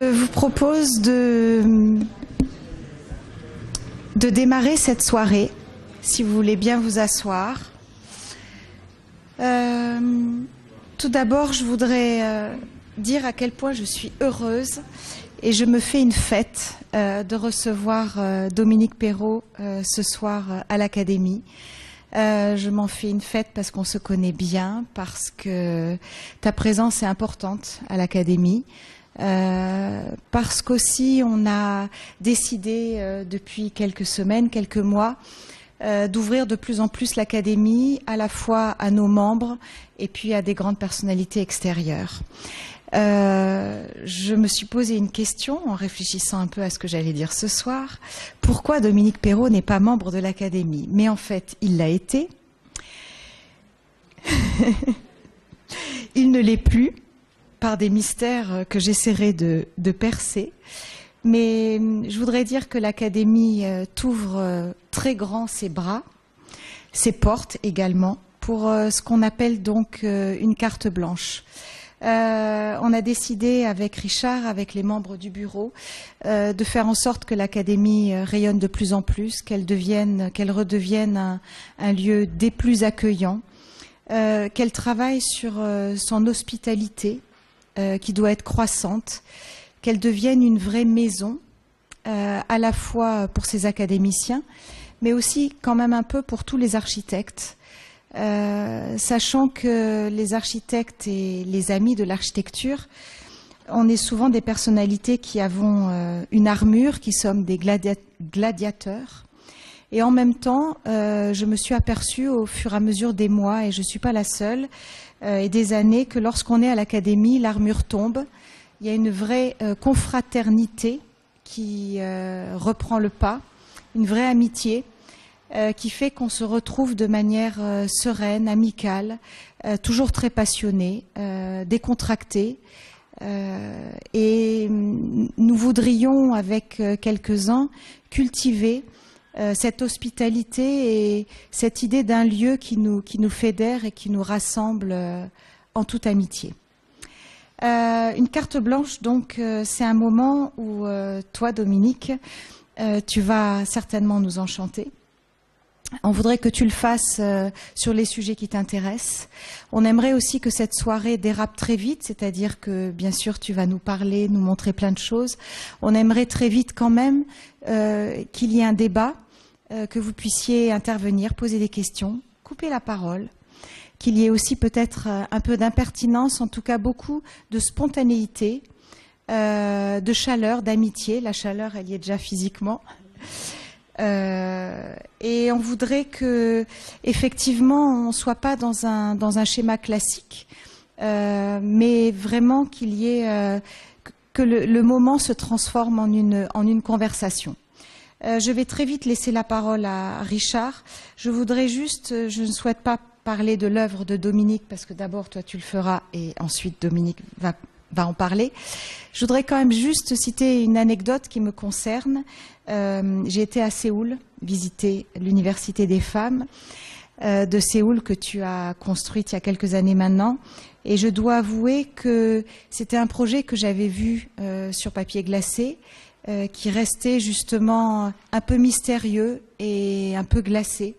Je vous propose de, de démarrer cette soirée, si vous voulez bien vous asseoir. Euh, tout d'abord, je voudrais euh, dire à quel point je suis heureuse et je me fais une fête euh, de recevoir euh, Dominique Perrault euh, ce soir euh, à l'Académie. Euh, je m'en fais une fête parce qu'on se connaît bien, parce que ta présence est importante à l'Académie. Euh, parce qu'aussi on a décidé euh, depuis quelques semaines, quelques mois, euh, d'ouvrir de plus en plus l'académie à la fois à nos membres et puis à des grandes personnalités extérieures. Je me suis posé une question en réfléchissant un peu à ce que j'allais dire ce soir. Pourquoi Dominique Perrault n'est pas membre de l'académie? Mais en fait, il l'a été. il ne l'est plus par des mystères que j'essaierai de, percer. Mais hum, je voudrais dire que l'Académie euh, t'ouvre euh, très grand ses bras, ses portes également, pour euh, ce qu'on appelle donc une carte blanche. On a décidé avec Richard, avec les membres du bureau, de faire en sorte que l'Académie rayonne de plus en plus, qu'elle devienne, qu'elle redevienne un, lieu des plus accueillants, qu'elle travaille sur son hospitalité, euh, qui doit être croissante, qu'elle devienne une vraie maison, euh, à la fois pour ses académiciens, mais aussi quand même un peu pour tous les architectes, euh, sachant que les architectes et les amis de l'architecture, on est souvent des personnalités qui avons une armure, qui sommes des gladia- gladiateurs. Et en même temps, je me suis aperçue au fur et à mesure des mois, et je ne suis pas la seule, et des années, que lorsqu'on est à l'académie, l'armure tombe. Il y a une vraie euh, confraternité qui euh, reprend le pas, une vraie amitié euh, qui fait qu'on se retrouve de manière euh, sereine, amicale, euh, toujours très passionnée, euh, décontractée. Euh, et mm, nous voudrions, avec euh, quelques-uns, cultiver euh, cette hospitalité et cette idée d'un lieu qui nous, qui nous fédère et qui nous rassemble euh, en toute amitié. Euh, une carte blanche, donc, c'est un moment où toi, Dominique, tu vas certainement nous enchanter. On voudrait que tu le fasses sur les sujets qui t'intéressent. On aimerait aussi que cette soirée dérape très vite, c'est-à-dire que bien sûr tu vas nous parler, nous montrer plein de choses. On aimerait très vite quand même qu'il y ait un débat, euh, que vous puissiez intervenir, poser des questions, couper la parole, qu'il y ait aussi peut-être euh, un peu d'impertinence, en tout cas beaucoup de spontanéité, euh, de chaleur, d'amitié. La chaleur, elle y est déjà physiquement. Et on voudrait que, effectivement, on soit pas dans un schéma classique, mais vraiment qu'il y ait que- le, moment se transforme en une conversation. Euh, je vais très vite laisser la parole à Richard. Je voudrais juste, euh, je ne souhaite pas parler de l'œuvre de Dominique parce que d'abord toi tu le feras et ensuite Dominique va en parler. Je voudrais quand même juste citer une anecdote qui me concerne. Euh, J'ai été à Séoul visiter l'université des femmes de Séoul que tu as construite il y a quelques années maintenant. Et je dois avouer que c'était un projet que j'avais vu sur papier glacé, euh, qui restait justement un peu mystérieux et un peu glacé.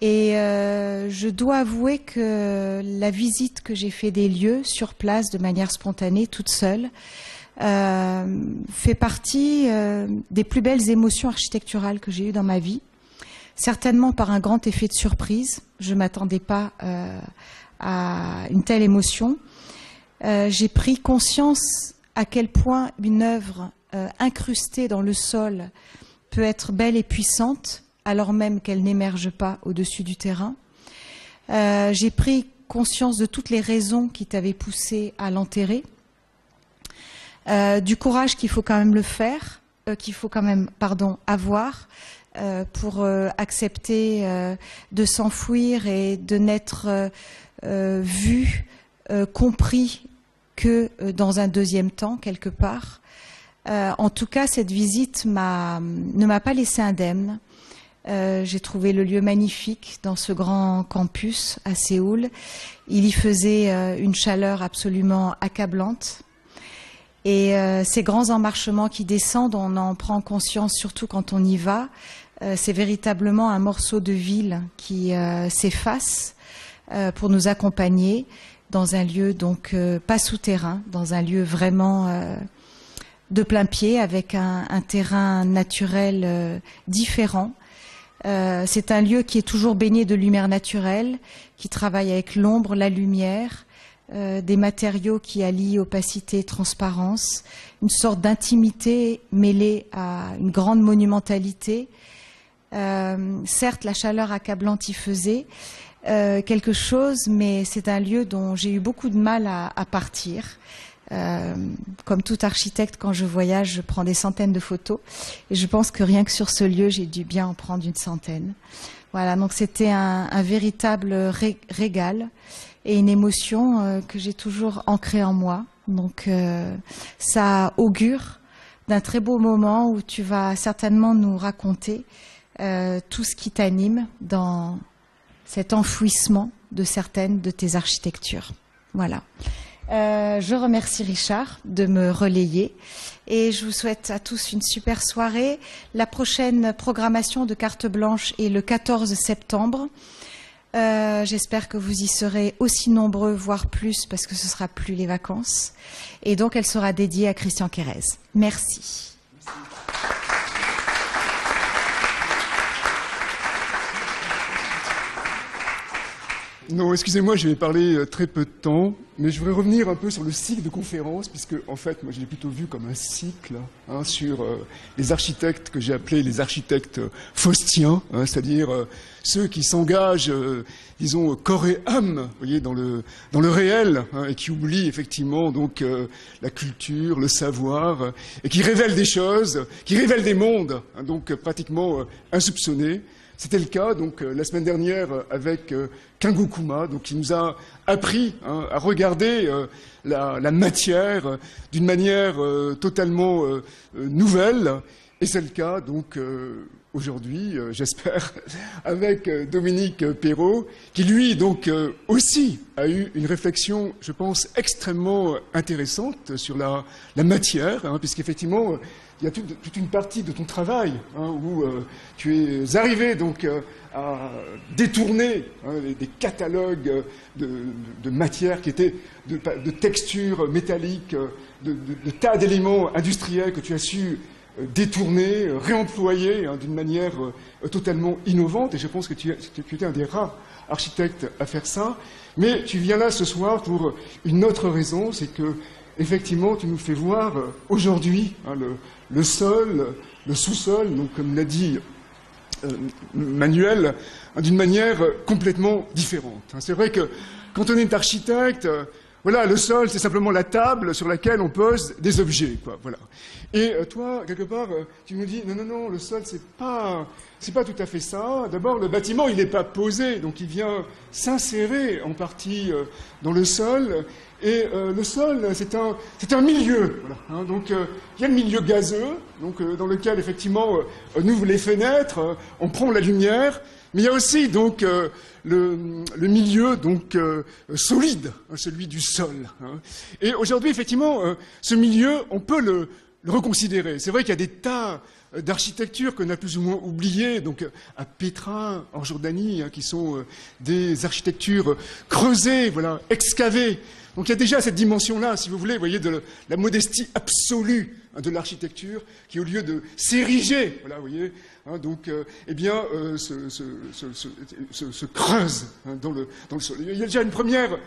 Et euh, je dois avouer que la visite que j'ai fait des lieux sur place de manière spontanée, toute seule, euh, fait partie des plus belles émotions architecturales que j'ai eues dans ma vie. Certainement par un grand effet de surprise. Je ne m'attendais pas à une telle émotion. J'ai pris conscience à quel point une œuvre euh, incrustée dans le sol peut être belle et puissante alors même qu'elle n'émerge pas au-dessus du terrain. Euh, j'ai pris conscience de toutes les raisons qui t'avaient poussé à l'enterrer, euh, du courage qu'il faut quand même le faire, qu'il faut quand même, pardon, avoir pour accepter de s'enfouir et de n'être vu, compris que dans un deuxième temps quelque part. Euh, en tout cas, cette visite ne m'a pas laissé indemne. Euh, J'ai trouvé le lieu magnifique dans ce grand campus à Séoul. Il y faisait euh, une chaleur absolument accablante. Et ces grands emmarchements qui descendent, on en prend conscience surtout quand on y va. c'est véritablement un morceau de ville qui s'efface pour nous accompagner dans un lieu donc pas souterrain, dans un lieu vraiment de plein pied avec un, terrain naturel euh, différent. Euh, c'est un lieu qui est toujours baigné de lumière naturelle, qui travaille avec l'ombre, la lumière, euh, des matériaux qui allient opacité et transparence, une sorte d'intimité mêlée à une grande monumentalité. certes, la chaleur accablante y faisait quelque chose, mais c'est un lieu dont j'ai eu beaucoup de mal à partir. Euh, comme tout architecte, quand je voyage, je prends des centaines de photos. Et je pense que rien que sur ce lieu, j'ai dû bien en prendre une centaine. Voilà, donc c'était un, véritable régal et une émotion euh, que j'ai toujours ancrée en moi. Donc euh, ça augure d'un très beau moment où tu vas certainement nous raconter tout ce qui t'anime dans cet enfouissement de certaines de tes architectures. Voilà. Euh, je remercie Richard de me relayer et je vous souhaite à tous une super soirée. La prochaine programmation de carte blanche est le 14 septembre. Euh, j'espère que vous y serez aussi nombreux, voire plus, parce que ce sera plus les vacances. Et donc, elle sera dédiée à Christian Quérez. Merci. Non, excusez-moi, je vais parler euh, très peu de temps, mais je voudrais revenir un peu sur le cycle de conférences, puisque en fait, moi, je l'ai plutôt vu comme un cycle hein, sur euh, les architectes que j'ai appelés les architectes faustiens, hein, c'est-à-dire euh, ceux qui s'engagent, disons, corps et âme, voyez, dans le dans le réel, hein, et qui oublient effectivement donc la culture, le savoir, et qui révèlent des choses, qui révèlent des mondes, donc pratiquement insoupçonnés. C'était le cas donc la semaine dernière avec Kingokuma, donc qui nous a appris hein, à regarder euh, la, matière euh, d'une manière euh, totalement nouvelle. Et c'est le cas donc aujourd'hui, j'espère, avec Dominique Perrault, qui lui donc aussi a eu une réflexion, je pense, extrêmement intéressante sur la, matière, hein, puisqu'effectivement il y a toute, une partie de ton travail hein, où tu es arrivé donc à détourner hein, des catalogues de, matières qui étaient de, textures métalliques, de, tas d'éléments industriels que tu as su détourner, réemployer hein, d'une manière euh, totalement innovante. Et je pense que tu, étais un des rares architectes à faire ça. Mais tu viens là ce soir pour une autre raison, c'est que effectivement tu nous fais voir euh, aujourd'hui hein, le, sol, le sous-sol, donc comme l'a dit euh, manuel hein, d'une manière complètement différente. C'est vrai que quand on est architecte, voilà, le sol, c'est simplement la table sur laquelle on pose des objets, quoi, voilà. Et euh, toi, quelque part, tu me dis, non, non, non, le sol, c'est pas, c'est pas tout à fait ça. D'abord, le bâtiment, il n'est pas posé, donc il vient s'insérer en partie dans le sol, et euh, le sol, c'est un, un, milieu. Voilà, hein. donc, euh, il y a le milieu gazeux, donc, euh, dans lequel, effectivement, on ouvre les fenêtres, on prend la lumière, mais il y a aussi donc, le, le, milieu donc, solide, hein, celui du sol. Hein. Et aujourd'hui, effectivement, ce milieu, on peut le, reconsidérer. C'est vrai qu'il y a des tas d'architecture qu'on a plus ou moins oubliées, donc à Petra, en Jordanie, qui sont des architectures creusées, voilà, excavées, donc il y a déjà cette dimension-là, si vous voulez, voyez, de la modestie absolue hein, de l'architecture, qui au lieu de s'ériger, voilà, vous voyez, hein, donc, euh, eh bien, euh, se, creuse hein, dans, le, sol. Il y a déjà une première,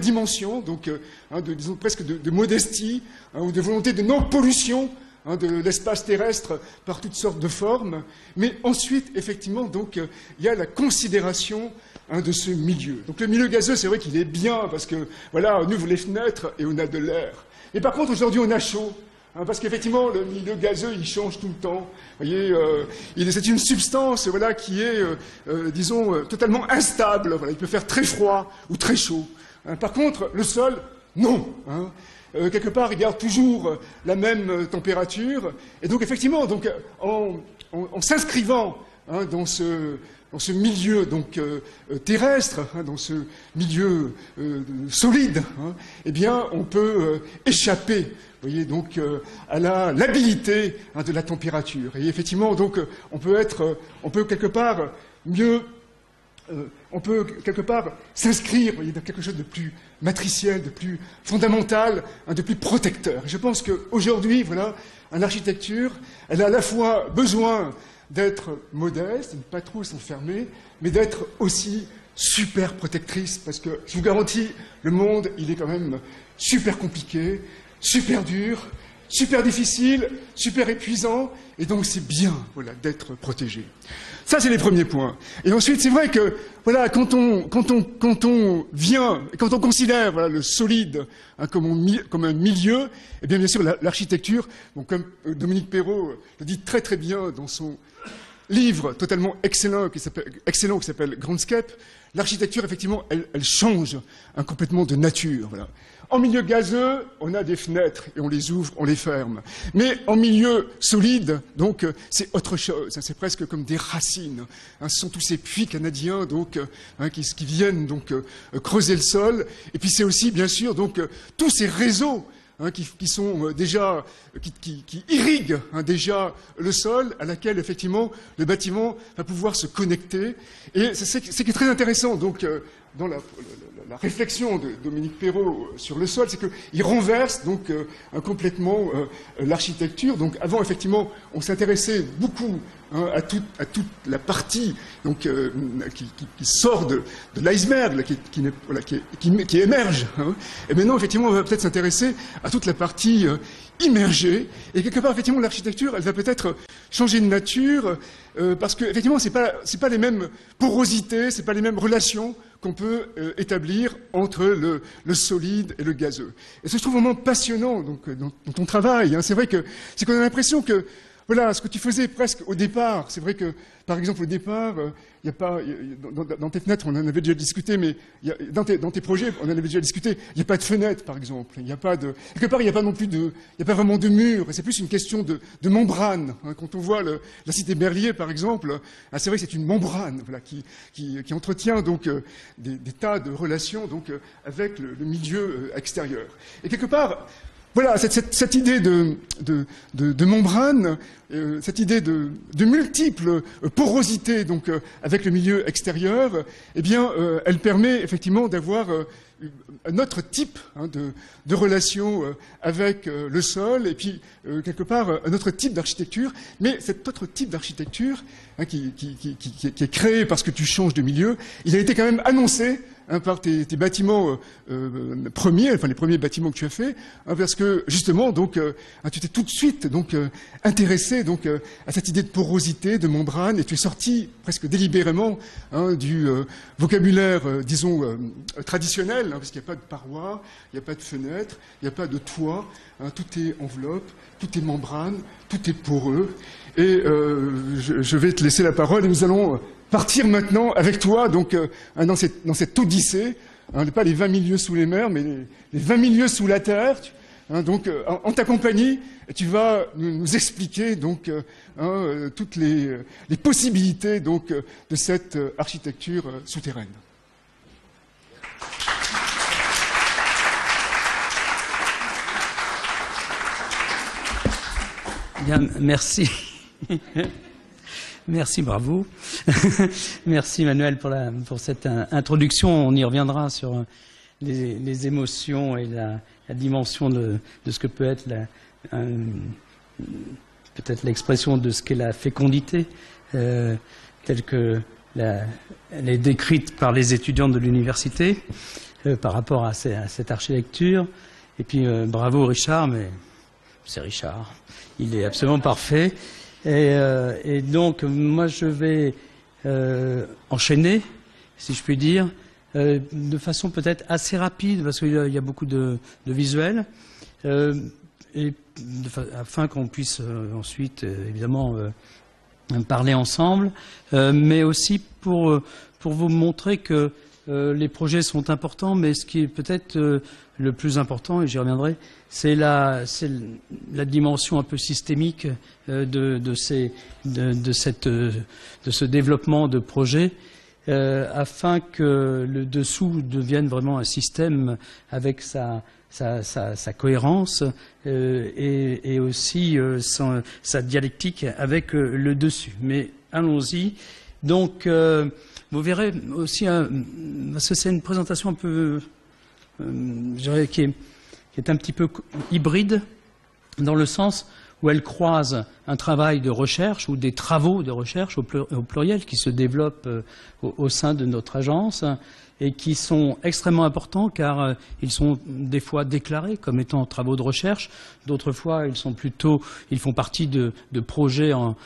dimension, donc, euh, de, disons presque de, de modestie, ou de volonté de non-pollution de l'espace terrestre par toutes sortes de formes. Mais ensuite, effectivement, donc, il y a la considération de ce milieu. Donc le milieu gazeux, c'est vrai qu'il est bien parce que voilà, on ouvre les fenêtres et on a de l'air. Mais par contre, aujourd'hui, on a chaud. Hein, parce qu'effectivement, le milieu gazeux, il change tout le temps. Voyez, euh, c'est une substance, voilà, qui est, euh, euh, disons, totalement instable. Voilà, il peut faire très froid ou très chaud. Hein, par contre, le sol, non. Hein. quelque part, il garde toujours la même température. Et donc, effectivement, donc, en s'inscrivant dans ce dans ce milieu donc euh, euh, terrestre, hein, dans ce milieu euh, solide, hein, eh bien, on peut échapper, voyez, donc à la l'habilité hein, de la température. Et effectivement, donc, on peut être, on peut quelque part mieux, on peut quelque part s'inscrire, dans quelque chose de plus matriciel, de plus fondamental, de plus protecteur. Je pense qu'aujourd'hui, voilà, l'architecture, elle a à la fois besoin d'être modeste, de ne pas trop s'enfermer, mais d'être aussi super protectrice, parce que je vous garantis, le monde, il est quand même super compliqué, super dur, super difficile, super épuisant, et donc c'est bien voilà, d'être protégé. Ça, c'est les premiers points. Et ensuite, c'est vrai que voilà, quand on, quand on, quand on vient, quand on considère voilà, le solide hein, comme, un, milieu, eh bien, bien sûr, l'architecture, comme euh, Dominique Perrault le dit très très bien dans son livre totalement excellent qui s'appelle, Grandscape, l'architecture, effectivement, elle, elle change hein, complètement de nature. Voilà. En milieu gazeux, on a des fenêtres et on les ouvre, on les ferme. Mais en milieu solide, donc, euh, c'est autre chose. Hein, c'est presque comme des racines. Hein, ce sont tous ces puits canadiens, donc, euh, hein, qui, qui, viennent donc euh, creuser le sol. Et puis c'est aussi, bien sûr, donc, tous ces réseaux Hein, qui, qui, sont déjà, qui, qui, qui irriguent hein, déjà le sol, à laquelle effectivement le bâtiment va pouvoir se connecter. Et c'est ce qui est très intéressant. Donc, dans la, réflexion de Dominique Perrault euh, sur le sol, c'est qu'il renverse donc euh, complètement euh, l'architecture. Donc avant, effectivement, on s'intéressait beaucoup hein, à, toute, la partie qui, sort de, l'iceberg, qui, émerge. Hein. Et maintenant, effectivement, on va peut-être s'intéresser à toute la partie immergée. Et quelque part, effectivement, l'architecture, elle va peut-être changer de nature, parce que, effectivement, c'est pas, pas les mêmes porosités, c'est pas les mêmes relations qu'on peut euh, établir entre le, le, solide et le gazeux. Et ce que je trouve vraiment passionnant donc, euh, dans, dans ton travail, hein, c'est vrai que c'est qu'on a l'impression que voilà, ce que tu faisais presque au départ, c'est vrai que, par exemple, au départ, euh, a pas, dans, tes fenêtres, on en avait déjà discuté, mais y dans, tes, projets, on en avait déjà discuté, il n'y a pas de fenêtre, par exemple. Il n'y a pas de, quelque part, il n'y a pas non plus de, il a pas vraiment de mur, c'est plus une question de, membrane. Hein. Quand on voit le, la cité Berlier, par exemple, ah, c'est vrai que c'est une membrane, voilà, qui, entretient donc euh, des, tas de relations euh, avec le, le milieu extérieur. Et quelque part, voilà, cette, idée de, membrane, euh, cette idée de, multiples porosités donc, euh, avec le milieu extérieur, eh bien, euh, elle permet effectivement d'avoir euh, un autre type hein, de, relation avec le sol, et puis, quelque part, un autre type d'architecture. Mais cet autre type d'architecture, hein, qui, est créé parce que tu changes de milieu, il a été quand même annoncé Hein, par tes, bâtiments euh, euh, premiers, enfin les premiers bâtiments que tu as faits, hein, parce que justement, donc, euh, hein, tu t'es tout de suite donc intéressé donc à cette idée de porosité, de membrane, et tu es sorti presque délibérément du vocabulaire, disons, traditionnel, parce qu'il n'y a pas de parois, il n'y a pas de fenêtre, il n'y a pas de toit, tout est enveloppe, tout est membrane, tout est poreux. Et je vais te laisser la parole et nous allons partir maintenant avec toi donc, euh, dans, cette, dans, cette, odyssée, hein, pas les 20 milieux sous les mers, mais les, les 20 milieux sous la terre. Hein, donc, euh, en, ta compagnie, tu vas nous, expliquer donc, euh, hein, toutes les, les, possibilités donc, de cette architecture souterraine. Bien, merci. Merci, bravo. Merci Manuel pour, la, cette introduction. On y reviendra sur les, les émotions et la, dimension de, ce que peut être peut-être l'expression de ce qu'est la fécondité, euh, telle que elle est décrite par les étudiants de l'université euh, par rapport à, cette architecture. Et puis euh, bravo Richard, mais c'est Richard. Il est absolument parfait. Et, euh, et, donc, moi, je vais euh, enchaîner, si je puis dire, euh, de façon peut-être assez rapide, parce qu'il y, a beaucoup de, de visuels, afin qu'on puisse ensuite, évidemment, parler ensemble, mais aussi pour, pour vous montrer que les projets sont importants, mais ce qui est peut-être le plus important, et j'y reviendrai, c'est la, la, dimension un peu systémique euh, de, de, ces, de, cette, ce développement de projets. afin que le dessous devienne vraiment un système avec sa, sa, cohérence et, aussi sa dialectique avec le dessus. Mais allons-y. Donc, vous verrez aussi, parce que c'est une présentation un peu, euh, dirais, qui est, qui est un petit peu hybride, dans le sens où elle croise un travail de recherche ou des travaux de recherche au, pluriel qui se développent euh, au, sein de notre agence et qui sont extrêmement importants car euh, ils sont des fois déclarés comme étant travaux de recherche, d'autres fois ils sont plutôt, ils font partie de, projets en,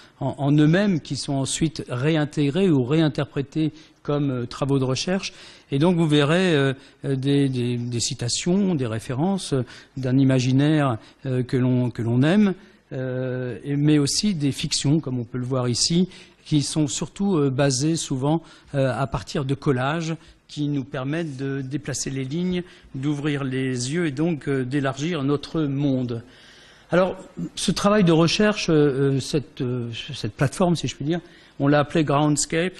eux-mêmes qui sont ensuite réintégrés ou réinterprétés comme euh, travaux de recherche. Et donc vous verrez des, citations, des références d'un imaginaire que l'on aime. Euh, mais aussi des fictions, comme on peut le voir ici, qui sont surtout euh, basées souvent euh, à partir de collages qui nous permettent de déplacer les lignes, d'ouvrir les yeux et donc d'élargir notre monde. Alors, ce travail de recherche, cette, plateforme, si je puis dire, on l'a appelé Groundscape.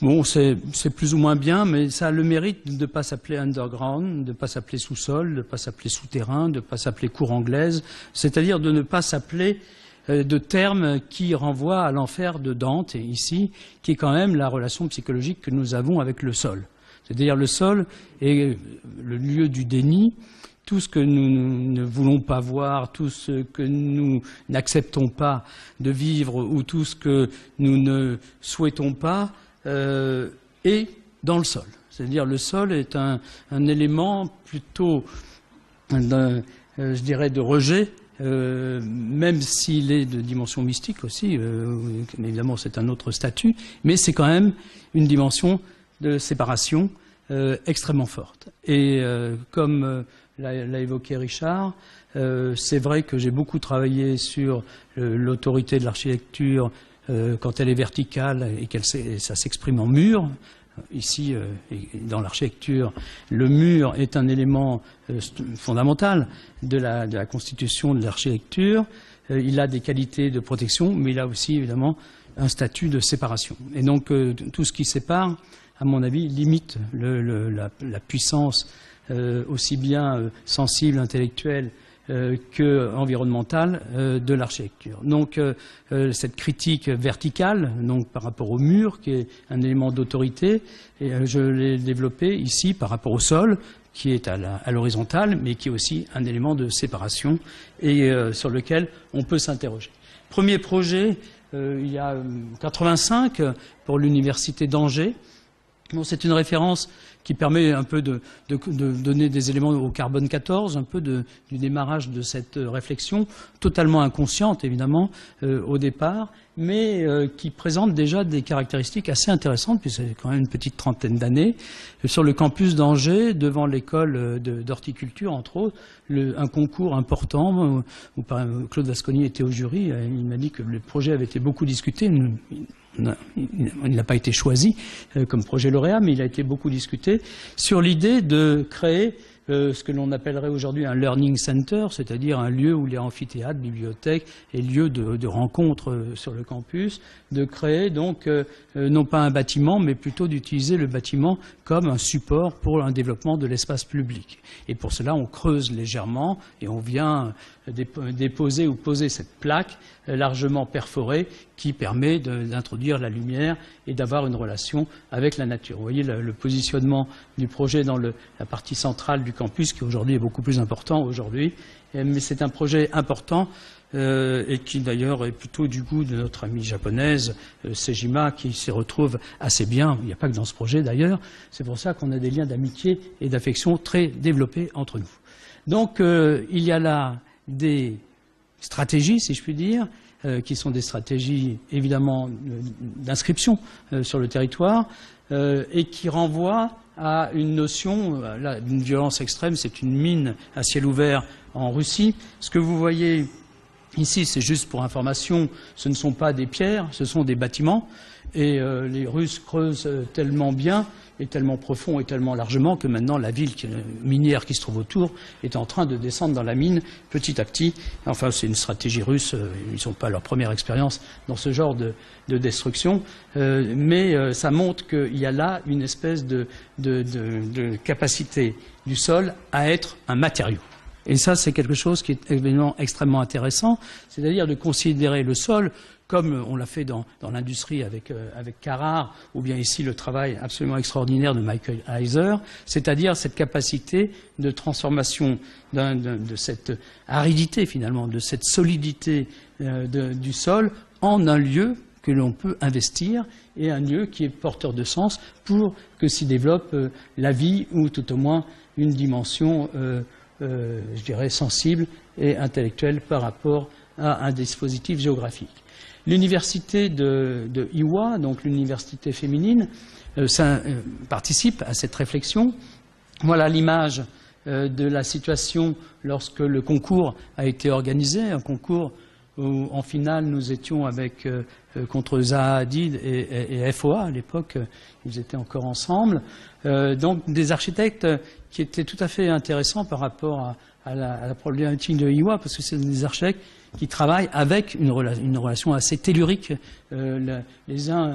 Bon, c'est plus ou moins bien, mais ça a le mérite de ne pas s'appeler underground, de ne pas s'appeler sous-sol, de ne pas s'appeler souterrain, de ne pas s'appeler cour anglaise, c'est-à-dire de ne pas s'appeler euh, de termes qui renvoient à l'enfer de Dante, ici, qui est quand même la relation psychologique que nous avons avec le sol. C'est-à-dire le sol est le lieu du déni, tout ce que nous ne voulons pas voir, tout ce que nous n'acceptons pas de vivre ou tout ce que nous ne souhaitons pas, euh, et dans le sol. C'est-à-dire le sol est un, élément plutôt, euh, je dirais, de rejet, euh, même s'il est de dimension mystique aussi, évidemment c'est un autre statut, mais c'est quand même une dimension de séparation extrêmement forte. Et comme l'a évoqué Richard, c'est vrai que j'ai beaucoup travaillé sur l'autorité de l'architecture euh, quand elle est verticale et que ça s'exprime en mur. Ici, euh, dans l'architecture, le mur est un élément euh, fondamental de la, constitution de l'architecture. il a des qualités de protection, mais il a aussi évidemment un statut de séparation. Et donc tout ce qui sépare, à mon avis, limite la, puissance aussi bien sensible, intellectuelle euh, que environnementale euh, de l'architecture. Donc euh, cette critique verticale, donc par rapport au mur, qui est un élément d'autorité, je l'ai développé ici par rapport au sol, qui est à l'horizontale, mais qui est aussi un élément de séparation et sur lequel on peut s'interroger. Premier projet, il y a 85 pour l'université d'Angers. C'est une référence qui permet un peu de, donner des éléments au carbone 14, un peu du démarrage de cette réflexion, totalement inconsciente évidemment euh, au départ, mais euh, qui présente déjà des caractéristiques assez intéressantes, puisque c'est quand même une petite trentaine d'années. Sur le campus d'Angers, devant l'école euh, d'horticulture, entre autres, un concours important, où, Claude Vasconi était au jury, il m'a dit que le projet avait été beaucoup discuté, il n'a pas été choisi euh, comme projet lauréat, mais il a été beaucoup discuté sur l'idée de créer euh, ce que l'on appellerait aujourd'hui un learning center, c'est-à-dire un lieu où les amphithéâtres, bibliothèques et lieux de, de rencontres euh, sur le campus, de créer donc non pas un bâtiment, mais plutôt d'utiliser le bâtiment comme un support pour un développement de l'espace public. Et pour cela, on creuse légèrement et on vient déposer ou poser cette plaque largement perforée qui permet d'introduire la lumière et d'avoir une relation avec la nature. Vous voyez le, positionnement du projet dans la partie centrale du campus, qui aujourd'hui est beaucoup plus important aujourd'hui, mais c'est un projet important euh, et qui d'ailleurs est plutôt du goût de notre amie japonaise euh, Sejima, qui s'y retrouve assez bien. Il n'y a pas que dans ce projet d'ailleurs. C'est pour ça qu'on a des liens d'amitié et d'affection très développés entre nous. Donc euh, il y a là des stratégies, si je puis dire, euh, qui sont des stratégies évidemment d'inscription euh, sur le territoire euh, et qui renvoient à une notion d'une violence extrême. C'est une mine à ciel ouvert en Russie. Ce que vous voyez Ici, c'est juste pour information, ce ne sont pas des pierres, ce sont des bâtiments. Et euh, les Russes creusent euh, tellement bien et tellement profond et tellement largement que maintenant la ville minière qui se trouve autour est en train de descendre dans la mine petit à petit. Enfin, c'est une stratégie russe. Euh, ils n'ont pas leur première expérience dans ce genre de, destruction. mais ça montre qu'il y a là une espèce de capacité du sol à être un matériau. Et ça, c'est quelque chose qui est évidemment extrêmement intéressant, c'est-à-dire de considérer le sol comme on l'a fait dans, l'industrie avec, euh, avec Carrare, ou bien ici le travail absolument extraordinaire de Michael Heiser, c'est-à-dire cette capacité de transformation de cette aridité finalement, de cette solidité euh, du sol en un lieu que l'on peut investir et un lieu qui est porteur de sens pour que s'y développe euh, la vie ou tout au moins une dimension euh, je dirais, sensible et intellectuelle par rapport à un dispositif géographique. L'université de, Iwa, donc l'université féminine, euh, euh, participe à cette réflexion. Voilà l'image de la situation lorsque le concours a été organisé, un concours où en finale nous étions avec contre Zaha Hadid et, FOA à l'époque, ils étaient encore ensemble. donc des architectes qui était tout à fait intéressant par rapport à, la, problématique de Iwa, parce que c'est des architectes qui travaillent avec une, relation assez tellurique euh, les uns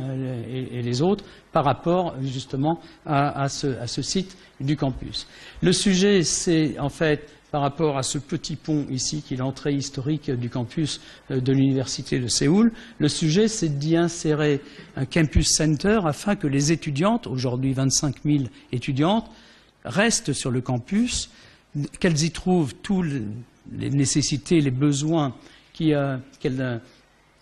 et, les autres par rapport justement à, ce, site du campus. Le sujet, c'est en fait par rapport à ce petit pont ici, qui est l'entrée historique du campus euh, de l'Université de Séoul. Le sujet, c'est d'y insérer un campus center afin que les étudiantes, aujourd'hui 25 000 étudiantes, restent sur le campus, qu'elles y trouvent toutes les nécessités, les besoins qui, euh, euh,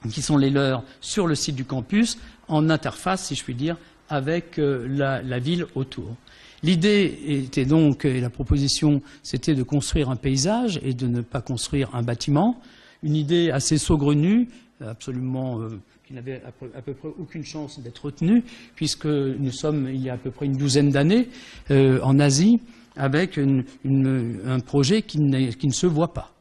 qui, sont les leurs sur le site du campus, en interface, si je puis dire, avec euh, la, ville autour. L'idée était donc, et la proposition, c'était de construire un paysage et de ne pas construire un bâtiment. Une idée assez saugrenue, absolument qui n'avait à peu près aucune chance d'être retenu, puisque nous sommes, il y a à peu près une douzaine d'années, en Asie, avec un projet qui, ne se voit pas.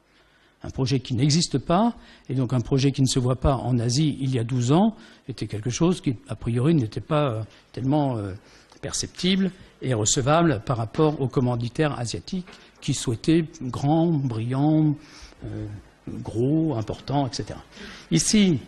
Un projet qui n'existe pas, et donc un projet qui ne se voit pas en Asie il y a 12 ans, était quelque chose qui, a priori, n'était pas euh, tellement euh, perceptible et recevable par rapport aux commanditaires asiatiques qui souhaitaient grand, brillant, gros, important, etc. Ici,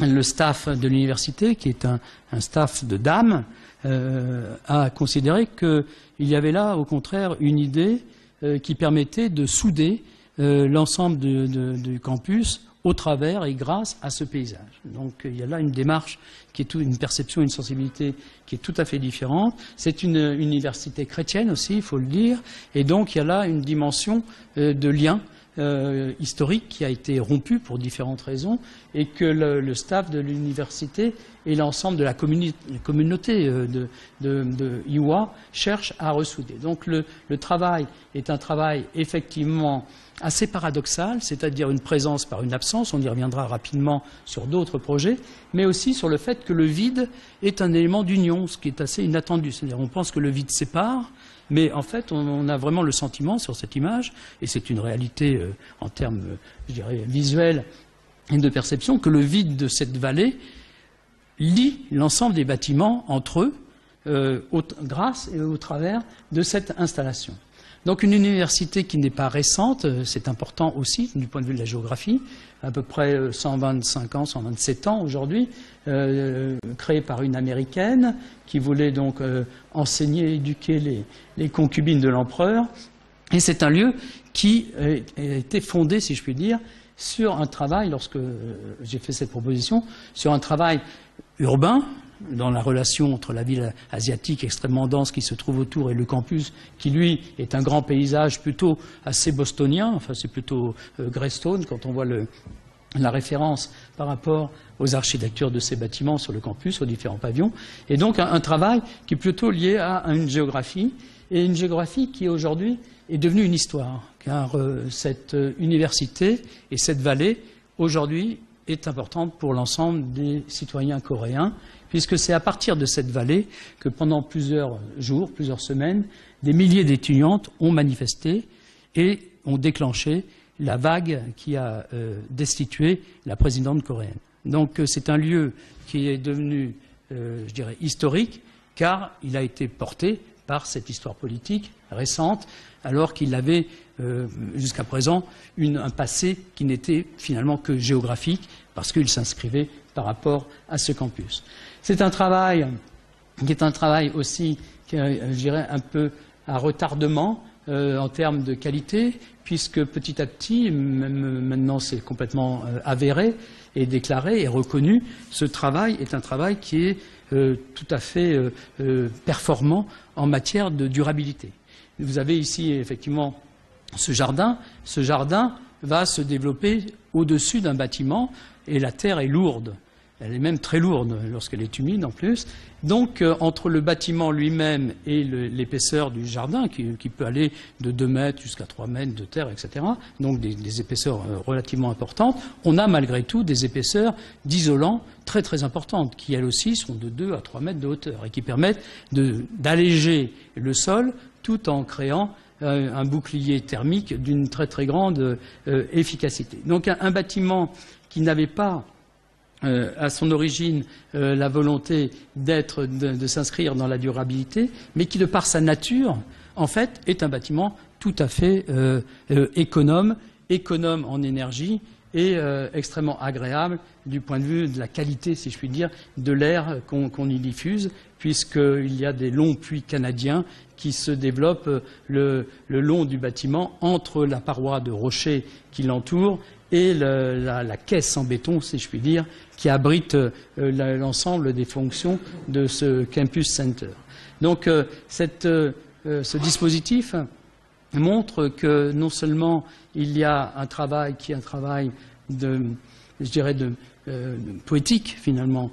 le staff de l'université, qui est un, staff de dames, euh, a considéré qu'il y avait là, au contraire, une idée euh, qui permettait de souder euh, l'ensemble du campus au travers et grâce à ce paysage. Donc il y a là une démarche qui est une perception, une sensibilité qui est tout à fait différente. C'est une université chrétienne aussi, il faut le dire, et donc il y a là une dimension de lien euh, historique qui a été rompu pour différentes raisons et que le, staff de l'université et l'ensemble de la communauté euh, de, IWA cherchent à ressouder. Donc le, travail est un travail effectivement assez paradoxal, c'est-à-dire une présence par une absence, on y reviendra rapidement sur d'autres projets, mais aussi sur le fait que le vide est un élément d'union, ce qui est assez inattendu. C'est-à-dire on pense que le vide sépare, mais en fait, on, a vraiment le sentiment sur cette image, et c'est une réalité euh, en termes, euh, je dirais, visuels et de perception, que le vide de cette vallée lie l'ensemble des bâtiments entre eux, euh, grâce et au travers de cette installation. Donc une université qui n'est pas récente, c'est important aussi du point de vue de la géographie, à peu près 125 ans, 127 ans aujourd'hui, euh, créée par une américaine qui voulait donc euh, enseigner, éduquer les, concubines de l'empereur. Et c'est un lieu qui a été fondé, si je puis dire, sur un travail, lorsque euh, j'ai fait cette proposition, sur un travail urbain, dans la relation entre la ville asiatique extrêmement dense qui se trouve autour et le campus, qui lui est un grand paysage plutôt assez bostonien, enfin c'est plutôt euh, Greystone quand on voit la référence par rapport aux architectures de ces bâtiments sur le campus, aux différents pavillons, et donc un, travail qui est plutôt lié à, une géographie, et une géographie qui aujourd'hui est devenue une histoire, car euh, cette euh, université et cette vallée, aujourd'hui, est importante pour l'ensemble des citoyens coréens, puisque c'est à partir de cette vallée que pendant plusieurs jours, plusieurs semaines, des milliers d'étudiantes ont manifesté et ont déclenché la vague qui a destitué la présidente coréenne. Donc c'est un lieu qui est devenu, je dirais, historique, car il a été porté par cette histoire politique récente, alors qu'il avait jusqu'à présent un passé qui n'était finalement que géographique, parce qu'il s'inscrivait par rapport à ce campus. C'est un travail qui est un travail aussi, je dirais, un peu à retardement euh, en termes de qualité, puisque petit à petit, même maintenant c'est complètement euh, avéré et déclaré et reconnu, ce travail est un travail qui est euh, tout à fait performant en matière de durabilité. Vous avez ici effectivement ce jardin. Ce jardin va se développer au-dessus d'un bâtiment et la terre est lourde. Elle est même très lourde lorsqu'elle est humide en plus. Donc, euh, entre le bâtiment lui-même et l'épaisseur du jardin, qui, peut aller de 2 mètres jusqu'à 3 mètres de terre, etc., donc des, épaisseurs euh, relativement importantes, on a malgré tout des épaisseurs d'isolants très très importantes, qui elles aussi sont de 2 à 3 mètres de hauteur et qui permettent d'alléger le sol tout en créant euh, un bouclier thermique d'une très très grande efficacité. Donc un bâtiment qui n'avait pas euh, à son origine euh, la volonté de, s'inscrire dans la durabilité, mais qui, de par sa nature, en fait, est un bâtiment tout à fait euh, économe, économe en énergie et extrêmement agréable du point de vue de la qualité, si je puis dire, de l'air qu'on y diffuse, puisqu'il y a des longs puits canadiens qui se développent le, le long du bâtiment entre la paroi de rocher qui l'entoure et la, caisse en béton, si je puis dire, qui abrite euh, l'ensemble des fonctions de ce Campus Center. Donc euh, euh, ce dispositif montre que non seulement il y a un travail qui est un travail de, je dirais, de, poétique finalement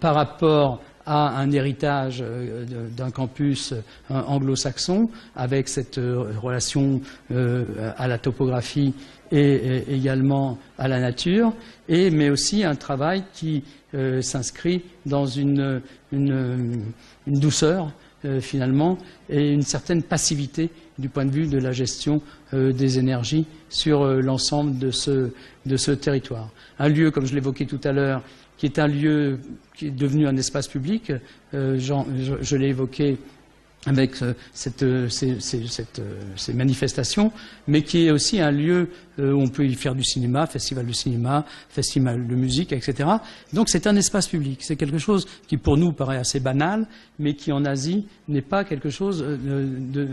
par rapport à un héritage euh, d'un campus euh, anglo-saxon avec cette euh, relation à la topographie et également à la nature, et, mais aussi un travail qui s'inscrit dans une, douceur finalement et une certaine passivité du point de vue de la gestion des énergies sur l'ensemble de ce, de ce territoire. Un lieu, comme je l'évoquais tout à l'heure, qui est un lieu qui est devenu un espace public. Euh, je, l'ai évoqué avec euh, euh, ces, manifestations, mais qui est aussi un lieu où on peut y faire du cinéma, festival de cinéma, festival de musique, etc. Donc c'est un espace public. C'est quelque chose qui pour nous paraît assez banal, mais qui en Asie n'est pas quelque chose de,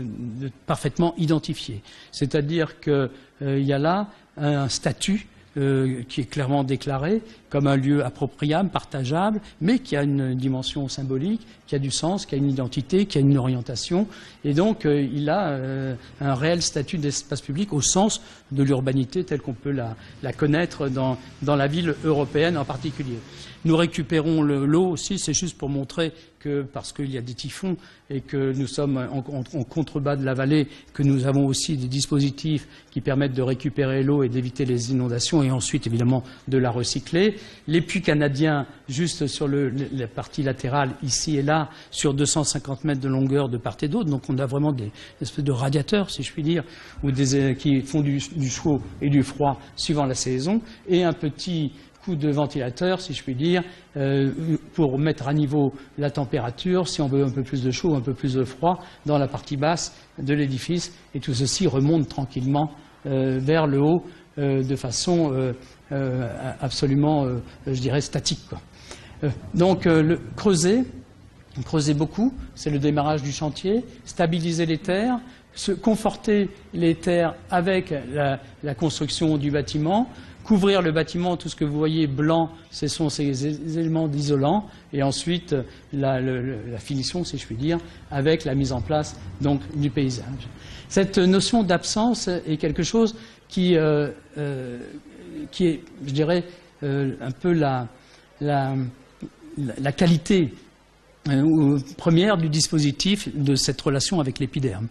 parfaitement identifié. C'est-à-dire qu'il y a là un statut euh, qui est clairement déclaré comme un lieu appropriable, partageable, mais qui a une dimension symbolique, qui a du sens, qui a une identité, qui a une orientation. Et donc, euh, il a euh, un réel statut d'espace public au sens de l'urbanité telle qu'on peut la, connaître dans, la ville européenne en particulier. Nous récupérons l'eau aussi, c'est juste pour montrer que parce qu'il y a des typhons et que nous sommes en, contrebas de la vallée, que nous avons aussi des dispositifs qui permettent de récupérer l'eau et d'éviter les inondations et ensuite évidemment de la recycler. Les puits canadiens, juste sur la partie latérale, ici et là, sur 250 mètres de longueur de part et d'autre, donc on a vraiment des espèces de radiateurs, si je puis dire, ou des, qui font du chaud et du froid suivant la saison, et un petit coup de ventilateur, si je puis dire, euh, pour mettre à niveau la température, si on veut un peu plus de chaud, un peu plus de froid, dans la partie basse de l'édifice. Et tout ceci remonte tranquillement euh, vers le haut euh, de façon absolument, je dirais, statique. donc, le, creuser, creuser beaucoup, c'est le démarrage du chantier, stabiliser les terres, se conforter les terres avec la construction du bâtiment, couvrir le bâtiment, tout ce que vous voyez blanc, ce sont ces éléments d'isolant, et ensuite la, finition, si je puis dire, avec la mise en place donc, du paysage. Cette notion d'absence est quelque chose qui, euh, euh, qui est, je dirais, euh, un peu la, la, la qualité première du dispositif de cette relation avec l'épiderme.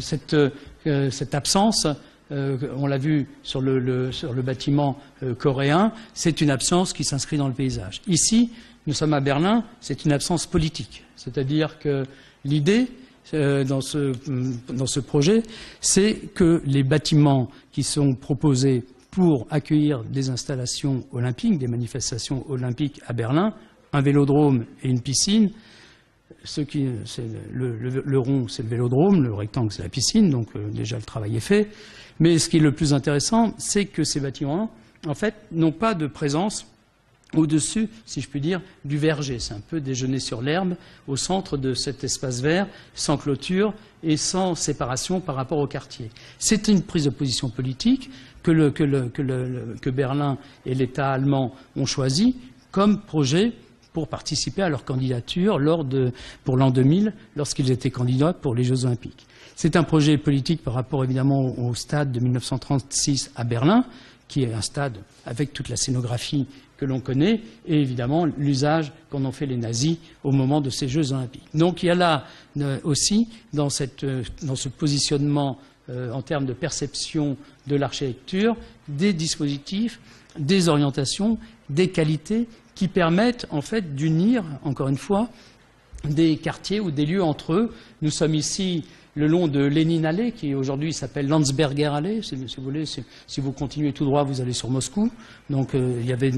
Cette, cette, absence euh, on l'a vu sur le, bâtiment euh, coréen, c'est une absence qui s'inscrit dans le paysage. Ici, nous sommes à Berlin, c'est une absence politique. C'est-à-dire que l'idée, ce, dans ce projet, c'est que les bâtiments qui sont proposés pour accueillir des installations olympiques, des manifestations olympiques à Berlin, un vélodrome et une piscine. Ce qui, le, rond, c'est le vélodrome, le rectangle, c'est la piscine, donc euh, déjà le travail est fait. Mais ce qui est le plus intéressant, c'est que ces bâtiments, en fait, n'ont pas de présence au-dessus, si je puis dire, du verger. C'est un peu déjeuner sur l'herbe, au centre de cet espace vert, sans clôture et sans séparation par rapport au quartier. C'est une prise de position politique que, Berlin et l'État allemand ont choisi comme projet pour participer à leur candidature pour l'an 2000, lorsqu'ils étaient candidats pour les Jeux Olympiques. C'est un projet politique par rapport évidemment au stade de 1936 à Berlin, qui est un stade avec toute la scénographie que l'on connaît, et évidemment l'usage qu'en ont fait les nazis au moment de ces Jeux olympiques. Donc il y a là euh, aussi, dans, euh, dans ce positionnement euh, en termes de perception de l'architecture, des dispositifs, des orientations, des qualités qui permettent en fait d'unir, encore une fois, des quartiers ou des lieux entre eux. Nous sommes ici le long de Lénine Allée, qui aujourd'hui s'appelle Landsberger Allée. Si, vous voulez, si, vous continuez tout droit, vous allez sur Moscou. Donc euh, il y avait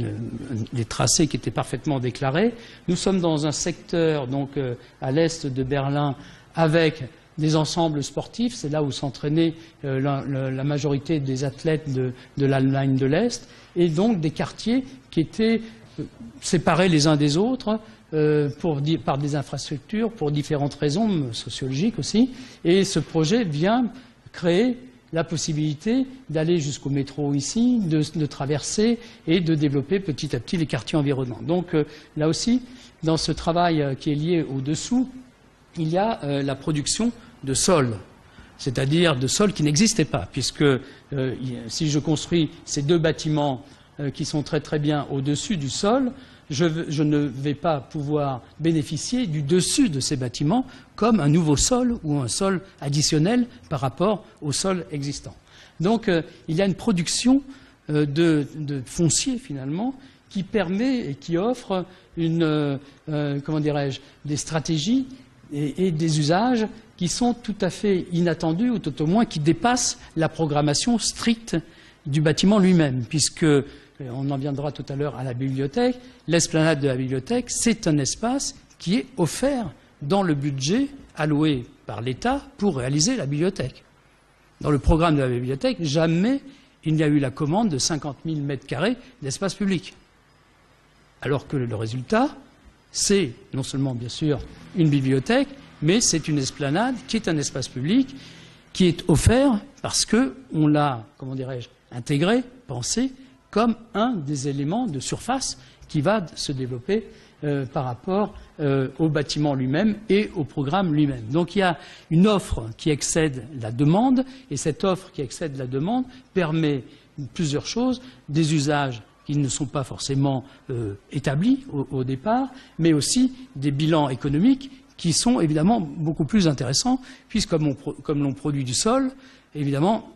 des tracés qui étaient parfaitement déclarés. Nous sommes dans un secteur donc euh, à l'est de Berlin avec des ensembles sportifs. C'est là où s'entraînaient euh, la, majorité des athlètes de, l'Allemagne de l'Est, et donc des quartiers qui étaient séparés les uns des autres euh, par des infrastructures pour différentes raisons sociologiques aussi. Et ce projet vient créer la possibilité d'aller jusqu'au métro ici, de, traverser et de développer petit à petit les quartiers environnants. Donc là aussi, dans ce travail qui est lié au-dessous, il y a la production de sol, c'est-à-dire de sol qui n'existait pas, puisque euh, si je construis ces deux bâtiments euh, qui sont très très bien au-dessus du sol, je, ne vais pas pouvoir bénéficier du dessus de ces bâtiments comme un nouveau sol ou un sol additionnel par rapport au sol existant. Donc euh, il y a une production de, foncier finalement qui permet et qui offre une, comment dirais-je, des stratégies et, des usages qui sont tout à fait inattendus ou tout au moins qui dépassent la programmation stricte du bâtiment lui-même, puisque euh, on en viendra tout à l'heure à la bibliothèque. L'esplanade de la bibliothèque, c'est un espace qui est offert dans le budget alloué par l'État pour réaliser la bibliothèque. Dans le programme de la bibliothèque, jamais il n'y a eu la commande de 50 000 mètres carrés d'espace public. Alors que le résultat, c'est non seulement, bien sûr, une bibliothèque, mais c'est une esplanade qui est un espace public qui est offert parce qu'on l'a, comment dirais-je, intégré, pensé comme un des éléments de surface qui va se développer euh, par rapport euh, au bâtiment lui-même et au programme lui-même. Donc il y a une offre qui excède la demande, et cette offre qui excède la demande permet plusieurs choses, des usages qui ne sont pas forcément euh, établis au, départ, mais aussi des bilans économiques qui sont évidemment beaucoup plus intéressants, puisque comme, l'on produit du sol, évidemment,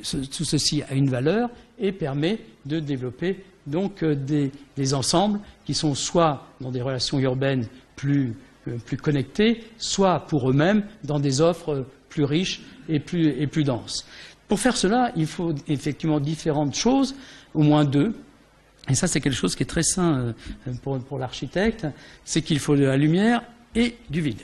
tout ceci a une valeur et permet de développer donc euh, des, ensembles qui sont soit dans des relations urbaines plus, euh, connectées, soit pour eux-mêmes dans des offres plus riches et plus, denses. Pour faire cela, il faut effectivement différentes choses, au moins deux. Et ça, c'est quelque chose qui est très sain euh, pour, l'architecte, c'est qu'il faut de la lumière et du vide.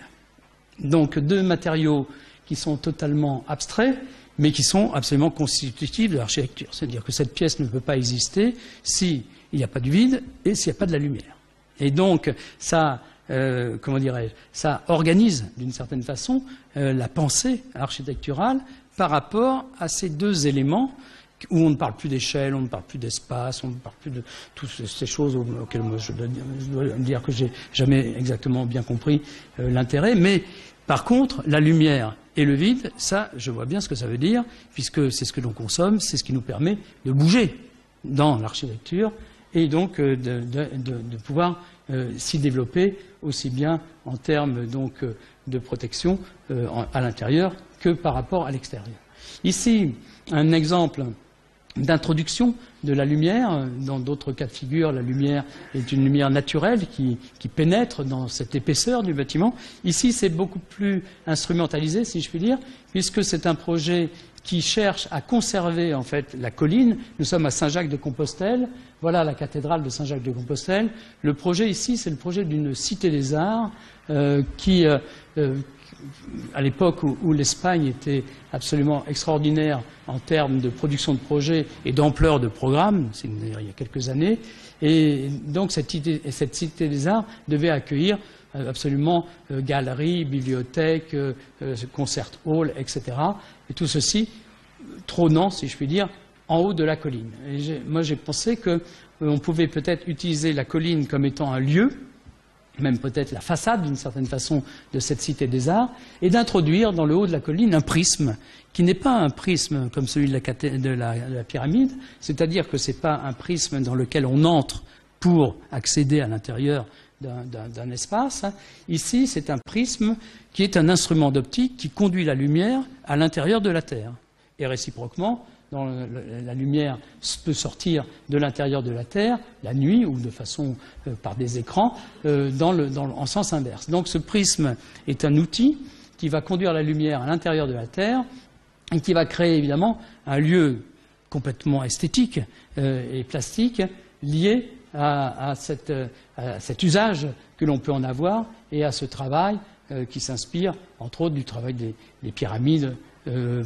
Donc deux matériaux qui sont totalement abstraits, mais qui sont absolument constitutifs de l'architecture. C'est-à-dire que cette pièce ne peut pas exister s'il n'y a pas du vide et s'il n'y a pas de la lumière. Et donc, ça, euh, comment dirais-je, ça organise d'une certaine façon euh, la pensée architecturale par rapport à ces deux éléments où on ne parle plus d'échelle, on ne parle plus d'espace, on ne parle plus de toutes ces choses auxquelles je dois, dire que j'ai jamais exactement bien compris euh, l'intérêt. Mais par contre, la lumière et le vide, ça, je vois bien ce que ça veut dire, puisque c'est ce que l'on consomme, c'est ce qui nous permet de bouger dans l'architecture et donc euh, de, pouvoir euh, s'y développer aussi bien en termes donc de protection à l'intérieur que par rapport à l'extérieur. Ici, un exemple d'introduction de la lumière. Dans d'autres cas de figure, la lumière est une lumière naturelle qui, pénètre dans cette épaisseur du bâtiment. Ici, c'est beaucoup plus instrumentalisé, si je puis dire, puisque c'est un projet qui cherche à conserver en fait la colline. Nous sommes à Saint-Jacques-de-Compostelle. Voilà la cathédrale de Saint-Jacques-de-Compostelle. Le projet ici, c'est le projet d'une cité des arts euh, qui, euh, euh, à l'époque où, l'Espagne était absolument extraordinaire en termes de production de projets et d'ampleur de programmes, c'est il y a quelques années, et donc cette, cité des arts devait accueillir euh, absolument euh, galeries, bibliothèques, euh, concert hall, etc. Et tout ceci trônant, si je puis dire, en haut de la colline. Moi, j'ai pensé qu'on pouvait peut-être utiliser la colline comme étant un lieu même peut-être la façade d'une certaine façon de cette cité des arts, et d'introduire dans le haut de la colline un prisme qui n'est pas un prisme comme celui de la, pyramide, c'est-à-dire que ce n'est pas un prisme dans lequel on entre pour accéder à l'intérieur d'un espace. Ici, c'est un prisme qui est un instrument d'optique qui conduit la lumière à l'intérieur de la Terre. Et réciproquement, la lumière peut sortir de l'intérieur de la Terre, la nuit, ou de façon euh, par des écrans, euh, en sens inverse. Donc ce prisme est un outil qui va conduire la lumière à l'intérieur de la Terre et qui va créer évidemment un lieu complètement esthétique euh, et plastique lié à, cet usage que l'on peut en avoir et à ce travail qui s'inspire entre autres du travail des pyramides euh,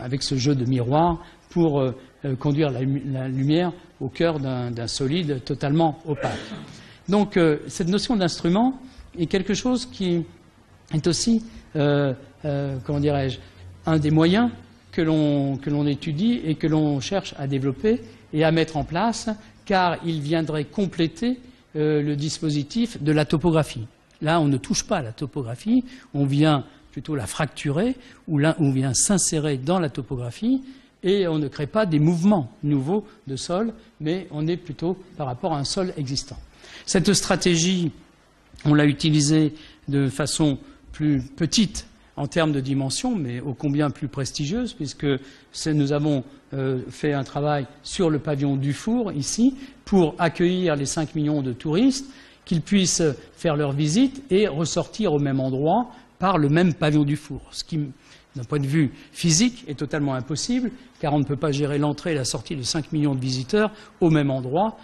avec ce jeu de miroir pour euh, euh, conduire la, lumière au cœur d'un solide totalement opaque. Donc cette notion d'instrument est quelque chose qui est aussi, comment dirais-je, un des moyens que l'on étudie et que l'on cherche à développer et à mettre en place, car il viendrait compléter le dispositif de la topographie. Là, on ne touche pas à la topographie, on vient plutôt la fracturer, ou s'insérer dans la topographie, et on ne crée pas des mouvements nouveaux de sol, mais on est plutôt par rapport à un sol existant. Cette stratégie, on l'a utilisée de façon plus petite en termes de dimension, mais ô combien plus prestigieuse, puisque nous avons euh, fait un travail sur le pavillon du Four, ici, pour accueillir les 5 millions de touristes, qu'ils puissent faire leur visite et ressortir au même endroit par le même pavillon du four, ce qui, d'un point de vue physique, est totalement impossible, car on ne peut pas gérer l'entrée et la sortie de 5 millions de visiteurs au même endroit,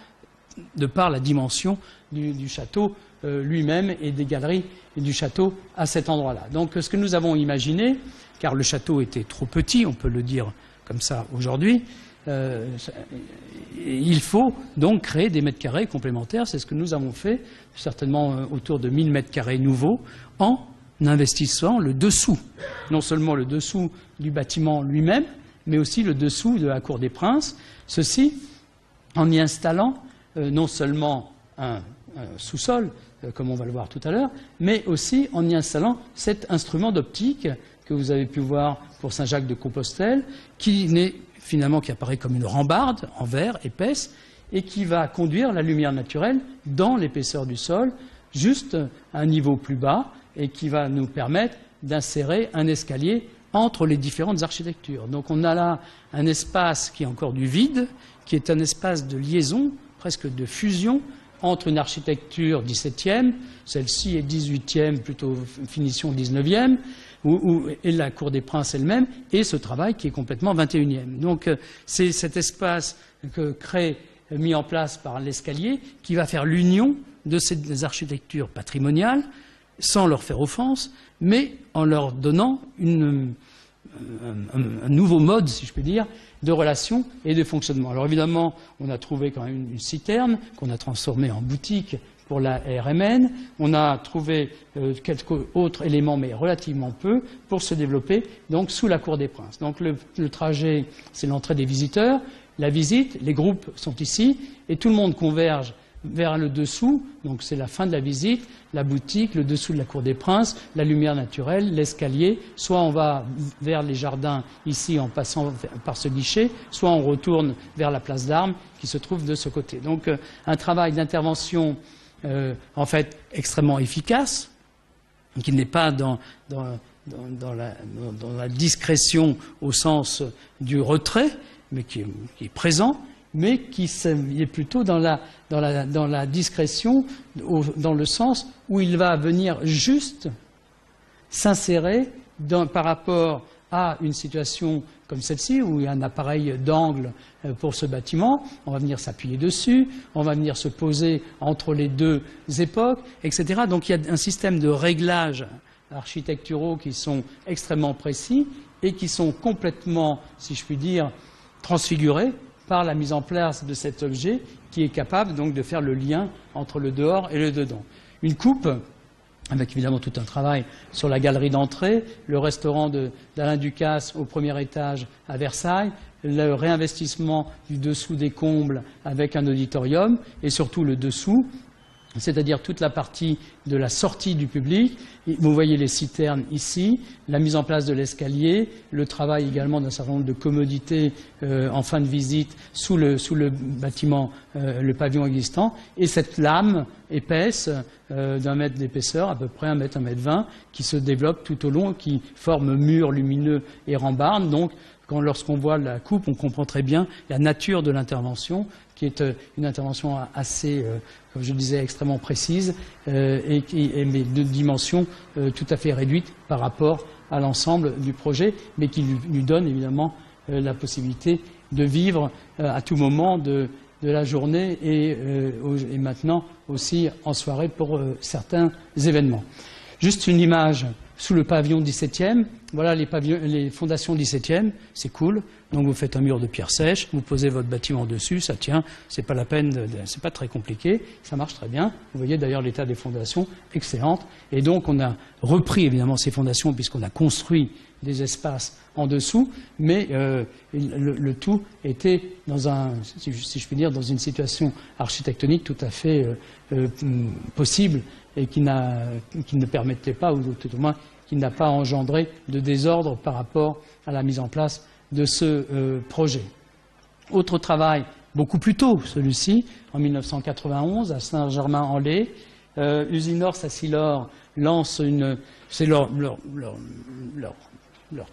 de par la dimension du, château euh, lui-même et des galeries du château à cet endroit-là. Donc ce que nous avons imaginé, car le château était trop petit, on peut le dire comme ça aujourd'hui, euh, il faut donc créer des mètres carrés complémentaires. C'est ce que nous avons fait, certainement euh, autour de 1000 mètres carrés nouveaux, en investissant le dessous, non seulement le dessous du bâtiment lui-même, mais aussi le dessous de la Cour des Princes, ceci en y installant euh, non seulement un, sous-sol, euh, comme on va le voir tout à l'heure, mais aussi en y installant cet instrument d'optique que vous avez pu voir pour Saint-Jacques de Compostelle, qui n'est finalement qui apparaît comme une rambarde en verre épaisse et qui va conduire la lumière naturelle dans l'épaisseur du sol, juste à un niveau plus bas, et qui va nous permettre d'insérer un escalier entre les différentes architectures. Donc on a là un espace qui est encore du vide, qui est un espace de liaison, presque de fusion entre une architecture 17e, celle-ci est 18e, plutôt finition 19e, et la Cour des Princes elle-même, et ce travail qui est complètement 21e. Donc euh, c'est cet espace que crée, mis en place par l'escalier, qui va faire l'union de ces architectures patrimoniales, sans leur faire offense, mais en leur donnant un, nouveau mode, si je puis dire, de relation et de fonctionnement. Alors évidemment, on a trouvé quand même une citerne qu'on a transformée en boutique pour la RMN. On a trouvé euh, quelques autres éléments, mais relativement peu, pour se développer donc sous la cour des princes. Donc le trajet, c'est l'entrée des visiteurs, la visite, les groupes sont ici, et tout le monde converge vers le dessous, donc c'est la fin de la visite, la boutique, le dessous de la cour des princes, la lumière naturelle, l'escalier, soit on va vers les jardins ici en passant par ce guichet, soit on retourne vers la place d'armes qui se trouve de ce côté. Donc euh, un travail d'intervention euh, en fait extrêmement efficace, qui n'est pas dans, dans, la, discrétion au sens du retrait, mais qui est, présent, mais qui est plutôt dans la, discrétion, dans le sens où il va venir juste s'insérer par rapport à une situation comme celle-ci, où il y a un appareil d'angle euh, pour ce bâtiment, on va venir s'appuyer dessus, on va venir se poser entre les deux époques, etc. Donc il y a un système de réglages architecturaux qui sont extrêmement précis et qui sont complètement, si je puis dire, transfigurés par la mise en place de cet objet qui est capable de faire le lien entre le dehors et le dedans. Une coupe, avec évidemment tout un travail sur la galerie d'entrée, le restaurant d'Alain Ducasse au premier étage à Versailles, le réinvestissement du dessous des combles avec un auditorium et surtout le dessous c'est-à-dire toute la partie de la sortie du public. Vous voyez les citernes ici, la mise en place de l'escalier, le travail également d'un certain nombre de commodités euh, en fin de visite sous le, bâtiment, euh, le pavillon existant, et cette lame épaisse euh, d'un mètre d'épaisseur, à peu près un mètre, un mètre vingt, qui se développe tout au long, qui forme mur lumineux et rambarde. Donc, lorsqu'on voit la coupe, on comprend très bien la nature de l'intervention, qui est une intervention assez comme je le disais, extrêmement précise euh, et, qui, mais de dimension euh, tout à fait réduite par rapport à l'ensemble du projet, mais qui lui, donne évidemment euh, la possibilité de vivre à tout moment de, la journée et, et, maintenant aussi en soirée pour certains événements. Juste une image sous le pavillon 17e. Voilà les, fondations 17e, c'est cool. Donc vous faites un mur de pierre sèche, vous posez votre bâtiment dessus, ça tient, c'est pas la peine, c'est pas très compliqué, ça marche très bien. Vous voyez d'ailleurs l'état des fondations, excellente. Et donc on a repris évidemment ces fondations puisqu'on a construit des espaces en dessous, mais euh, le, tout était dans un, une situation architectonique tout à fait euh, euh, possible et qui, ne permettait pas, ou tout au moins qui n'a pas engendré de désordre par rapport à la mise en place de ce euh, projet. Autre travail, beaucoup plus tôt, celui-ci, en 1991, à Saint-Germain-en-Laye, euh, Usinor Sassilor lance leur,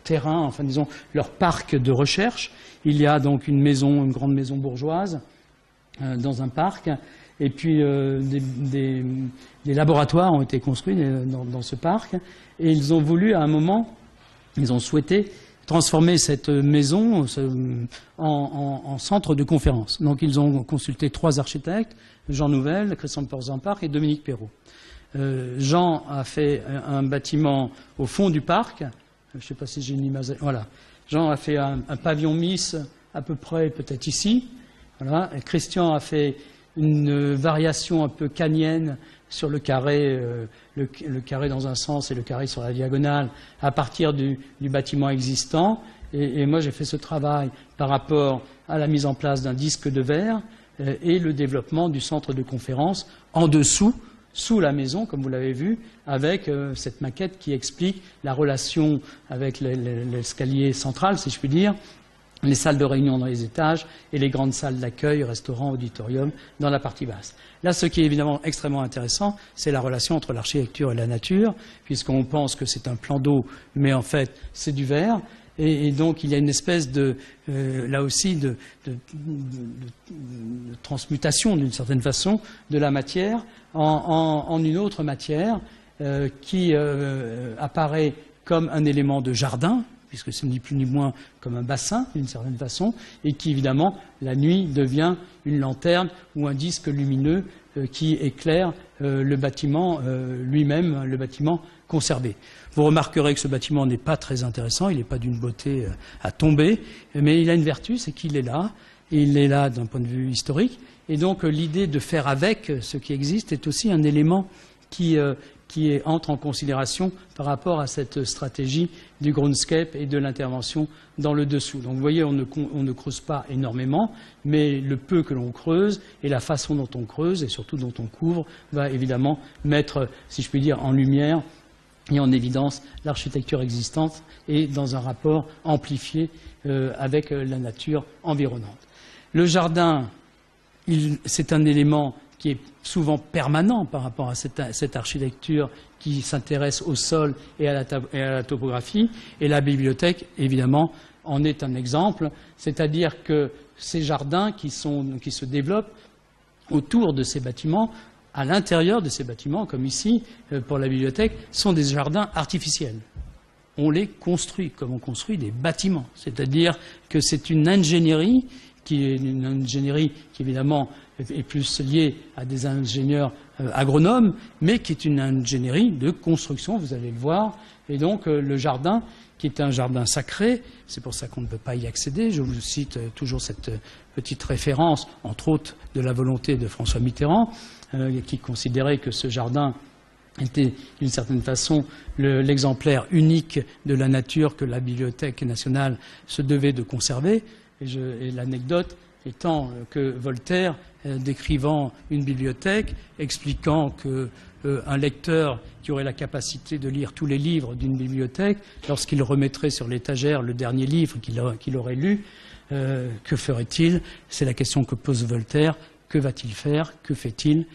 terrain, enfin disons, leur parc de recherche. Il y a donc une maison, une grande maison bourgeoise, euh, dans un parc, et puis euh, des, laboratoires ont été construits dans, ce parc, et ils ont voulu à un moment, ils ont souhaité transformer cette maison en, centre de conférence. Donc ils ont consulté trois architectes, Jean Nouvel, Christian Porzampar et Dominique Perrault. Euh, Jean a fait un, bâtiment au fond du parc, je ne sais pas si j'ai une image, voilà. Jean a fait un, pavillon Miss à peu près peut-être ici, Christian a fait une variation un peu canienne sur le carré, euh, le, carré dans un sens et le carré sur la diagonale, à partir du, bâtiment existant. Et, moi, j'ai fait ce travail par rapport à la mise en place d'un disque de verre euh, et le développement du centre de conférence en dessous, sous la maison, comme vous l'avez vu, avec euh, cette maquette qui explique la relation avec l'escalier central, si je puis dire, les salles de réunion dans les étages et les grandes salles d'accueil, restaurants, auditorium dans la partie basse. Là, ce qui est évidemment extrêmement intéressant, c'est la relation entre l'architecture et la nature, puisqu'on pense que c'est un plan d'eau, mais en fait, c'est du verre. Et, donc, il y a une espèce de, euh, là aussi, de, transmutation, d'une certaine façon, de la matière en, une autre matière euh, qui euh, apparaît comme un élément de jardin, puisque ce n'est plus ni moins comme un bassin, d'une certaine façon, et qui, évidemment, la nuit devient une lanterne ou un disque lumineux euh, qui éclaire euh, le bâtiment euh, lui-même, le bâtiment conservé. Vous remarquerez que ce bâtiment n'est pas très intéressant, il n'est pas d'une beauté à tomber, mais il a une vertu, c'est qu'il est là, et il est là d'un point de vue historique, et donc l'idée de faire avec ce qui existe est aussi un élément qui, qui entre en considération par rapport à cette stratégie du groundscape et de l'intervention dans le dessous. Donc vous voyez, on ne, creuse pas énormément, mais le peu que l'on creuse et la façon dont on creuse et surtout dont on couvre va évidemment mettre, si je puis dire, en lumière et en évidence l'architecture existante et dans un rapport amplifié euh, avec euh, la nature environnante. Le jardin, c'est un élément qui est souvent permanent par rapport à cette, architecture qui s'intéresse au sol et à, la, topographie. Et la bibliothèque, évidemment, en est un exemple, c'est-à-dire que ces jardins qui, qui se développent autour de ces bâtiments, à l'intérieur de ces bâtiments, comme ici euh, pour la bibliothèque, sont des jardins artificiels. On les construit comme on construit des bâtiments, c'est-à-dire que c'est une ingénierie qui est une ingénierie qui évidemment est plus liée à des ingénieurs euh, agronomes, mais qui est une ingénierie de construction, vous allez le voir. Et donc euh, le jardin, qui est un jardin sacré, c'est pour ça qu'on ne peut pas y accéder. Je vous cite euh, toujours cette petite référence, entre autres, de la volonté de François Mitterrand, qui considérait que ce jardin était d'une certaine façon l'exemplaire unique de la nature que la Bibliothèque nationale se devait de conserver. Et, l'anecdote étant que Voltaire, euh, décrivant une bibliothèque, expliquant qu'un euh, lecteur qui aurait la capacité de lire tous les livres d'une bibliothèque, lorsqu'il remettrait sur l'étagère le dernier livre qu'il aurait lu, euh, que ferait-il? C'est la question que pose Voltaire. Que va-t-il faire? Que fait-il?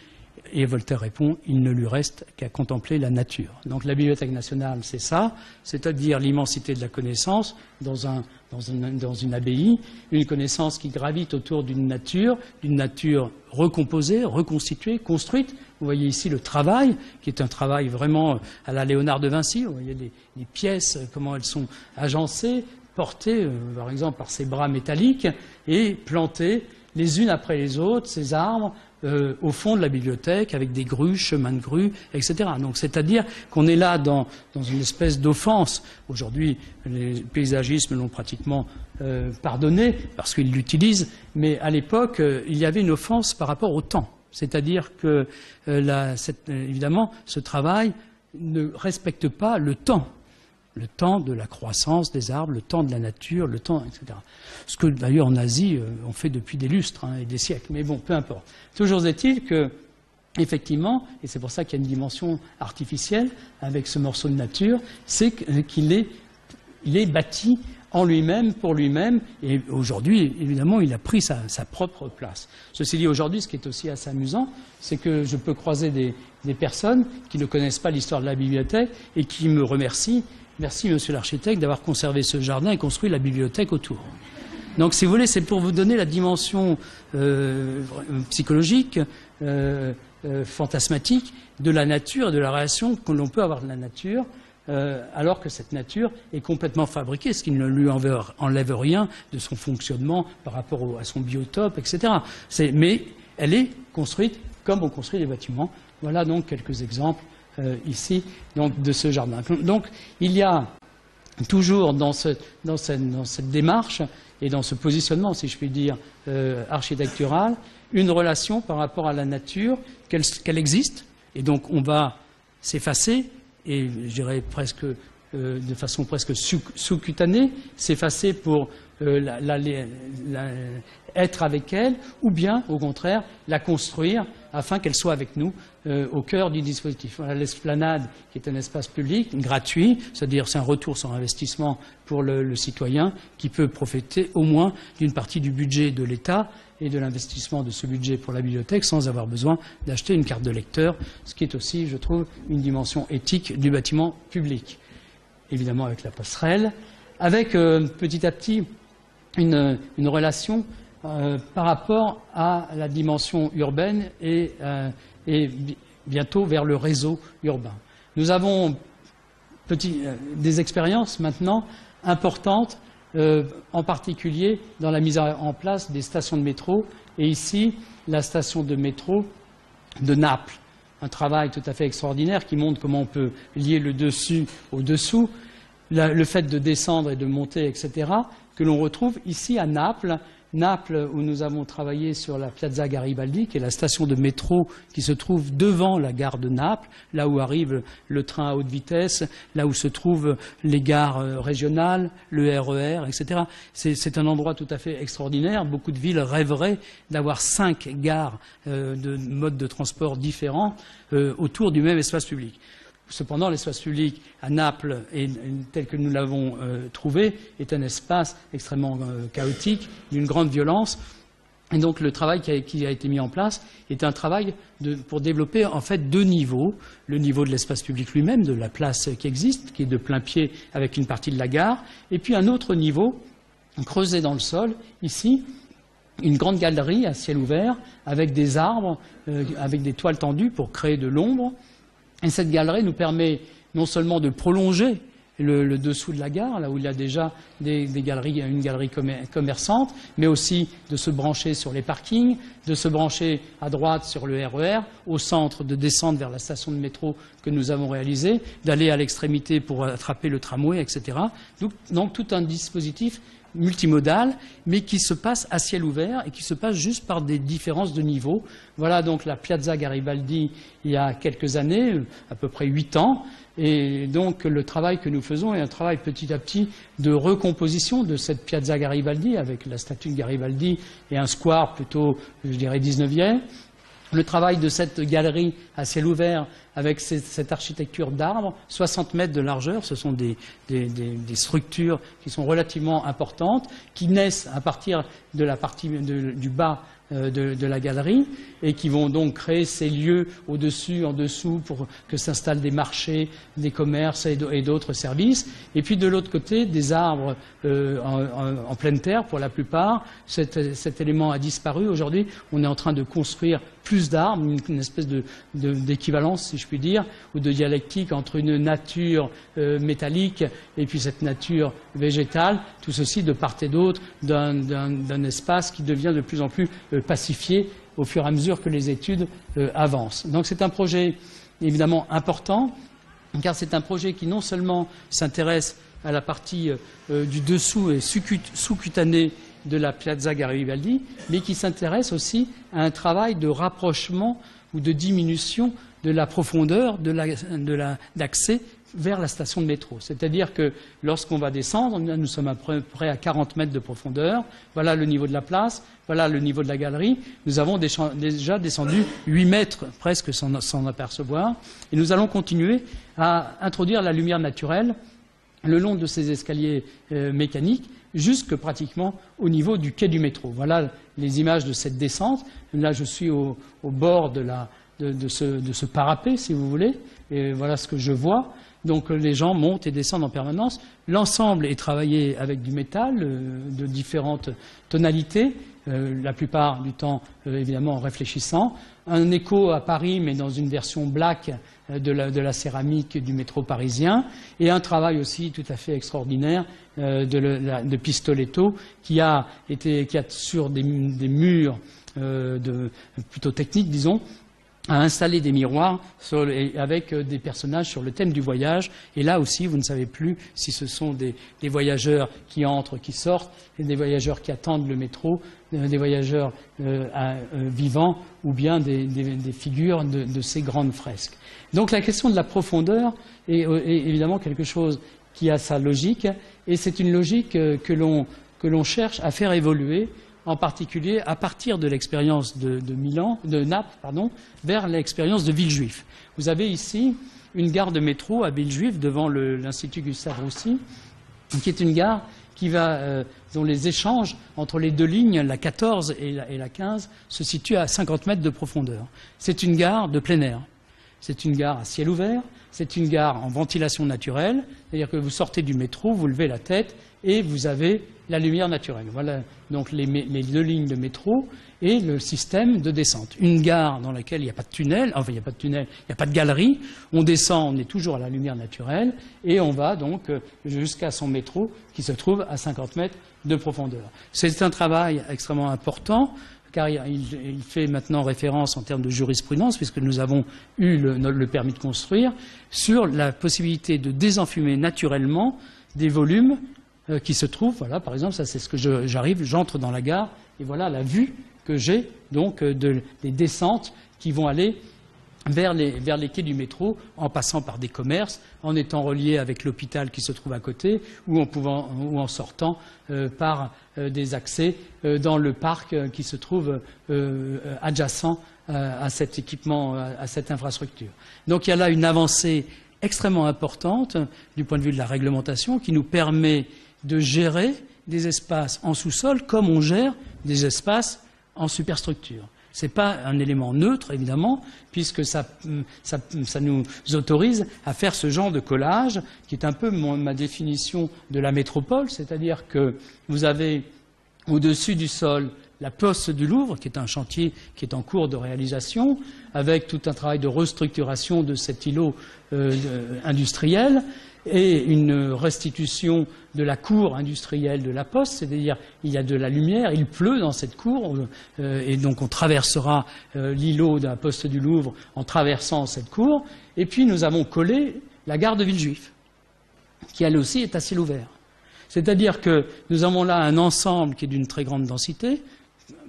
Et Voltaire répond, il ne lui reste qu'à contempler la nature. Donc la Bibliothèque nationale, c'est ça, c'est-à-dire l'immensité de la connaissance dans, une, abbaye, une connaissance qui gravite autour d'une nature, d'une nature recomposée, reconstituée, construite. Vous voyez ici le travail, qui est un travail vraiment à la Léonard de Vinci. Vous voyez les, pièces, comment elles sont agencées, portées, euh, par exemple, par ces bras métalliques, et plantées les unes après les autres, ces arbres, euh, au fond de la bibliothèque avec des grues, chemins de grues, etc. Donc c'est-à-dire qu'on est là dans, une espèce d'offense. Aujourd'hui, les paysagismes l'ont pratiquement euh, pardonné parce qu'ils l'utilisent, mais à l'époque, euh, il y avait une offense par rapport au temps. C'est-à-dire que, évidemment, ce travail ne respecte pas le temps le temps de la croissance des arbres, le temps de la nature, le temps, etc. Ce que d'ailleurs en Asie euh, on fait depuis des lustres hein, et des siècles, mais bon, peu importe. Toujours est-il que, effectivement, et c'est pour ça qu'il y a une dimension artificielle avec ce morceau de nature, c'est qu'il est, il est bâti en lui-même, pour lui-même, et aujourd'hui, évidemment, il a pris sa, propre place. Ceci dit, aujourd'hui, ce qui est aussi assez amusant, c'est que je peux croiser des personnes qui ne connaissent pas l'histoire de la bibliothèque et qui me remercient Merci, monsieur l'architecte, d'avoir conservé ce jardin et construit la bibliothèque autour. Donc, si vous voulez, c'est pour vous donner la dimension euh, psychologique, euh, euh, fantasmatique de la nature et de la relation que l'on peut avoir de la nature, alors que cette nature est complètement fabriquée, ce qui ne lui enlève rien de son fonctionnement par rapport à son biotope, etc. Mais elle est construite comme on construit les bâtiments. Voilà donc quelques exemples euh, ici donc, de ce jardin. Donc il y a toujours dans, cette, démarche et dans ce positionnement, si je puis dire, euh, architectural, une relation par rapport à la nature, qu'elle existe, et donc on va s'effacer, et je dirais presque euh, de façon presque sous-cutanée, s'effacer pour être avec elle, ou bien, au contraire, la construire afin qu'elle soit avec nous euh, au cœur du dispositif. L'esplanade qui est un espace public gratuit, c'est-à-dire c'est un retour sur investissement pour le, citoyen qui peut profiter au moins d'une partie du budget de l'État et de l'investissement de ce budget pour la bibliothèque sans avoir besoin d'acheter une carte de lecteur, ce qui est aussi, je trouve, une dimension éthique du bâtiment public. Évidemment avec la passerelle, avec euh, petit à petit une relation euh, par rapport à la dimension urbaine et, bientôt vers le réseau urbain. Nous avons euh, des expériences maintenant importantes, en particulier dans la mise en place des stations de métro, et ici la station de métro de Naples. Un travail tout à fait extraordinaire qui montre comment on peut lier le dessus au dessous, le fait de descendre et de monter, etc., que l'on retrouve ici à Naples Naples, où nous avons travaillé sur la Piazza Garibaldi, qui est la station de métro qui se trouve devant la gare de Naples, là où arrive le train à haute vitesse, là où se trouvent les gares euh, régionales, le RER, etc. C'est un endroit tout à fait extraordinaire. Beaucoup de villes rêveraient d'avoir cinq gares euh, de modes de transport différents euh, autour du même espace public. Cependant, l'espace public à Naples, tel que nous l'avons euh, trouvé, est un espace extrêmement euh, chaotique, d'une grande violence. Et donc le travail qui a, été mis en place est un travail pour développer en fait deux niveaux. Le niveau de l'espace public lui-même, de la place qui existe, qui est de plein pied avec une partie de la gare, et puis un autre niveau creusé dans le sol, ici, une grande galerie à ciel ouvert avec des arbres, euh, avec des toiles tendues pour créer de l'ombre. Et cette galerie nous permet non seulement de prolonger le, dessous de la gare, là où il y a déjà des, galeries, une galerie commerçante, mais aussi de se brancher sur les parkings, de se brancher à droite sur le RER, e au centre de descendre vers la station de métro que nous avons réalisée, d'aller à l'extrémité pour attraper le tramway, etc. donc tout un dispositif multimodal, mais qui se passe à ciel ouvert et qui se passe juste par des différences de niveau. Voilà donc la Piazza Garibaldi il y a quelques années, à peu près huit ans, et donc le travail que nous faisons est un travail petit à petit de recomposition de cette Piazza Garibaldi, avec la statue de Garibaldi et un square plutôt, je dirais, 19e, le travail de cette galerie à ciel ouvert avec cette architecture d'arbres, 60 mètres de largeur, ce sont des, structures qui sont relativement importantes, qui naissent à partir de la partie du bas euh, de, la galerie et qui vont donc créer ces lieux au-dessus, en dessous, pour que s'installent des marchés, des commerces et d'autres services. Et puis de l'autre côté, des arbres euh, en, pleine terre pour la plupart. Cet, élément a disparu. Aujourd'hui, on est en train de construire plus d'arbres, une, espèce d'équivalence, si je puis dire, ou de dialectique entre une nature euh, métallique et puis cette nature végétale, tout ceci de part et d'autre d'un espace qui devient de plus en plus pacifié au fur et à mesure que les études euh, avancent. Donc c'est un projet évidemment important, car c'est un projet qui non seulement s'intéresse à la partie euh, euh, du dessous et sous-cutanée de la Piazza Garibaldi, mais qui s'intéresse aussi à un travail de rapprochement ou de diminution de la profondeur d'accès vers la station de métro. C'est-à-dire que lorsqu'on va descendre, nous sommes à peu près à 40 mètres de profondeur, voilà le niveau de la place, voilà le niveau de la galerie, nous avons déjà descendu 8 mètres presque sans, apercevoir, et nous allons continuer à introduire la lumière naturelle le long de ces escaliers euh, mécaniques jusque pratiquement au niveau du quai du métro. Voilà les images de cette descente. Là, je suis au, bord de, ce, parapet, si vous voulez, et voilà ce que je vois. Donc les gens montent et descendent en permanence. L'ensemble est travaillé avec du métal euh, de différentes tonalités, euh, la plupart du temps euh, évidemment en réfléchissant. Un écho à Paris, mais dans une version black de la, céramique du métro parisien, et un travail aussi tout à fait extraordinaire de, Pistoletto, qui a été qui a sur des, murs plutôt techniques, disons, à installer des miroirs avec euh, des personnages sur le thème du voyage. Et là aussi, vous ne savez plus si ce sont des, voyageurs qui entrent, qui sortent, des voyageurs qui attendent le métro, euh, des voyageurs euh, vivants ou bien des, figures de, ces grandes fresques. Donc la question de la profondeur est, évidemment quelque chose qui a sa logique et c'est une logique que l'on cherche à faire évoluer en particulier à partir de l'expérience de, Milan, de Naples, pardon, vers l'expérience de Villejuif. Vous avez ici une gare de métro à Villejuif devant l'Institut Gustave Roussy, qui est une gare qui va, euh, dont les échanges entre les deux lignes, la 14 et la, et la 15, se situent à 50 mètres de profondeur. C'est une gare de plein air. C'est une gare à ciel ouvert, c'est une gare en ventilation naturelle, c'est-à-dire que vous sortez du métro, vous levez la tête et vous avez la lumière naturelle. Voilà donc les, deux lignes de métro et le système de descente. Une gare dans laquelle il n'y a pas de tunnel, enfin il n'y a pas de tunnel, il n'y a pas de galerie. On descend, on est toujours à la lumière naturelle et on va donc euh, jusqu'à son métro qui se trouve à 50 mètres de profondeur. C'est un travail extrêmement important car il, fait maintenant référence en termes de jurisprudence, puisque nous avons eu le permis de construire, sur la possibilité de désenfumer naturellement des volumes euh, qui se trouve, voilà, par exemple, ça c'est ce que j'arrive, j'entre dans la gare, et voilà la vue que j'ai donc euh, des descentes qui vont aller vers les, quais du métro, en passant par des commerces, en étant relié avec l'hôpital qui se trouve à côté, ou en, sortant euh, par des accès dans le parc qui se trouve adjacent à cet équipement, à cette infrastructure. Donc il y a là une avancée extrêmement importante du point de vue de la réglementation qui nous permet de gérer des espaces en sous-sol comme on gère des espaces en superstructure. Ce n'est pas un élément neutre, évidemment, puisque ça, nous autorise à faire ce genre de collage, qui est un peu ma définition de la métropole, c'est-à-dire que vous avez au-dessus du sol la poste du Louvre, qui est un chantier qui est en cours de réalisation, avec tout un travail de restructuration de cet îlot euh, industriel et une restitution de la cour industrielle de la Poste, c'est-à-dire il y a de la lumière, il pleut dans cette cour, euh, et donc on traversera euh, l'îlot la Poste du Louvre en traversant cette cour, et puis nous avons collé la gare de Villejuif, qui elle aussi est à ciel ouvert. C'est-à-dire que nous avons là un ensemble qui est d'une très grande densité,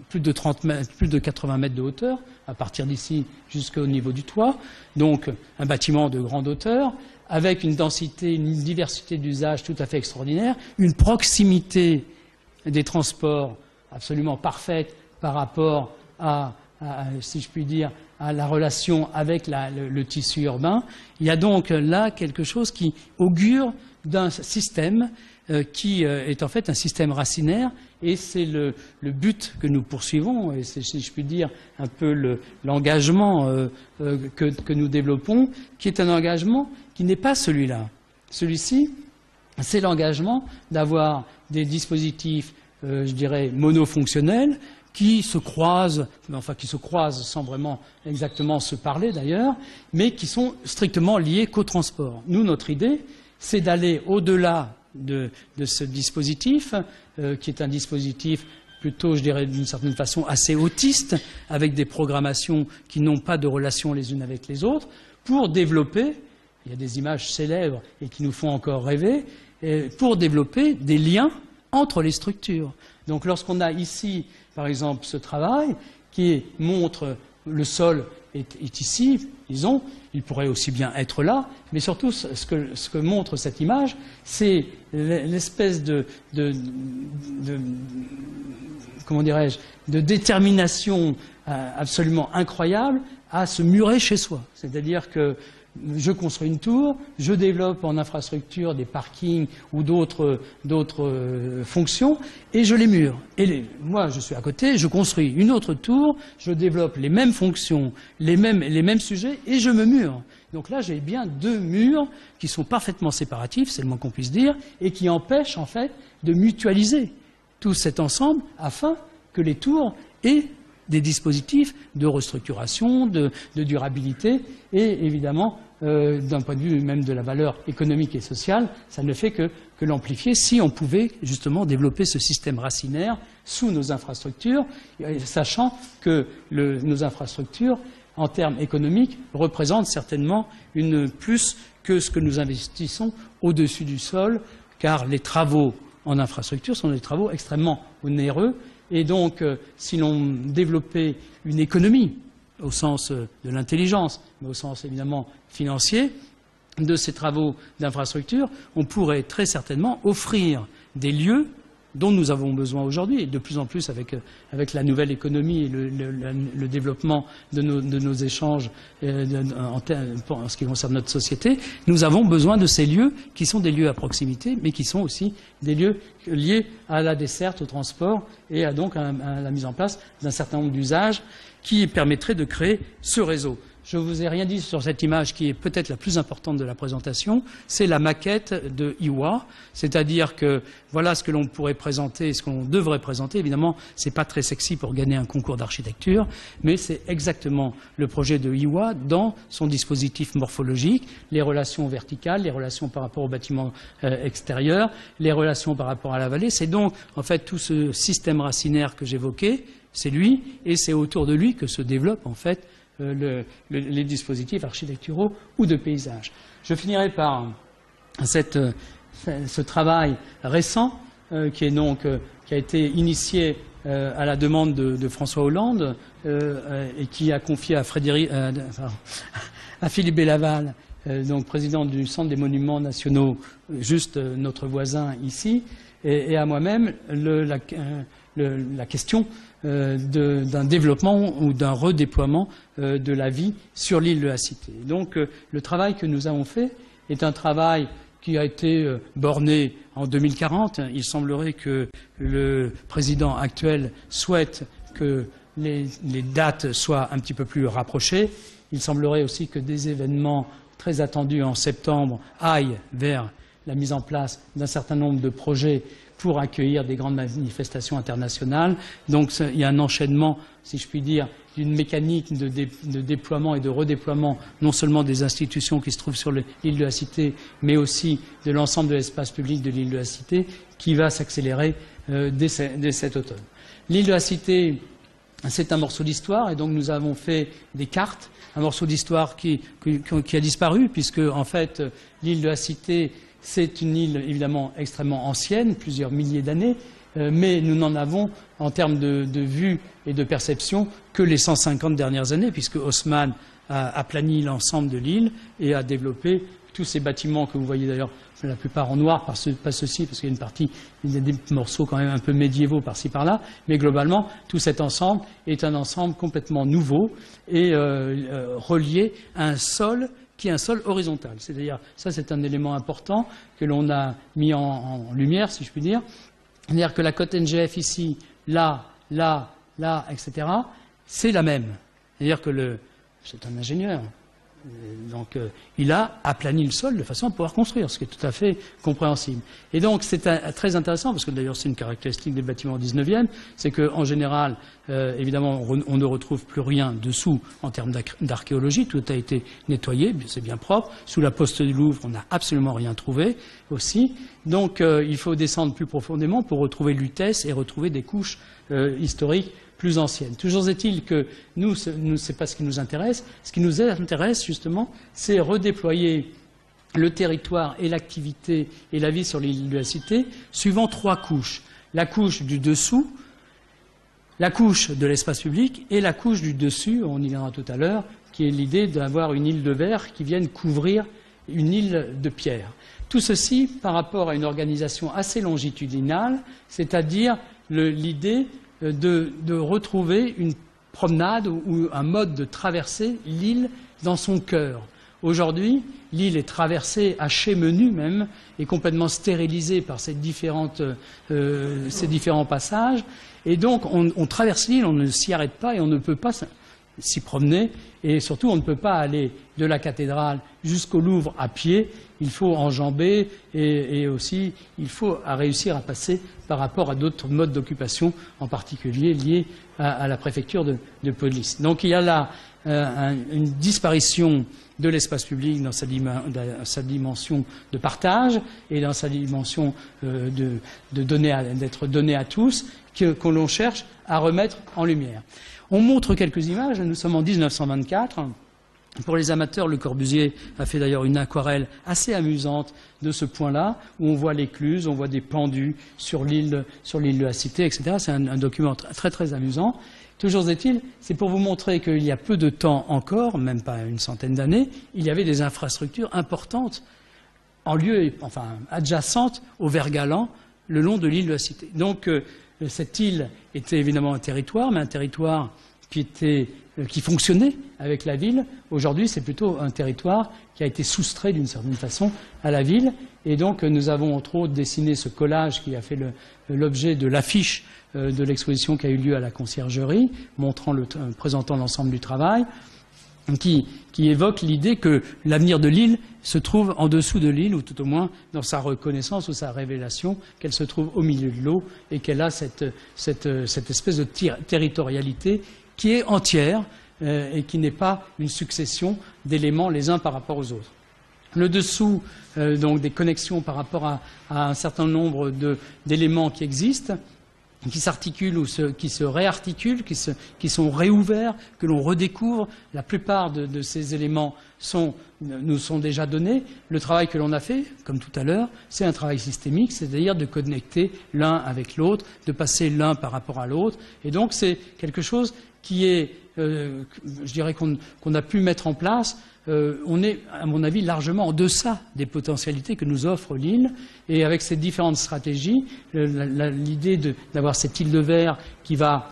plus de, 30 mètres, plus de 80 mètres de hauteur, à partir d'ici jusqu'au niveau du toit, donc un bâtiment de grande hauteur, avec une densité, une diversité d'usages tout à fait extraordinaire, une proximité des transports absolument parfaite par rapport à, si je puis dire, à la relation avec le, tissu urbain. Il y a donc là quelque chose qui augure d'un système euh, qui euh, est en fait un système racinaire et c'est le, but que nous poursuivons, et c'est, si je puis dire, un peu l'engagement euh, que, nous développons, qui est un engagement qui n'est pas celui-là. Celui-ci, c'est l'engagement d'avoir des dispositifs, je dirais, monofonctionnels, qui se croisent, enfin qui se croisent sans vraiment exactement se parler d'ailleurs, mais qui sont strictement liés qu'au transport. Nous, notre idée, c'est d'aller au-delà de, ce dispositif, euh, qui est un dispositif plutôt, je dirais, d'une certaine façon assez autiste, avec des programmations qui n'ont pas de relation les unes avec les autres, pour développer, il y a des images célèbres et qui nous font encore rêver, pour développer des liens entre les structures. Donc lorsqu'on a ici, par exemple, ce travail qui montre le sol est, ici, disons, il pourrait aussi bien être là, mais surtout ce que, montre cette image, c'est l'espèce de, comment dirais-je, de détermination euh, absolument incroyable à se murer chez soi. C'est-à-dire que je construis une tour, je développe en infrastructure des parkings ou d'autres euh, fonctions, et je les mure. Et moi, je suis à côté, je construis une autre tour, je développe les mêmes fonctions, les mêmes, les mêmes sujets, et je me mure. Donc là, j'ai bien deux murs qui sont parfaitement séparatifs, c'est le moins qu'on puisse dire, et qui empêchent en fait de mutualiser tout cet ensemble afin que les tours aient des dispositifs de restructuration, de, durabilité, et évidemment, euh, d'un point de vue même de la valeur économique et sociale, ça ne fait que, l'amplifier si on pouvait justement développer ce système racinaire sous nos infrastructures, sachant que nos infrastructures, en termes économiques, représentent certainement une plus que ce que nous investissons au-dessus du sol, car les travaux en infrastructure sont des travaux extrêmement onéreux et donc, euh, si l'on développait une économie, au sens euh, de l'intelligence, mais au sens évidemment financier, de ces travaux d'infrastructure, on pourrait très certainement offrir des lieux dont nous avons besoin aujourd'hui, et de plus en plus avec, euh, la nouvelle économie et le, développement de nos, échanges euh, en, ce qui concerne notre société, nous avons besoin de ces lieux qui sont des lieux à proximité, mais qui sont aussi des lieux liés à la desserte, au transport, et à donc à la mise en place d'un certain nombre d'usages qui permettraient de créer ce réseau. Je ne vous ai rien dit sur cette image qui est peut-être la plus importante de la présentation. C'est la maquette de Iwa. C'est-à-dire que voilà ce que l'on pourrait présenter, ce qu'on devrait présenter. Évidemment, ce n'est pas très sexy pour gagner un concours d'architecture, mais c'est exactement le projet de Iwa dans son dispositif morphologique, les relations verticales, les relations par rapport au bâtiment euh, extérieur, les relations par rapport à la vallée. C'est donc, en fait, tout ce système racinaire que j'évoquais, c'est lui, et c'est autour de lui que se développe, en fait, euh, les dispositifs architecturaux ou de paysage. Je finirai par euh, ce travail récent euh, qui, a été initié à la demande de, François Hollande et qui a confié à, Philippe Bélaval, donc président du Centre des monuments nationaux, juste notre voisin ici, et, à moi-même la, question euh, d'un développement ou d'un redéploiement euh, de la vie sur l'île de la Cité. Donc euh, le travail que nous avons fait est un travail qui a été borné en 2040. Il semblerait que le président actuel souhaite que les, dates soient un petit peu plus rapprochées. Il semblerait aussi que des événements très attendus en septembre aillent vers la mise en place d'un certain nombre de projets pour accueillir des grandes manifestations internationales. Donc il y a un enchaînement, si je puis dire, d'une mécanique de, déploiement et de redéploiement non seulement des institutions qui se trouvent sur l'île de la Cité, mais aussi de l'ensemble de l'espace public de l'île de la Cité, qui va s'accélérer euh, dès, cet automne. L'île de la Cité, c'est un morceau d'histoire, et donc nous avons fait des cartes, un morceau d'histoire qui, qui, a disparu, puisque en fait l'île de la Cité, c'est une île évidemment extrêmement ancienne, plusieurs milliers d'années, euh, mais nous n'en avons en termes de, vue et de perception que les 150 dernières années, puisque Haussmann a aplani l'ensemble de l'île et a développé tous ces bâtiments que vous voyez d'ailleurs la plupart en noir, pas, ceci, parce qu'il y a une partie, des morceaux quand même un peu médiévaux par-ci par-là, mais globalement, tout cet ensemble est un ensemble complètement nouveau et euh, euh, relié à un sol qui est un sol horizontal. C'est-à-dire, ça c'est un élément important que l'on a mis en lumière, si je puis dire, c'est-à-dire que la cote NGF ici, là, là, là, etc., c'est la même. C'est-à-dire que le, c'est un ingénieur. Donc, euh, il a aplani le sol de façon à pouvoir construire, ce qui est tout à fait compréhensible. Et donc, c'est très intéressant, parce que d'ailleurs, c'est une caractéristique des bâtiments 19e, c'est qu'en général, euh, évidemment, on, ne retrouve plus rien dessous en termes d'archéologie, tout a été nettoyé, c'est bien propre. Sous la poste du Louvre, on n'a absolument rien trouvé aussi. Donc, euh, il faut descendre plus profondément pour retrouver l'Utès et retrouver des couches historiques plus. Toujours est-il que nous, ce n'est pas ce qui nous intéresse. Ce qui nous intéresse, justement, c'est redéployer le territoire et l'activité et la vie sur l'île de la Cité suivant trois couches. La couche du dessous, la couche de l'espace public et la couche du dessus, on y viendra tout à l'heure, qui est l'idée d'avoir une île de verre qui vienne couvrir une île de pierre. Tout ceci par rapport à une organisation assez longitudinale, c'est-à-dire l'idée de, retrouver une promenade ou, un mode de traverser l'île dans son cœur. Aujourd'hui, l'île est traversée à chez menu même et complètement stérilisée par ces, euh, ces différents passages. Et donc, on, on traverse l'île, on ne s'y arrête pas et on ne peut pas s'y promener. Et surtout, on ne peut pas aller de la cathédrale jusqu'au Louvre à pied. Il faut enjamber et, aussi il faut réussir à passer par rapport à d'autres modes d'occupation, en particulier liés à, la préfecture de, police. Donc il y a là euh, une disparition de l'espace public dans sa, dimension de partage et dans sa dimension euh, d'être donné à tous, que l'on cherche à remettre en lumière. On montre quelques images, nous sommes en 1924. Pour les amateurs, Le Corbusier a fait d'ailleurs une aquarelle assez amusante de ce point-là, où on voit l'écluse, on voit des pendus sur l'île, de la Cité, etc. C'est un, document très très amusant. Toujours est-il, c'est pour vous montrer qu'il y a peu de temps encore, même pas une centaine d'années, il y avait des infrastructures importantes en lieu, enfin adjacentes au Vergalan, le long de l'île de la Cité. Donc euh, cette île était évidemment un territoire, mais un territoire qui, euh, qui fonctionnait avec la ville. Aujourd'hui, c'est plutôt un territoire qui a été soustrait d'une certaine façon à la ville. Et donc, nous avons entre autres dessiné ce collage qui a fait l'objet de l'affiche euh, de l'exposition qui a eu lieu à la conciergerie, présentant l'ensemble du travail qui, évoque l'idée que l'avenir de l'île se trouve en dessous de l'île, ou tout au moins dans sa reconnaissance ou sa révélation, qu'elle se trouve au milieu de l'eau et qu'elle a cette, espèce de territorialité qui est entière euh, et qui n'est pas une succession d'éléments les uns par rapport aux autres. Le dessous, euh, donc des connexions par rapport à un certain nombre d'éléments qui existent, qui s'articulent ou qui se réarticulent, qui, sont réouverts, que l'on redécouvre. La plupart de, ces éléments nous sont déjà donnés. Le travail que l'on a fait, comme tout à l'heure, c'est un travail systémique, c'est-à-dire de connecter l'un avec l'autre, de passer l'un par rapport à l'autre. Et donc c'est quelque chose qui est, euh, je dirais, qu'on a pu mettre en place euh, on est, à mon avis, largement en deçà des potentialités que nous offre l'île. Et avec ces différentes stratégies, l'idée d'avoir cette île de verre qui va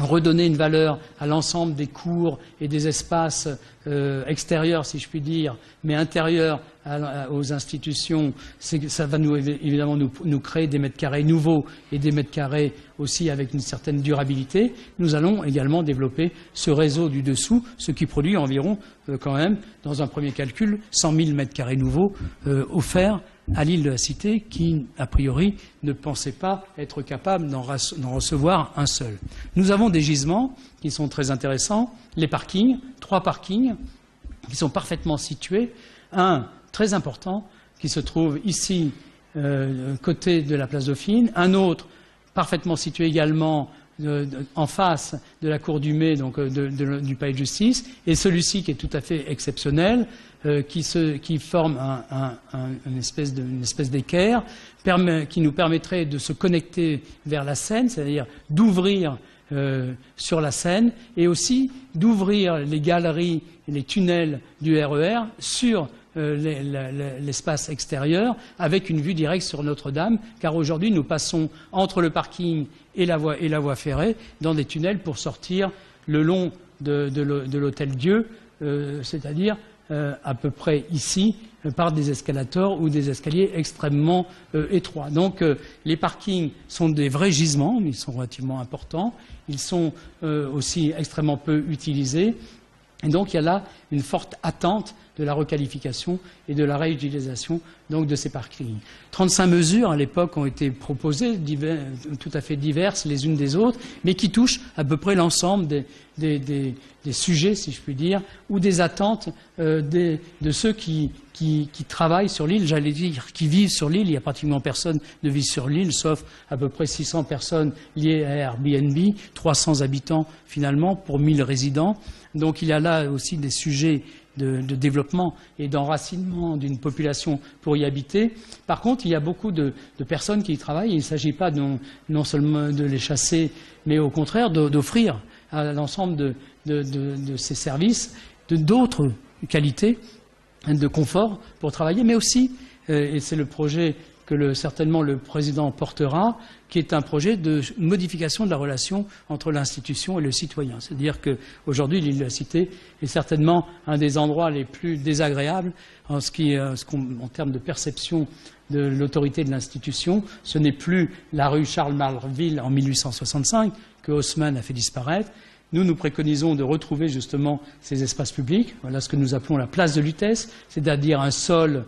redonner une valeur à l'ensemble des cours et des espaces euh, extérieurs, si je puis dire, mais intérieurs aux institutions, ça va nous, évidemment nous, créer des mètres carrés nouveaux et des mètres carrés aussi avec une certaine durabilité. Nous allons également développer ce réseau du dessous, ce qui produit environ, euh, quand même, dans un premier calcul, 100 000 mètres carrés nouveaux euh, offerts à l'île de la Cité qui, a priori, ne pensait pas être capable d'en recevoir un seul. Nous avons des gisements qui sont très intéressants, les parkings, trois parkings qui sont parfaitement situés, un très important qui se trouve ici, euh, côté de la place Dauphine, un autre parfaitement situé également en face de la Cour du Mai, donc euh, du palais de justice, et celui-ci qui est tout à fait exceptionnel, euh, qui, forme une espèce d'équerre, qui nous permettrait de se connecter vers la Seine, c'est-à-dire d'ouvrir euh, sur la Seine, et aussi d'ouvrir les galeries et les tunnels du RER e sur l'espace extérieur avec une vue directe sur Notre-Dame, car aujourd'hui nous passons entre le parking et la voie, ferrée dans des tunnels pour sortir le long de, l'hôtel Dieu, euh, c'est-à-dire euh, à peu près ici, euh, par des escalators ou des escaliers extrêmement étroits. Donc les parkings sont des vrais gisements, ils sont relativement importants. Ils sont aussi extrêmement peu utilisés. Donc il y a là une forte attente de la requalification et de la réutilisation de ces parkings. 35 mesures à l'époque ont été proposées, tout à fait diverses les unes des autres, mais qui touchent à peu près l'ensemble des, sujets, si je puis dire, ou des attentes euh, de ceux qui, travaillent sur l'île, j'allais dire qui vivent sur l'île. Il n'y a pratiquement personne ne vit sur l'île, sauf à peu près 600 personnes liées à Airbnb, 300 habitants finalement pour 1000 résidents. Donc il y a là aussi des sujets de, développement et d'enracinement d'une population pour y habiter. Par contre, il y a beaucoup de, personnes qui y travaillent. il ne s'agit pas non, seulement de les chasser, mais au contraire d'offrir à l'ensemble de, ces services d'autres qualités de confort pour travailler, mais aussi, euh, et c'est le projet que certainement le président portera, qui est un projet de modification de la relation entre l'institution et le citoyen. C'est-à-dire qu'aujourd'hui, l'île de la Cité est certainement un des endroits les plus désagréables en, ce qui, euh, en termes de perception de l'autorité de l'institution. Ce n'est plus la rue Charles-Marville en 1865 que Haussmann a fait disparaître. Nous, nous préconisons de retrouver justement ces espaces publics. Voilà ce que nous appelons la place de Lutèce, c'est-à-dire un sol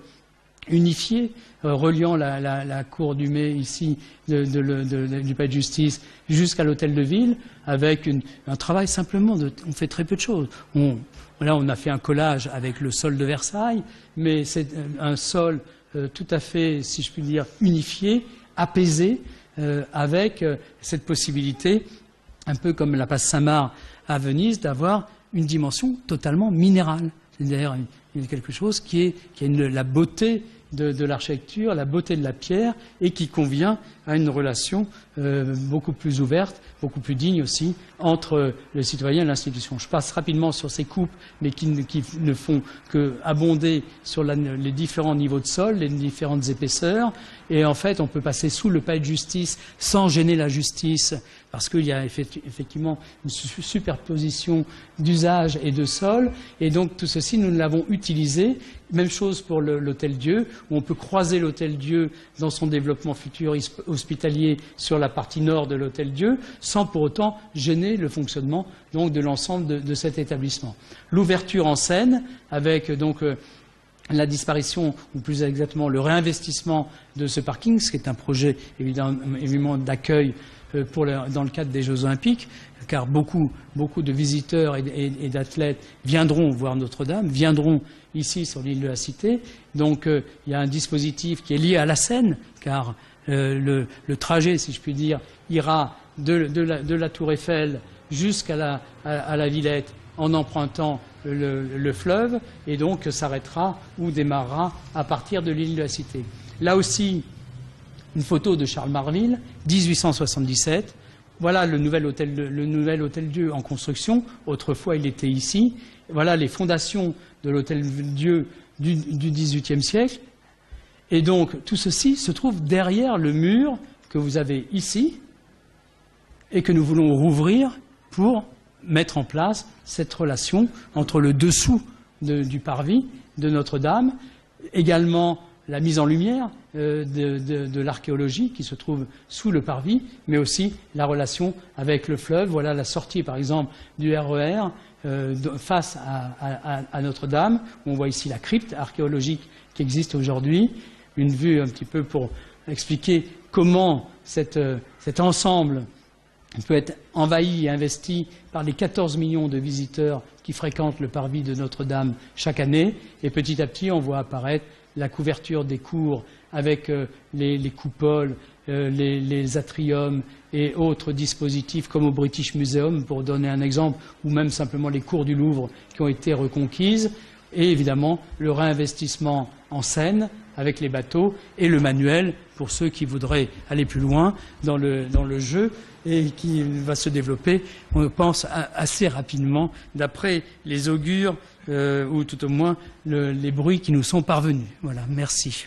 unifié, euh, reliant la, cour du mai ici du palais de justice jusqu'à l'hôtel de ville, avec un travail simplement on fait très peu de choses. On, là, on a fait un collage avec le sol de Versailles, mais c'est un sol euh, tout à fait, si je puis dire, unifié, apaisé, euh, avec cette possibilité, un peu comme la place Saint-Marc à Venise, d'avoir une dimension totalement minérale. C'est d'ailleurs quelque chose qui, est, qui a la beauté de, l'architecture, la beauté de la pierre, et qui convient à une relation euh, beaucoup plus ouverte, beaucoup plus digne aussi, entre le citoyen et l'institution. Je passe rapidement sur ces coupes, mais qui, ne font qu'abonder sur les différents niveaux de sol, les différentes épaisseurs, et en fait, on peut passer sous le palais de justice sans gêner la justice, parce qu'il y a effectivement une superposition d'usage et de sol, et donc tout ceci, nous l'avons utilisé. Même chose pour l'Hôtel Dieu, où on peut croiser l'Hôtel Dieu dans son développement futur hospitalier sur la partie nord de l'Hôtel Dieu, sans pour autant gêner le fonctionnement donc, de l'ensemble de, cet établissement. L'ouverture en scène, avec donc euh, la disparition, ou plus exactement le réinvestissement de ce parking, ce qui est un projet évidemment, d'accueil euh, dans le cadre des Jeux Olympiques, car beaucoup, de visiteurs et, d'athlètes viendront voir Notre-Dame, viendront ici sur l'île de la Cité. Donc euh, il y a un dispositif qui est lié à la Seine, car euh, le, trajet, si je puis dire, ira de, la, Tour Eiffel jusqu'à la Villette en empruntant le, fleuve et donc s'arrêtera ou démarrera à partir de l'île de la Cité. Là aussi, une photo de Charles Marville, 1877. Voilà le nouvel hôtel, le nouvel hôtel Dieu en construction. Autrefois, il était ici. Voilà les fondations de l'hôtel Dieu du, XVIIIe siècle. Et donc, tout ceci se trouve derrière le mur que vous avez ici et que nous voulons rouvrir pour mettre en place cette relation entre le dessous du parvis de Notre-Dame, également la mise en lumière euh, de, l'archéologie qui se trouve sous le parvis, mais aussi la relation avec le fleuve. Voilà la sortie, par exemple, du RER e euh, face à, Notre-Dame. On voit ici la crypte archéologique qui existe aujourd'hui. Une vue un petit peu pour expliquer comment euh, cet ensemble peut être envahi et investi par les 14 millions de visiteurs qui fréquentent le parvis de Notre-Dame chaque année. Et petit à petit, on voit apparaître la couverture des cours avec euh, les, coupoles, euh, les, atriums et autres dispositifs comme au British Museum, pour donner un exemple, ou même simplement les cours du Louvre qui ont été reconquises, et évidemment le réinvestissement en scène avec les bateaux et le manuel pour ceux qui voudraient aller plus loin dans le, jeu et qui va se développer, on pense, assez rapidement, d'après les augures, euh, ou tout au moins les bruits qui nous sont parvenus. Voilà, merci.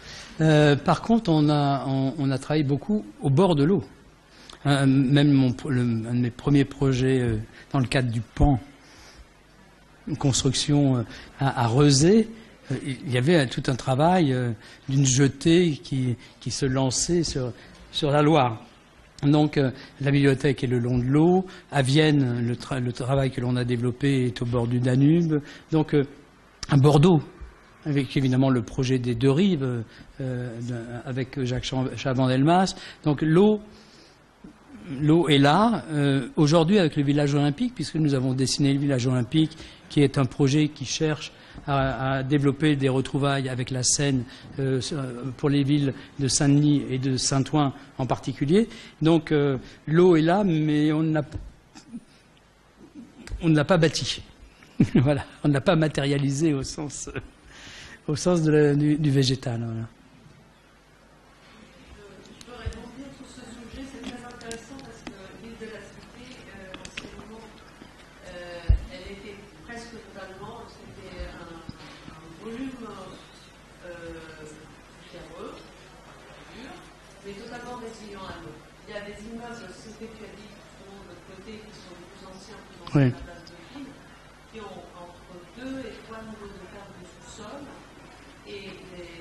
Euh, par contre, on a, travaillé beaucoup au bord de l'eau. même mon, un de mes premiers projets dans le cadre du PAN, une construction à, à Rezé, euh, il y avait tout un travail euh, d'une jetée qui, se lançait sur, la Loire. Donc euh, la bibliothèque est le long de l'eau. À Vienne, le, travail que l'on a développé est au bord du Danube. Donc à Bordeaux, avec évidemment le projet des deux rives, avec Jacques Chaban-Delmas. Donc l'eau, est là. Aujourd'hui, avec le village olympique, puisque nous avons dessiné le village olympique, qui est un projet qui cherche à, développer des retrouvailles avec la Seine euh, pour les villes de Saint-Denis et de Saint-Ouen en particulier. Donc euh, l'eau est là, mais on ne l'a pas bâti. voilà, on ne l'a pas matérialisé au sens, au sens du, végétal. oui. qui ont entre deux et trois niveaux de carte de sous-sol. Et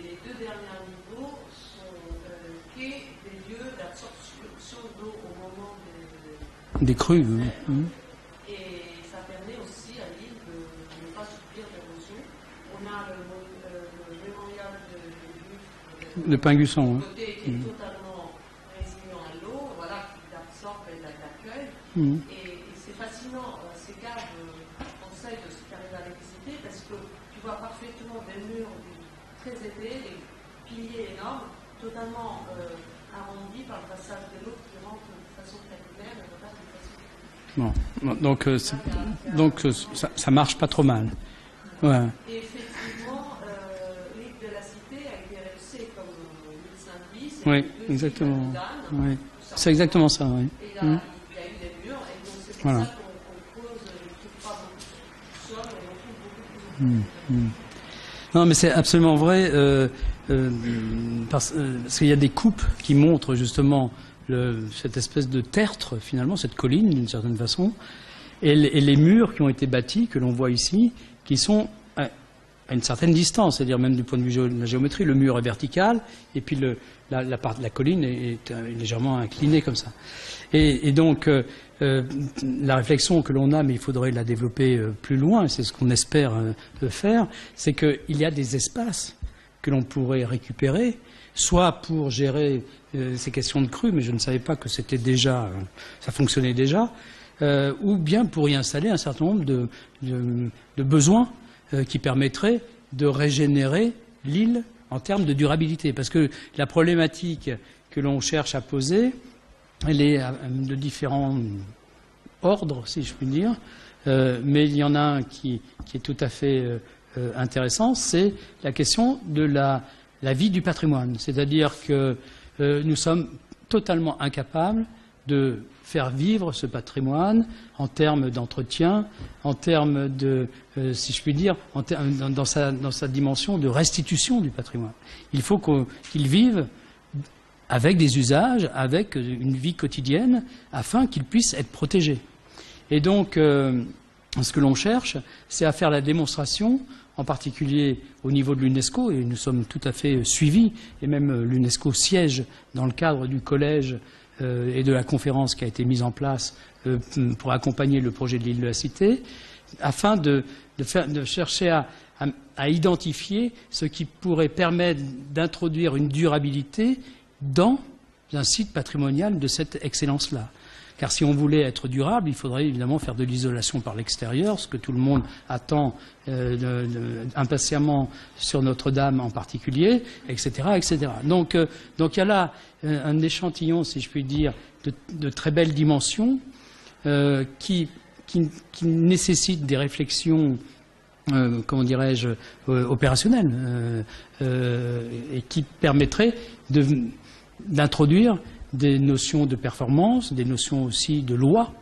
les, deux derniers niveaux sont euh, des lieux d'absorption d'eau au moment des, des crues. Mmh. Et ça permet aussi à l'île de, ne pas subir d'érosion. On a le, le, mémorial de, de, de Pingusson. Hein. Côté qui est mmh. totalement résilient à l'eau, voilà, qui absorbe et l'accueil. Mmh. très épais, des piliers énormes, totalement euh, arrondis par le passage de l'eau qui rentre de façon triangulaire et repasse de façon. Bon, donc, euh, donc euh, ça, ça, marche pas trop mal. Ouais. Et effectivement, euh, l'île de la Cité a été rehaussée comme l'île Saint-Louis. Oui, exactement. Oui. C'est exactement ça, oui. Et là, il y a eu des murs, et donc c'est pour voilà. ça qu'on creuse, on ne trouve pas beaucoup de sol, et on trouve beaucoup plus de mmh. Mmh. Non, mais c'est absolument vrai, parce, euh, parce qu'il y a des coupes qui montrent justement cette espèce de tertre, finalement, cette colline, d'une certaine façon, et, les- murs qui ont été bâtis, que l'on voit ici, qui sont à, une certaine distance, c'est-à-dire même du point de vue de la géométrie, le mur est vertical, et puis la, la part la colline est, légèrement inclinée comme ça. Et, donc, euh, euh, la réflexion que l'on a, mais il faudrait la développer euh, plus loin, c'est ce qu'on espère faire, c'est qu'il y a des espaces que l'on pourrait récupérer, soit pour gérer euh, ces questions de crue, mais je ne savais pas que c'était déjà, euh, ça fonctionnait déjà, euh, ou bien pour y installer un certain nombre de, besoins qui permettraient de régénérer l'île en termes de durabilité. Parce que la problématique que l'on cherche à poser, elle est de différents ordres, si je puis dire, mais il y en a un qui, est tout à fait intéressant, c'est la question de la, la vie du patrimoine. C'est-à-dire que euh, nous sommes totalement incapables de faire vivre ce patrimoine en termes d'entretien, en termes de, euh, si je puis dire, ter- dans, sa, dans sa dimension de restitution du patrimoine. Il faut qu'il vive avec des usages, avec une vie quotidienne, afin qu'il puisse être protégé. Et donc, euh, ce que l'on cherche, c'est à faire la démonstration, en particulier au niveau de l'UNESCO, et nous sommes tout à fait suivis, et même euh, l'UNESCO siège dans le cadre du collège euh, et de la conférence qui a été mise en place euh, pour accompagner le projet de l'île de la Cité, afin de, chercher à identifier ce qui pourrait permettre d'introduire une durabilité dans un site patrimonial de cette excellence-là. Car si on voulait être durable, il faudrait évidemment faire de l'isolation par l'extérieur, ce que tout le monde attend euh, impatiemment sur Notre-Dame en particulier, etc. etc. Donc, euh, donc il y a là euh, un échantillon, si je puis dire, de, très belles dimensions qui, qui, qui nécessitent des réflexions comment dirais-je, euh, opérationnelles, euh, et qui permettraient d'introduire des notions de performance, des notions aussi de loi,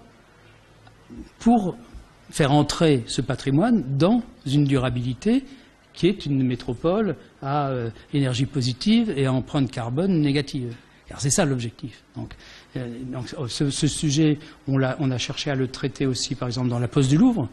pour faire entrer ce patrimoine dans une durabilité qui est une métropole à euh, énergie positive et à empreinte carbone négative. Car c'est ça l'objectif. Donc, euh, donc, ce, sujet, on, a cherché à le traiter aussi, par exemple, dans la Poste du Louvre,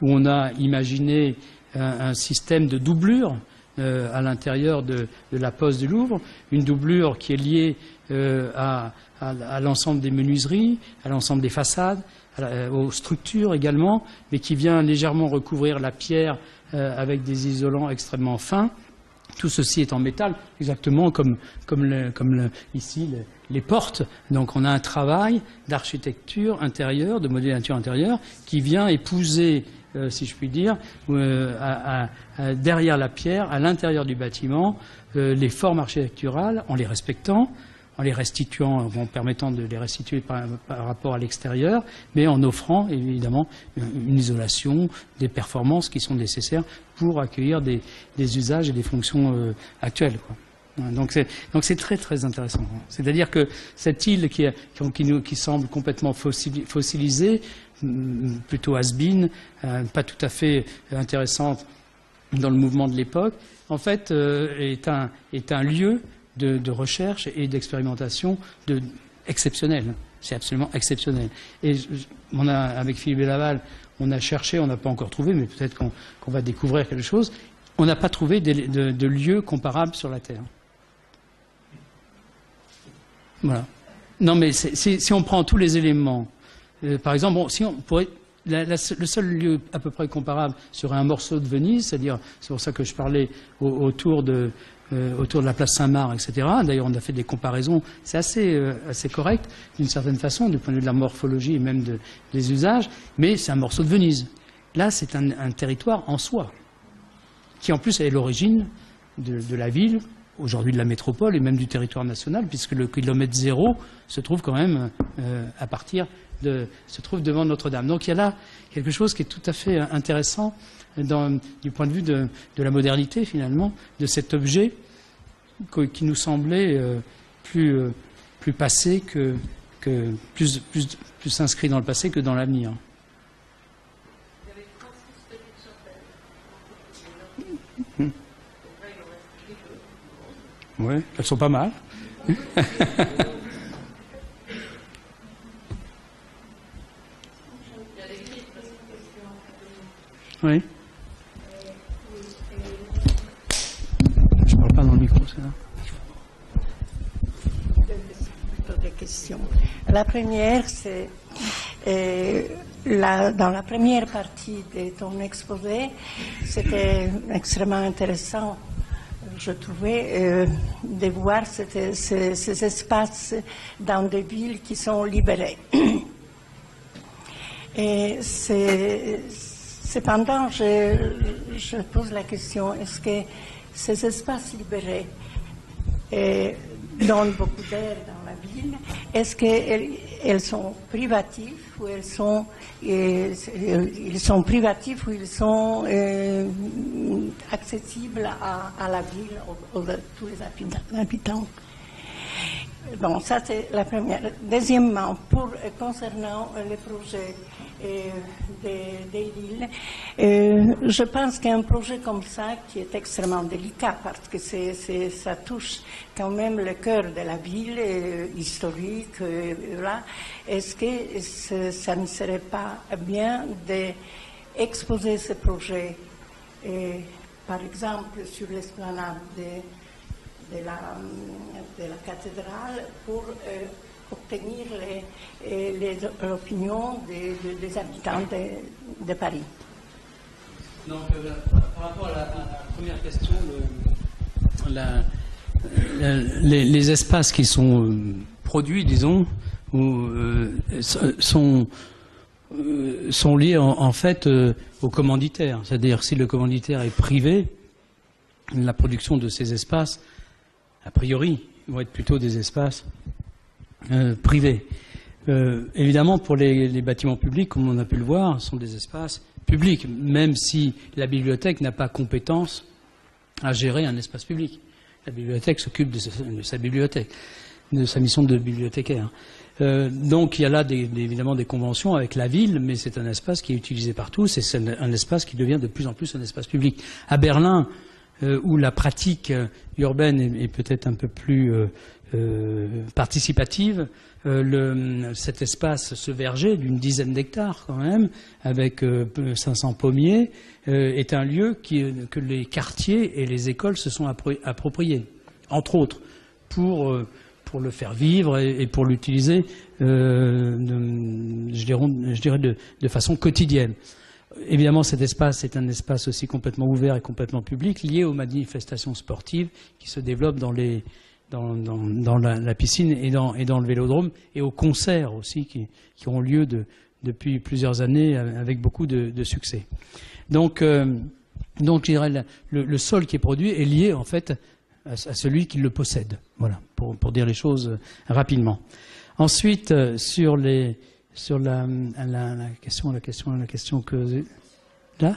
où on a imaginé un, un système de doublure euh, à l'intérieur de, de la Poste du Louvre, une doublure qui est liée euh, à, à- l'ensemble des menuiseries, à l'ensemble des façades, la- aux structures également, mais qui vient légèrement recouvrir la pierre euh, avec des isolants extrêmement fins. Tout ceci est en métal, exactement comme, ici le- les portes. Donc on a un travail d'architecture intérieure, de modélisation intérieure, qui vient épouser, euh, si je puis dire, euh, derrière la pierre, à l'intérieur du bâtiment, euh, les formes architecturales en les respectant, en les restituant, en permettant de les restituer par, rapport à l'extérieur, mais en offrant évidemment une isolation, des performances qui sont nécessaires pour accueillir des, usages et des fonctions euh, actuelles. Voilà, Donc c'est très très intéressant. C'est-à-dire que cette île qui, semble complètement fossili- fossilisée, hum, plutôt has-been, euh, pas tout à fait intéressante dans le mouvement de l'époque, en fait, euh, est un lieu de, recherche et d'expérimentation de, exceptionnel. C'est absolument exceptionnel. Et on a, avec Philippe Laval, on a cherché, on n'a pas encore trouvé, mais peut-être qu'on va découvrir quelque chose. On n'a pas trouvé de, lieu comparable sur la Terre. Voilà. Non, mais si on prend tous les éléments, euh, par exemple, bon, si on pourrait, le seul lieu à peu près comparable serait un morceau de Venise, c'est-à-dire, c'est pour ça que je parlais au- autour de, euh, autour de la place Saint-Marc, etc. D'ailleurs, on a fait des comparaisons, c'est assez, euh, assez correct d'une certaine façon, du point de vue de la morphologie et même de- des usages, mais c'est un morceau de Venise. Là, c'est un, territoire en soi, qui en plus est l'origine de, la ville, aujourd'hui de la métropole et même du territoire national, puisque le kilomètre zéro se trouve quand même euh, à partir se trouve devant Notre-Dame. Donc il y a là quelque chose qui est tout à fait intéressant du point de vue de, la modernité, finalement, de cet objet qui nous semblait euh, euh, plus, passé que, plus, plus, plus inscrit dans le passé que dans l'avenir. Mmh. Oui, elles sont pas mal. oui. La première, c'est euh, dans la première partie de ton exposé, c'était extrêmement intéressant, je trouvais, euh, de voir ces, ces espaces dans des villes qui sont libérées. Cependant, je pose la question, est-ce que ces espaces libérés et donnent beaucoup d'air dans la ville. Est-ce qu'elles elles sont privatifs ou elles sont, ils sont privatifs ou ils sont euh, accessibles à, la ville, aux, aux- tous les habitants- Bon, ça c'est la première. Deuxièmement, pour, concernant euh, le euh, des, villes, euh, je pense qu'un projet comme ça, qui est extrêmement délicat, parce que ça touche quand même le cœur de la ville, euh, historique, là, est-ce que ça ne serait pas bien d'exposer ce projet, par exemple, sur l'esplanade de la, cathédrale pour obtenir les- euh, les- l'opinion des, habitants de, Paris. Donc, euh, par rapport à la, première question, la- les, espaces qui sont euh, produits, disons, euh, sont, euh, liés en, en fait euh, au commanditaire. C'est-à-dire si le commanditaire est privé, la production de ces espaces, a priori, vont être plutôt des espaces euh, privés. Euh, évidemment, pour les, bâtiments publics, comme on a pu le voir, sont des espaces publics, même si la bibliothèque n'a pas compétence à gérer un espace public. La bibliothèque s'occupe de, sa- bibliothèque, de sa mission de bibliothécaire. Euh, donc il y a là des- évidemment des conventions avec la ville, mais c'est un espace qui est utilisé par tous et c'est un, espace qui devient de plus en plus un espace public. À Berlin, où la pratique urbaine est peut-être un peu plus euh, participative, euh, cet espace, ce verger d'une dizaine d'hectares quand même, avec euh, peu- 500 pommiers, euh, est un lieu que les quartiers et les écoles se sont appro- appropriés, entre autres, pour, le faire vivre et, pour l'utiliser, je dirais de, de façon quotidienne. Évidemment, cet espace est un espace aussi complètement ouvert et complètement public, lié aux manifestations sportives qui se développent dans, les, dans, la, piscine et dans, et dans le vélodrome, et aux concerts aussi qui, qui ont lieu de- depuis plusieurs années avec beaucoup de, succès. Donc, euh, donc, je dirais, le, sol qui est produit est lié en fait à, celui qui le possède. Voilà, pour, dire les choses rapidement. Ensuite, euh, sur la, question, la question, la question que là,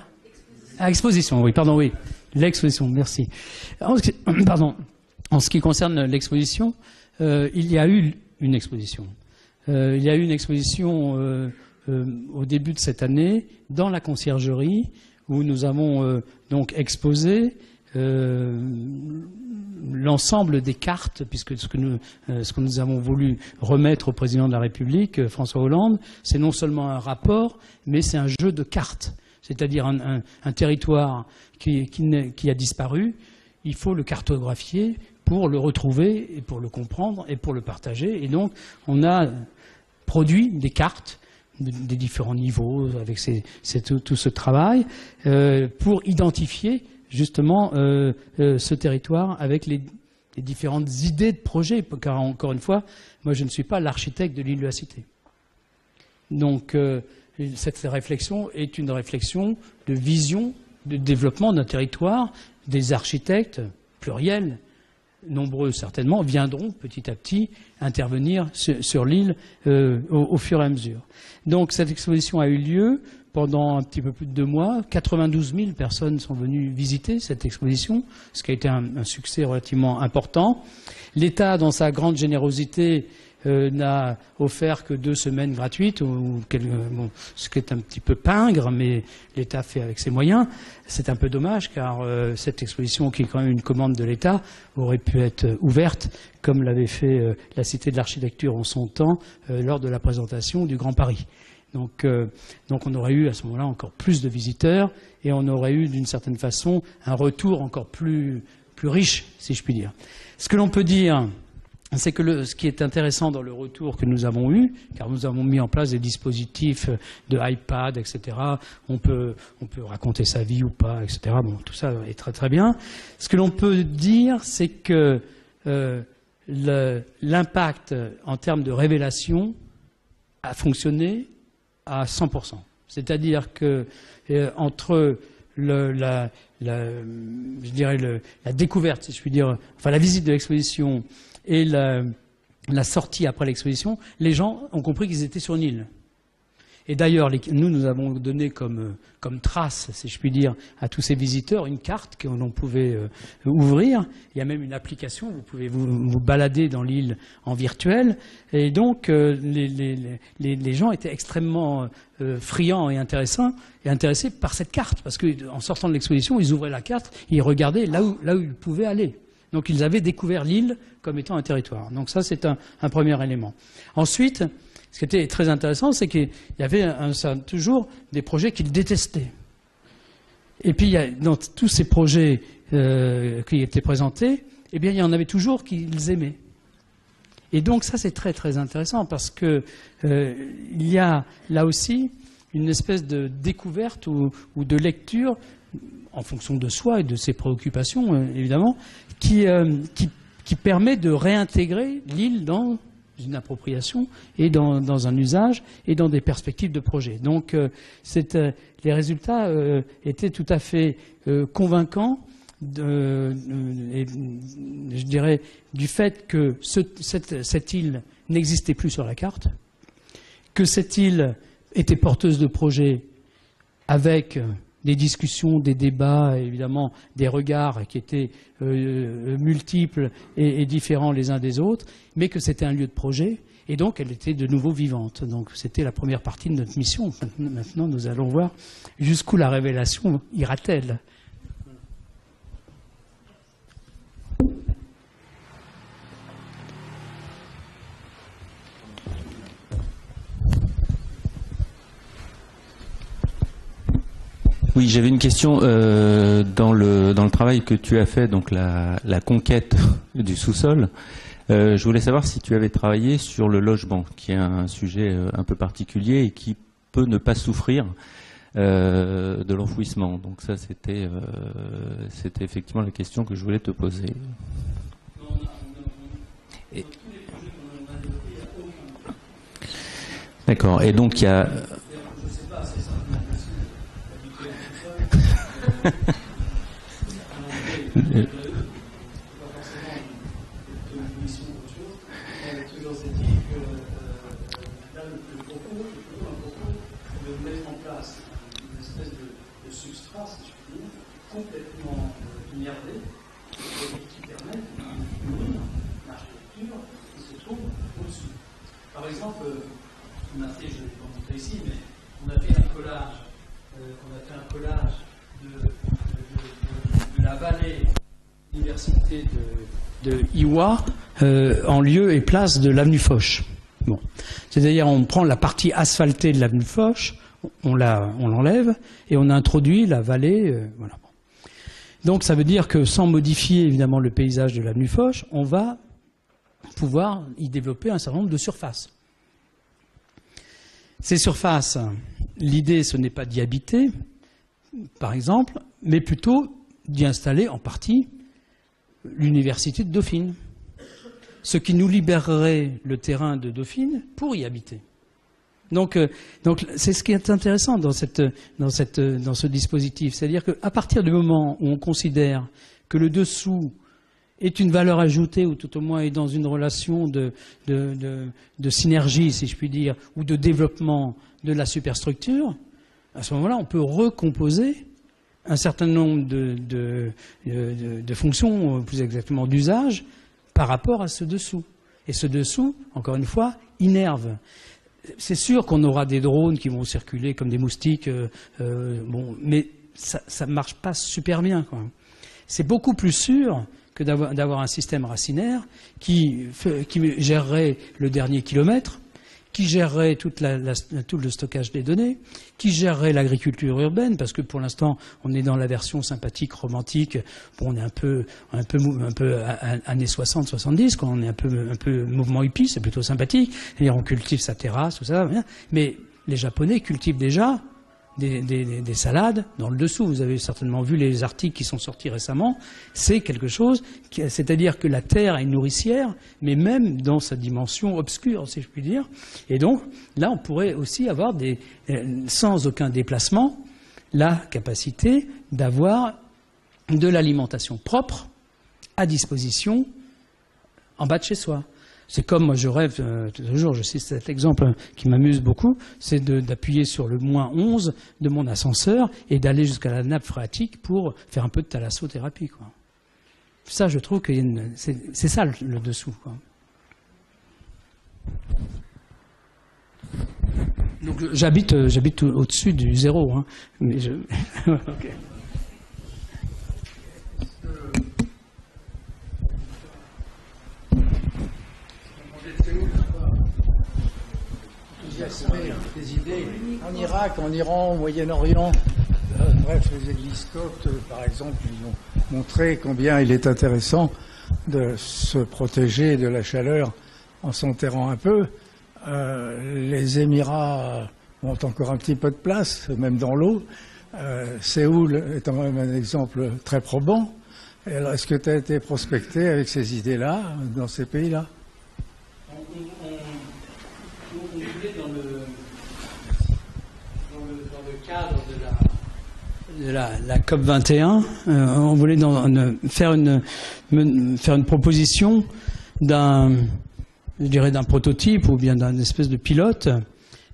ah, exposition, oui, pardon, oui, l'exposition, merci. Pardon, en ce qui concerne l'exposition, euh, il y a eu une exposition. Euh, il y a eu une exposition euh, au début de cette année dans la conciergerie où nous avons donc exposé l'ensemble des cartes, puisque ce que, nous, avons voulu remettre au président de la République, François Hollande, c'est non seulement un rapport, mais c'est un jeu de cartes, c'est-à-dire un, territoire qui a disparu. Il faut le cartographier pour le retrouver et pour le comprendre et pour le partager. Et donc, on a produit des cartes de- des différents niveaux avec tout, ce travail euh, pour identifier justement euh, euh, ce territoire avec les, différentes idées de projet. Car encore une fois, moi je ne suis pas l'architecte de l'île de la Cité. Donc cette réflexion est une réflexion de vision, de développement d'un territoire. Des architectes pluriels, nombreux certainement, viendront petit à petit intervenir sur, l'île euh, au, fur et à mesure. Donc cette exposition a eu lieu pendant un petit peu plus de deux mois. 92 000 personnes sont venues visiter cette exposition, ce qui a été un succès relativement important. L'État, dans sa grande générosité, euh, n'a offert que deux semaines gratuites, ce qui est un petit peu pingre, mais l'État fait avec ses moyens. C'est un peu dommage, car euh, cette exposition, qui est quand même une commande de l'État, aurait pu être euh, ouverte, comme l'avait fait la Cité de l'Architecture en son temps, lors de la présentation du Grand Paris. Donc, on aurait eu à ce moment-là encore plus de visiteurs et on aurait eu d'une certaine façon un retour encore plus riche, si je puis dire. Ce que l'on peut dire, c'est que le, ce qui est intéressant dans le retour que nous avons eu, car nous avons mis en place des dispositifs de iPad, etc. On peut, on peut raconter sa vie ou pas, etc. Bon, tout ça est très très bien. Ce que l'on peut dire, c'est que euh, l'impact en termes de révélation a fonctionné à 100%. C'est-à-dire que euh, entre la, je dirais la découverte, si je puis dire, enfin la visite de l'exposition et la, sortie après l'exposition, les gens ont compris qu'ils étaient sur une île. Et d'ailleurs, nous, nous avons donné comme, euh, comme trace, si je puis dire, à tous ces visiteurs une carte que l'on pouvait euh, ouvrir. Il y a même une application, vous pouvez vous, balader dans l'île en virtuel. Et donc, euh, les, les- les- les gens étaient extrêmement friands et intéressants, et intéressés par cette carte. Parce qu'en sortant de l'exposition, ils ouvraient la carte, ils regardaient là où, là où ils pouvaient aller. Donc, ils avaient découvert l'île comme étant un territoire. Donc, ça, c'est un, premier élément. Ensuite, ce qui était très intéressant, c'est qu'il y avait toujours des projets qu'ils détestaient. Et puis, dans tous ces projets euh, qui étaient présentés, eh bien, il y en avait toujours qu'ils aimaient. Et donc, ça, c'est très, très intéressant parce que euh, il y a là aussi une espèce de découverte ou, ou de lecture en fonction de soi et de ses préoccupations, euh, évidemment, qui, euh, qui, qui permet de réintégrer l'île dans une appropriation et dans, dans un usage et dans des perspectives de projet. Donc, euh, euh, les résultats euh, étaient tout à fait euh, convaincants. de- euh, et, je dirais du fait que ce- cette, cette île n'existait plus sur la carte, que cette île était porteuse de projets avec des discussions, des débats, évidemment des regards qui étaient euh, multiples et, et différents les uns des autres, mais que c'était un lieu de projet et donc elle était de nouveau vivante. Donc c'était la première partie de notre mission. Maintenant, nous allons voir jusqu'où la révélation ira-t-elle. Oui, j'avais une question euh, dans le dans le travail que tu as fait, donc la, conquête du sous-sol. euh, je voulais savoir si tu avais travaillé sur le logement, qui est un sujet euh, un peu particulier et qui peut ne pas souffrir de l'enfouissement. Donc ça, c'était c'était effectivement la question que je voulais te poser. D'accord. Et donc il y a Yeah. de, la vallée université de, de Iwa euh, en lieu et place de l'avenue Foch. Bon. C'est-à-dire, on prend la partie asphaltée de l'avenue Foch, on l'enlève et on introduit la vallée. euh, voilà. Donc, ça veut dire que sans modifier évidemment le paysage de l'avenue Foch, on va pouvoir y développer un certain nombre de surfaces. Ces surfaces, l'idée, ce n'est pas d'y habiter, par exemple, mais plutôt d'y installer en partie l'université de Dauphine, ce qui nous libérerait le terrain de Dauphine pour y habiter. Donc, euh, c'est ce qui est intéressant dans, cette, dans, cette, dans ce dispositif, c'est-à-dire qu'à partir du moment où on considère que le dessous est une valeur ajoutée, ou tout au moins est dans une relation de, de, de synergie, si je puis dire, ou de développement de la superstructure, à ce moment-là, on peut recomposer un certain nombre de, fonctions, euh, plus exactement d'usage, par rapport à ce dessous. Et ce dessous, encore une fois, innerve. C'est sûr qu'on aura des drones qui vont circuler comme des moustiques, euh, euh, bon, mais ça ne marche pas super bien. C'est beaucoup plus sûr que d'avoir un système racinaire qui, qui gérerait le dernier kilomètre, qui gérerait toute la, la, tout le stockage des données, qui gérerait l'agriculture urbaine, parce que pour l'instant, on est dans la version sympathique, romantique. Bon, on est un peu, un peu, un peu années 60, 70, quand on est un peu, un peu mouvement hippie, c'est plutôt sympathique. Et on cultive sa terrasse, tout ça. Mais les Japonais cultivent déjà des, salades dans le dessous. Vous avez certainement vu les articles qui sont sortis récemment. C'est quelque chose, c'est-à-dire que la terre est nourricière, mais même dans sa dimension obscure, si je puis dire. Et donc, là, on pourrait aussi avoir des, euh, sans aucun déplacement, la capacité d'avoir de l'alimentation propre à disposition en bas de chez soi. C'est comme moi je rêve euh, toujours, je sais cet exemple qui m'amuse beaucoup, c'est d'appuyer sur le moins 11 de mon ascenseur et d'aller jusqu'à la nappe phréatique pour faire un peu de thalassothérapie. Quoi. Ça, je trouve que c'est ça le, dessous. Donc j'habite euh, j'habite au-dessus du zéro, hein, mais je... des en Irak, en Iran, au Moyen-Orient. Euh, bref, les églises coptes, par exemple, ils ont montré combien il est intéressant de se protéger de la chaleur en s'enterrant un peu. Euh, les Émirats ont encore un petit peu de place, même dans l'eau. Euh, Séoul est quand même un exemple très probant. est-ce que tu as été prospecté avec ces idées-là dans ces pays-là? De la, COP 21, euh, on voulait faire, une, proposition d'un, je dirais d'un prototype ou bien d'un espèce de pilote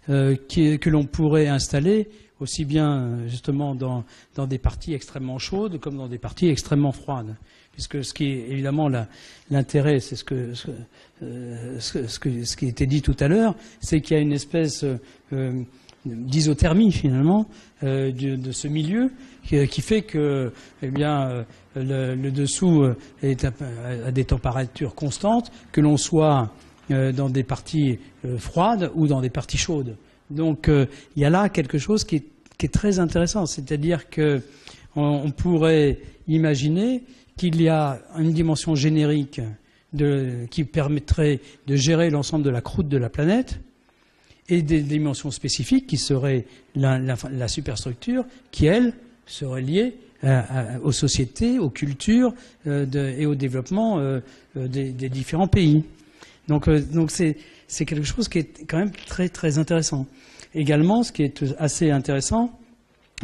euh, que l'on pourrait installer aussi bien justement dans, des parties extrêmement chaudes comme dans des parties extrêmement froides. Puisque ce qui est évidemment l'intérêt, c'est ce euh, ce, qui été dit tout à l'heure, c'est qu'il y a une espèce d'isothermie finalement euh, de, ce milieu qui, fait que eh bien, euh, le, dessous euh, est à, des températures constantes, que l'on soit dans des parties froides ou dans des parties chaudes. Donc il y a là quelque chose qui est, très intéressant, c'est-à-dire qu'on on pourrait imaginer qu'il y a une dimension générique qui permettrait de gérer l'ensemble de la croûte de la planète, et des dimensions spécifiques qui seraient la, superstructure, qui, elle, serait liée aux sociétés, aux cultures euh, et au développement euh, euh, des, différents pays. Donc, c'est, quelque chose qui est quand même très, très intéressant. Également, ce qui est assez intéressant,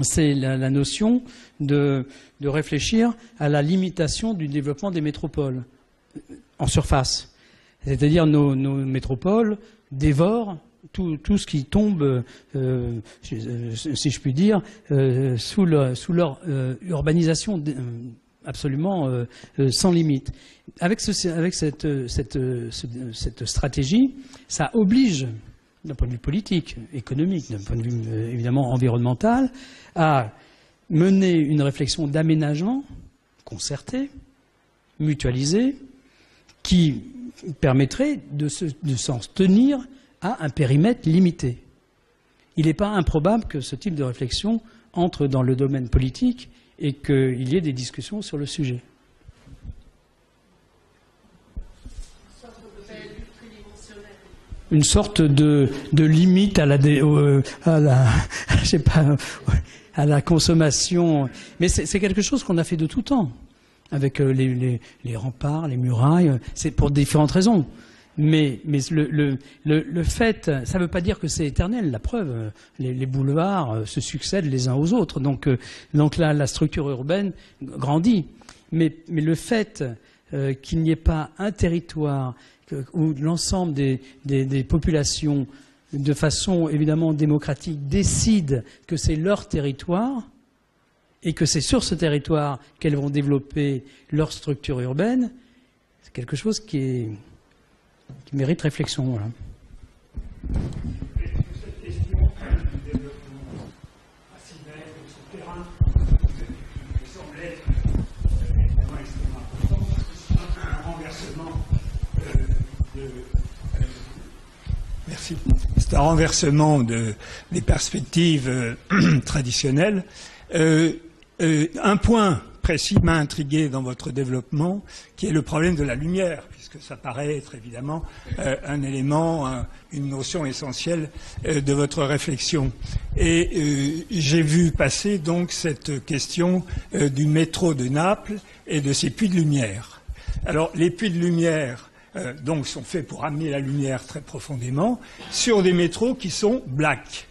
c'est la, notion de, de réfléchir à la limitation du développement des métropoles en surface. C'est-à-dire nos, nos métropoles dévorent tout, ce qui tombe, euh, si je puis dire, euh, sous, leur euh, urbanisation absolument sans limite. Avec, cette, stratégie, ça oblige, d'un point de vue politique, économique, d'un point de vue évidemment environnemental, à mener une réflexion d'aménagement concerté, mutualisé, qui permettrait de s'en tenir à un périmètre limité. Il n'est pas improbable que ce type de réflexion entre dans le domaine politique et qu'il y ait des discussions sur le sujet. Une sorte de, limite à la, euh, à la, consommation. Mais c'est quelque chose qu'on a fait de tout temps, avec euh, les remparts, les murailles. C'est pour différentes raisons. Mais, le, fait, ça ne veut pas dire que c'est éternel. La preuve, les, boulevards euh, se succèdent les uns aux autres. Donc, euh, donc là, la structure urbaine grandit. Mais, le fait euh, qu'il n'y ait pas un territoire où l'ensemble des, des, populations, de façon évidemment démocratique, décident que c'est leur territoire et que c'est sur ce territoire qu'elles vont développer leur structure urbaine, c'est quelque chose qui est qui mérite réflexion. Voilà. C'est un renversement de, des perspectives euh, traditionnelles. Euh, euh, un point précis m'a intrigué dans votre développement, qui est le problème de la lumière, puisque ça paraît être évidemment euh, un élément, un- une notion essentielle euh, de votre réflexion. Et euh, j'ai vu passer donc cette question euh, du métro de Naples et de ses puits de lumière. Alors, les puits de lumière, euh, donc, sont faits pour amener la lumière très profondément sur des métros qui sont black.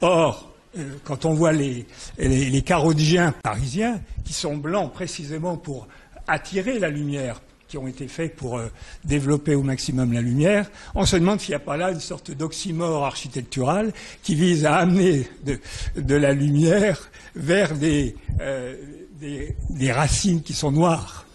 Or, euh, quand on voit les, les, parisiens, qui sont blancs précisément pour attirer la lumière, qui ont été faits pour euh, développer au maximum la lumière, on se demande s'il n'y a pas là une sorte d'oxymore architectural qui vise à amener de, la lumière vers des, euh, des, des racines qui sont noires.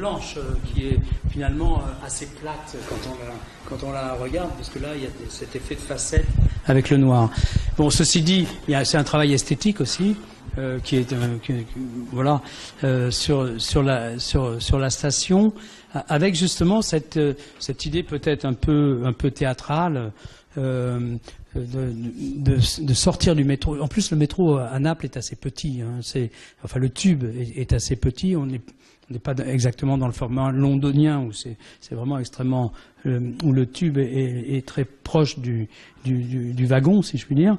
Blanche, euh, qui est finalement euh, assez plate quand on, la, regarde, parce que là, il y a cet effet de facette avec le noir. Bon, ceci dit, c'est un travail esthétique aussi. euh, qui est voilà sur la station avec justement cette idée peut-être un peu théâtrale de, sortir du métro. En plus, le métro à Naples est assez petit. Hein. Enfin, le tube est, assez petit. On n'est pas exactement dans le format londonien où c'est, vraiment extrêmement euh, où le tube est, est très proche du, du, du, du wagon, si je puis dire.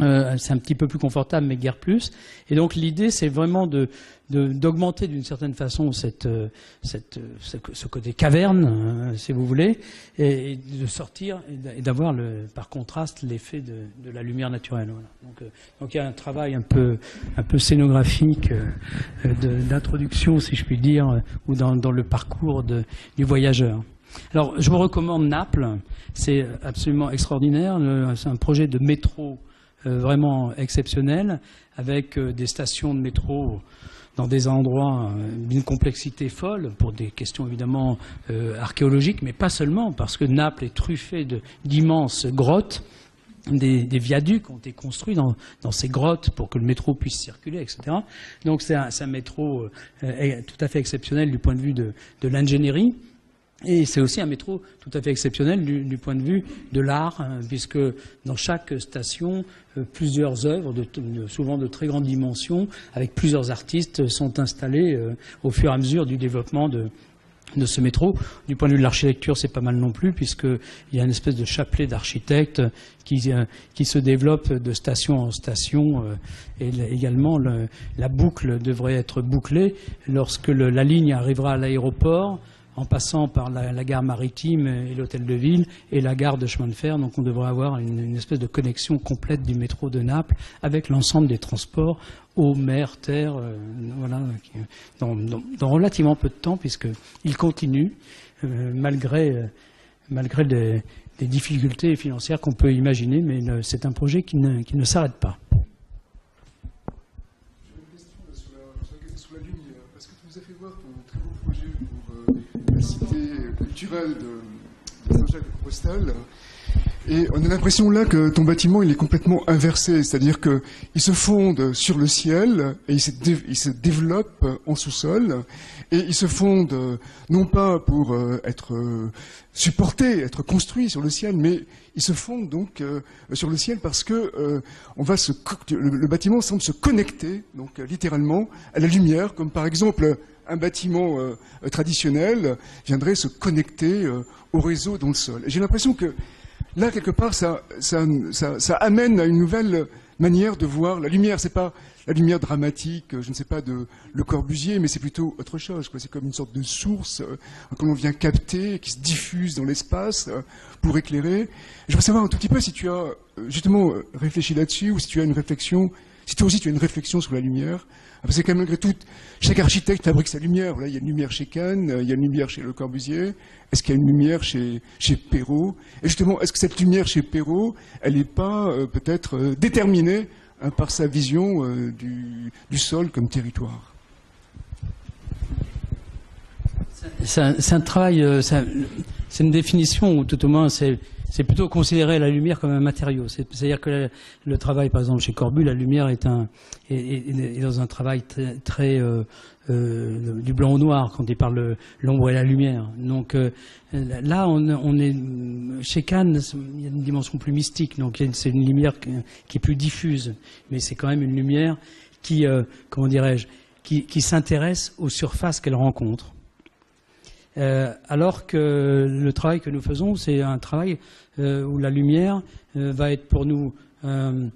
Euh, c'est un petit peu plus confortable, mais guère plus. Et donc l'idée, c'est vraiment de d'augmenter d'une certaine façon cette, euh, cette, euh, ce, côté caverne, euh, si vous voulez, et, de sortir et d'a- et d'avoir par contraste l'effet de, de la lumière naturelle. Donc, euh, donc il y a un travail un peu, un peu scénographique d'introduction, si je puis dire, ou dans, dans le parcours de, du voyageur. Alors, je vous recommande Naples. C'est absolument extraordinaire. C'est un projet de métro vraiment exceptionnel, avec euh, des stations de métro dans des endroits euh, d'une complexité folle, pour des questions évidemment euh, archéologiques, mais pas seulement, parce que Naples est truffé de- d'immenses grottes. Des, des viaducs ont été construits dans, ces grottes pour que le métro puisse circuler, etc. Donc c'est un, métro euh, euh, tout à fait exceptionnel du point de vue de l'ingénierie. Et c'est aussi un métro tout à fait exceptionnel du, point de vue de l'art, hein, puisque dans chaque station, euh, plusieurs œuvres, souvent de très grande dimension, avec plusieurs artistes, sont installés euh, au fur et à mesure du développement de, ce métro. Du point de vue de l'architecture, c'est pas mal non plus, puisqu'il y a une espèce de chapelet d'architectes qui, euh, se développe de station en station. euh, et également, le- la boucle devrait être bouclée lorsque la ligne arrivera à l'aéroport en passant par la, gare maritime et l'hôtel de ville et la gare de chemin de fer. Donc on devrait avoir une, espèce de connexion complète du métro de Naples avec l'ensemble des transports eau, mer, terre, euh, voilà, dans, relativement peu de temps puisqu'il continue euh, malgré, euh, des, difficultés financières qu'on peut imaginer, mais c'est un projet qui ne s'arrête pas. De, de Saint-Jacques-de-Compostelle. Et on a l'impression là que ton bâtiment il est complètement inversé, c'est-à-dire que il se fonde sur le ciel et il se, développe en sous-sol. Et il se fonde euh, non pas pour euh, être euh, supporté, être construit sur le ciel, mais il se fonde donc sur le ciel parce que on va le, bâtiment semble se connecter donc littéralement à la lumière, comme par exemple un bâtiment euh, euh, traditionnel viendrait se connecter euh, au réseau dans le sol. J'ai l'impression que là, quelque part, ça, amène à une nouvelle manière de voir la lumière. C'est pas la lumière dramatique, je ne sais pas, de Le Corbusier, mais c'est plutôt autre chose. C'est comme une sorte de source euh, que l'on vient capter, qui se diffuse dans l'espace pour éclairer. Je voudrais savoir un tout petit peu si tu as justement réfléchi là-dessus, ou si tu as une réflexion, si toi aussi tu as une réflexion sur la lumière. Ah, Parce que malgré tout, chaque architecte fabrique sa lumière. Il y a une lumière chez Kahn, euh, il y a une lumière chez Le Corbusier. Est-ce qu'il y a une lumière chez, Perrault? Et justement, est-ce que cette lumière chez Perrault, elle n'est pas euh, peut-être euh, déterminée hein, par sa vision du, sol comme territoire? C'est un, travail, c'est un- c'est une définition, ou tout au moins c'est c'est plutôt considérer la lumière comme un matériau. C'est- C'est-à-dire que le, travail, par exemple, chez Corbu, la lumière est, un, est, dans un travail très, euh, euh, du blanc au noir quand il parle l'ombre et la lumière. Donc euh, là, on, on est chez Cannes, il y a une dimension plus mystique. Donc c'est une lumière qui, est plus diffuse, mais c'est quand même une lumière qui, euh, comment dirais-je, qui s'intéresse aux surfaces qu'elle rencontre. Euh, alors que le travail que nous faisons, c'est un travail euh, où la lumière euh, va être pour nous un,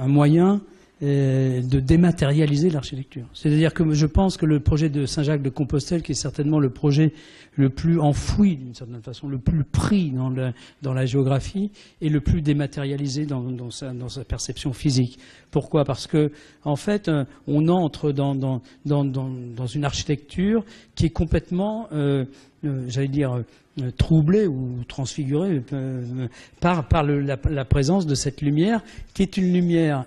moyen de dématérialiser l'architecture. C'est-à-dire que je pense que le projet de Saint-Jacques de Compostelle, qui est certainement le projet le plus enfoui, d'une certaine façon, le plus pris dans, la géographie, et le plus dématérialisé dans, sa, dans sa perception physique. Pourquoi? Parce que, en fait, euh, on entre dans, une architecture qui est complètement, euh, euh, j'allais dire, euh, troublée ou transfigurée euh, par, la, présence de cette lumière, qui est une lumière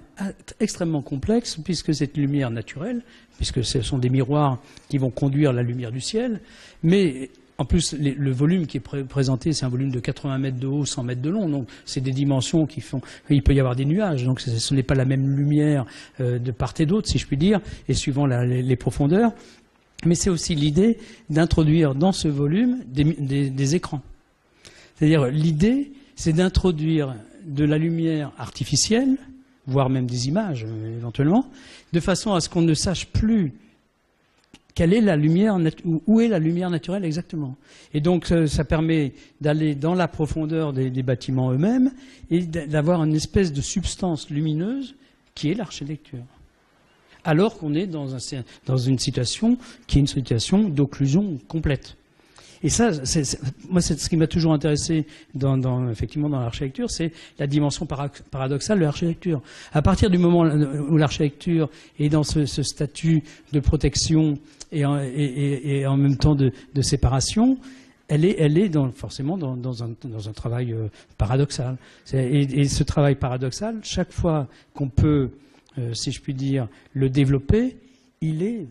extrêmement complexe, puisque c'est une lumière naturelle, puisque ce sont des miroirs qui vont conduire la lumière du ciel, mais en plus, le volume qui est pré- présenté, c'est un volume de 80 mètres de haut, 100 mètres de long. Donc, c'est des dimensions qui font. Il peut y avoir des nuages. Donc, ce n'est pas la même lumière euh, de part et d'autre, si je puis dire, et suivant les profondeurs. Mais c'est aussi l'idée d'introduire dans ce volume des, écrans. C'est-à-dire, l'idée, c'est d'introduire de la lumière artificielle, voire même des images euh, éventuellement, de façon à ce qu'on ne sache plus quelle est la lumière, où- est la lumière naturelle exactement. Et donc euh, ça permet d'aller dans la profondeur des, bâtiments eux-mêmes et d'a- d'avoir une espèce de substance lumineuse qui est l'architecture. Alors qu'on est dans, un- dans une situation qui est une situation d'occlusion complète. Et ça, moi, c'est ce qui m'a toujours intéressé dans, effectivement dans l'architecture, c'est la dimension para- paradoxale de l'architecture. À partir du moment où l'architecture est dans ce, statut de protection et en, même temps de, séparation, elle est, forcément dans, un, travail euh, paradoxal. Et ce travail paradoxal, chaque fois qu'on peut, euh, si je puis dire, le développer, il est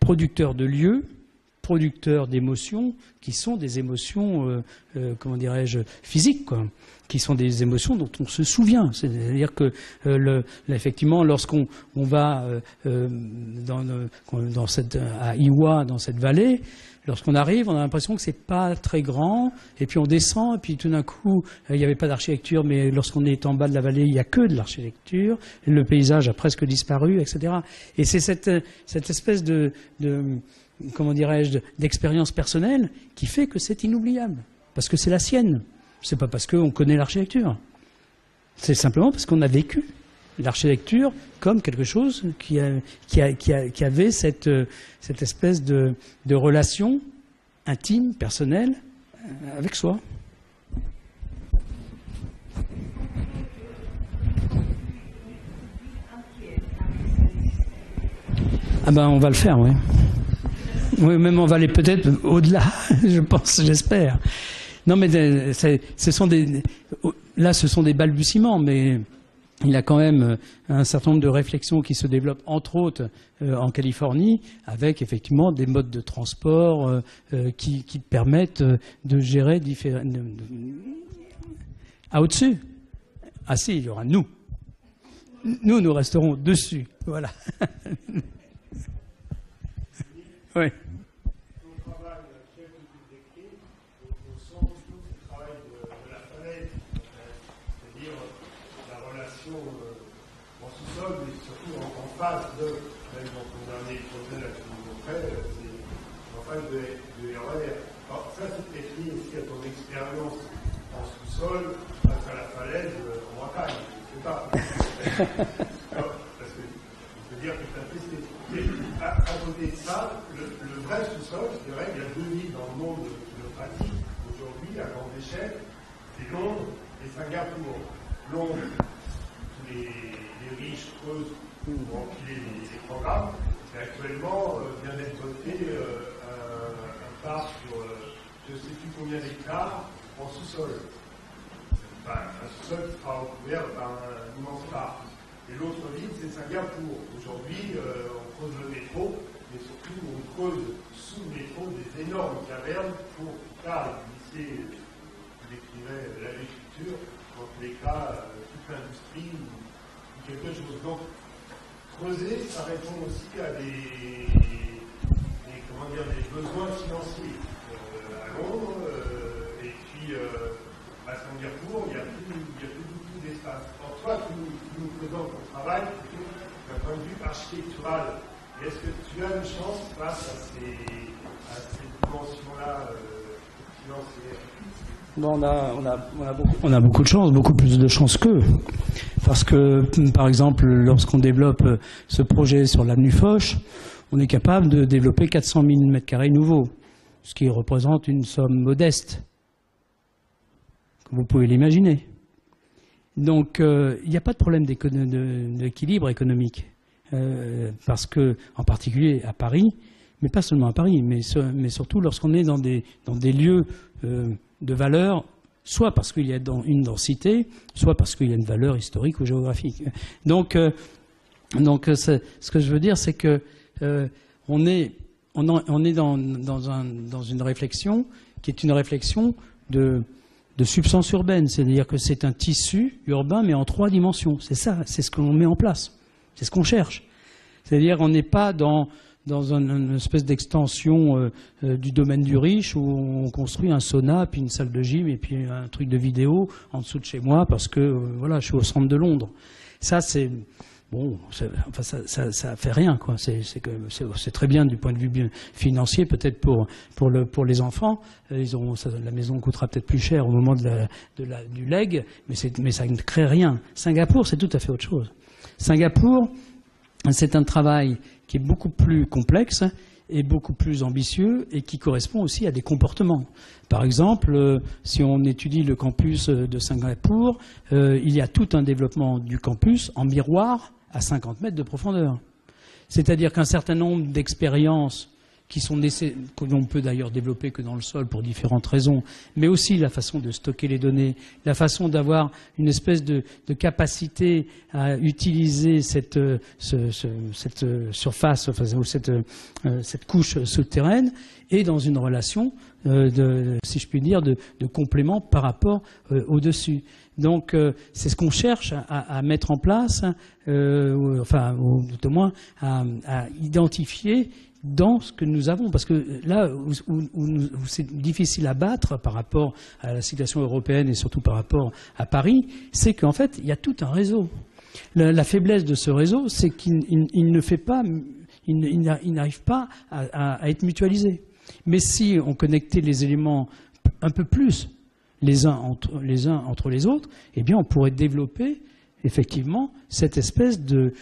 producteur de lieux, producteur d'émotions qui sont des émotions, euh, euh, comment dirais-je, physiques, qui sont des émotions dont on se souvient. C'est-à-dire que, effectivement, lorsqu'on on va dans cette, à Iwa, dans cette vallée, lorsqu'on arrive, on a l'impression que c'est pas très grand, et puis on descend, et puis tout d'un coup, euh, il n'y avait pas d'architecture, mais lorsqu'on est en bas de la vallée, il n'y a que de l'architecture, le paysage a presque disparu, etc. Et c'est cette, espèce de, de comment dirais-je, d'expérience personnelle qui fait que c'est inoubliable. Parce que c'est la sienne. C'est pas parce qu'on connaît l'architecture. C'est simplement parce qu'on a vécu l'architecture comme quelque chose qui, avait cette, espèce de, relation intime, personnelle, euh, avec soi. Ah ben on va le faire, oui. Oui, même on va aller peut-être au-delà, je pense, j'espère. Non, mais euh, là, ce sont des balbutiements, mais il a quand même euh, un certain nombre de réflexions qui se développent, entre autres euh, en Californie, avec effectivement des modes de transport euh, qui, qui permettent de gérer différents. Ah, au-dessus Ah, si, il y aura nous. Nous, nous resterons dessus. Voilà. oui. c'est-à-dire la relation euh, en sous-sol, mais surtout en, en face de, même dans ton dernier projet là, tu nous montrais, euh, c'est en face de, de RER. Alors ça, c'est lié aussi à ton expérience en sous-sol, face à la falaise euh, en Bretagne, je sais pas. Alors, parce que je peux dire que tu as testé. Mais à, à côté de ça, le, le vrai sous-sol, je dirais, il y a deux villes dans le monde qui le pratiquent aujourd'hui à grande échelle, c'est Londres et Singapour. Londres, les, les riches creusent les, les programmes. Et actuellement, euh, vient d'être voté euh, un, un parc sur euh, je ne sais plus combien d'hectares en sous-sol. Enfin, un sous-sol qui sera recouvert par un immense parc. Et l'autre ville, c'est Singapour. Aujourd'hui, on creuse le métro, mais surtout, on creuse sous le métro des énormes cavernes pour plus tard glisser tu décrivais l'agriculture, dans tous les cas, toute l'industrie ou, quelque chose. Donc, creuser, ça répond aussi à des, comment dire, des besoins financiers. Euh, à Londres, euh, et puis euh, à Singapour, il n'y a, plus- beaucoup d'espace. Or, toi, tu nous, présentes ton travail d'un point de vue architectural. Est-ce que tu as une chance face à ces, à ces dimensions-là euh, financières? On, a, beaucoup, de chance, beaucoup plus de chance qu'eux. Parce que, par exemple, lorsqu'on développe euh, ce projet sur l'avenue Foch, on est capable de développer 400 000 m2 nouveaux, ce qui représente une somme modeste, comme vous pouvez l'imaginer. Donc, euh, il n'y a pas de problème d'équilibre économique. Euh, parce que, en particulier à Paris, mais pas seulement à Paris, mais, mais surtout lorsqu'on est dans des, dans des lieux de valeur, soit parce qu'il y a une densité, soit parce qu'il y a une valeur historique ou géographique. Donc, euh, donc euh, ce que je veux dire, c'est que euh, on est, on on est dans, dans, un- dans une réflexion qui est une réflexion de, de substance urbaine, c'est-à-dire que c'est un tissu urbain, mais en trois dimensions. C'est ça, c'est ce qu'on met en place, c'est ce qu'on cherche. C'est-à-dire qu'on n'est pas dans, dans un- une espèce d'extension euh, euh, du domaine du riche où on construit un sauna, puis une salle de gym, et puis un truc de vidéo en dessous de chez moi parce que euh, voilà, je suis au centre de Londres. Ça, c'est bon, enfin, ça, ça, ça fait rien, quoi. C'est très bien du point de vue financier, peut-être pour pour le pour les enfants. Ils ont la maison coûtera peut-être plus cher au moment de la, du leg, mais mais ça ne crée rien. Singapour, c'est tout à fait autre chose. Singapour, c'est un travail qui est beaucoup plus complexe et beaucoup plus ambitieux et qui correspond aussi à des comportements. Par exemple, euh, si on étudie le campus euh, de Singapour, euh, il y a tout un développement du campus en miroir à 50 mètres de profondeur. C'est-à-dire qu'un certain nombre d'expériences qui sont que l'on peut d'ailleurs développer que dans le sol pour différentes raisons, mais aussi la façon de stocker les données, la façon d'avoir une espèce de, capacité à utiliser cette, euh, euh, surface, enfin, euh, cette couche souterraine, et dans une relation, si je puis dire, de, complément par rapport au-dessus. Donc c'est ce qu'on cherche à, mettre en place, enfin, ou tout au moins à identifier dans ce que nous avons. Parce que là où, c'est difficile à battre par rapport à la situation européenne et surtout par rapport à Paris, c'est qu'en fait, il y a tout un réseau. La, faiblesse de ce réseau, c'est qu'il il- il ne fait pas, il, n'arrive pas à, être mutualisé. Mais si on connectait les éléments un peu plus les uns entre les, uns entre les autres, eh bien, on pourrait développer effectivement cette espèce de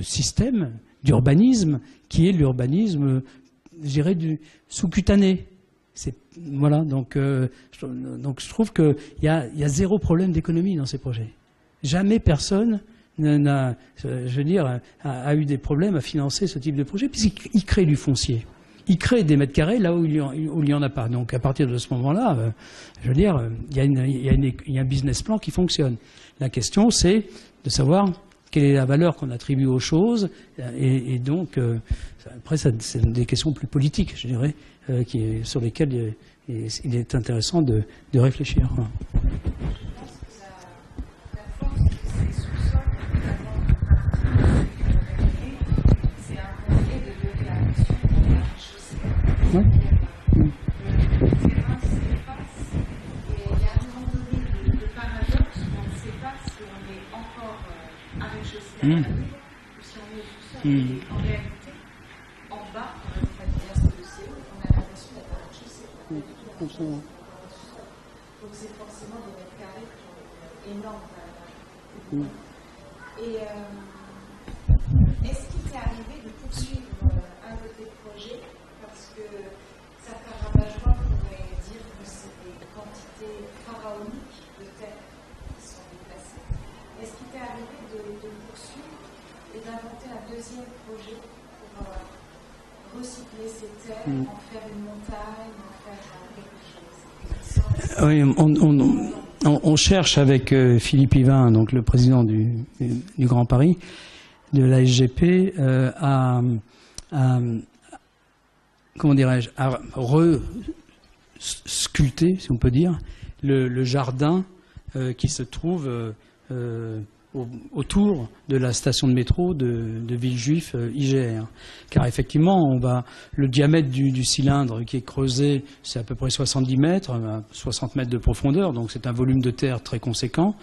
système d'urbanisme qui est l'urbanisme, je dirais, du sous-cutané. Voilà, donc, euh, je, donc je trouve qu'il y a, y a zéro problème d'économie dans ces projets. Jamais personne n'a, n'a- je veux dire, a, eu des problèmes à financer ce type de projet, puisqu'il il crée du foncier. Il crée des mètres carrés là où il n'y en, en a pas. Donc à partir de ce moment-là, euh, je veux dire, euh, il y, y il y a un business plan qui fonctionne. La question, c'est de savoir quelle est la valeur qu'on attribue aux choses, et, donc euh, après, c'est des questions plus politiques, je dirais, euh, qui sur lesquelles il est, intéressant de, de réfléchir. Je pense que la, la force de ces sous-sols, notamment de c'est un moyen de donner la notion de la chaussée. Ouais. Le terrain s'efface et il y a un moment donné le, le paradoxe où on ne sait pas si on est encore euh, avec chaussée à Mm. la rue ou si on est au sous-sol. Mm. Et en réalité, en bas, des de CO, on a l'impression à la chaussée. Donc c'est forcément des mètres carrés qui ont une énorme valeur. Et euh, deuxième projet pour euh, recycler ces terres, en faire une montagne, en faire euh, quelque chose. Oui, on, on- on- on cherche avec euh, Philippe Yvain, donc le président du, du- Grand Paris, de la SGP, euh, à, à- comment dirais-je, à re- sculpté, si on peut dire, le, jardin euh, qui se trouve euh, euh, autour de la station de métro de, Villejuif IGR. Car effectivement, on le diamètre du, cylindre qui est creusé, c'est à peu près 70 mètres, 60 mètres de profondeur, donc c'est un volume de terre très conséquent.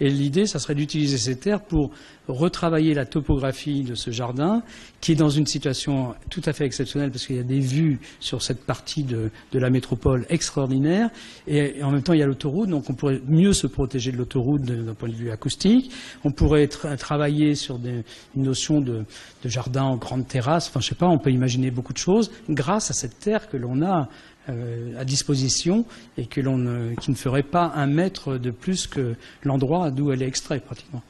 Et l'idée, ça serait d'utiliser ces terres pour retravailler la topographie de ce jardin, qui est dans une situation tout à fait exceptionnelle, parce qu'il y a des vues sur cette partie de, la métropole extraordinaire, et, en même temps, il y a l'autoroute, donc on pourrait mieux se protéger de l'autoroute d'un point de vue acoustique. On pourrait travailler sur une notion de, jardin en grande terrasse, enfin, je sais pas, on peut imaginer beaucoup de choses grâce à cette terre que l'on a euh, à disposition et que l'on qui ne ferait pas un mètre de plus que l'endroit d'où elle est extraite pratiquement.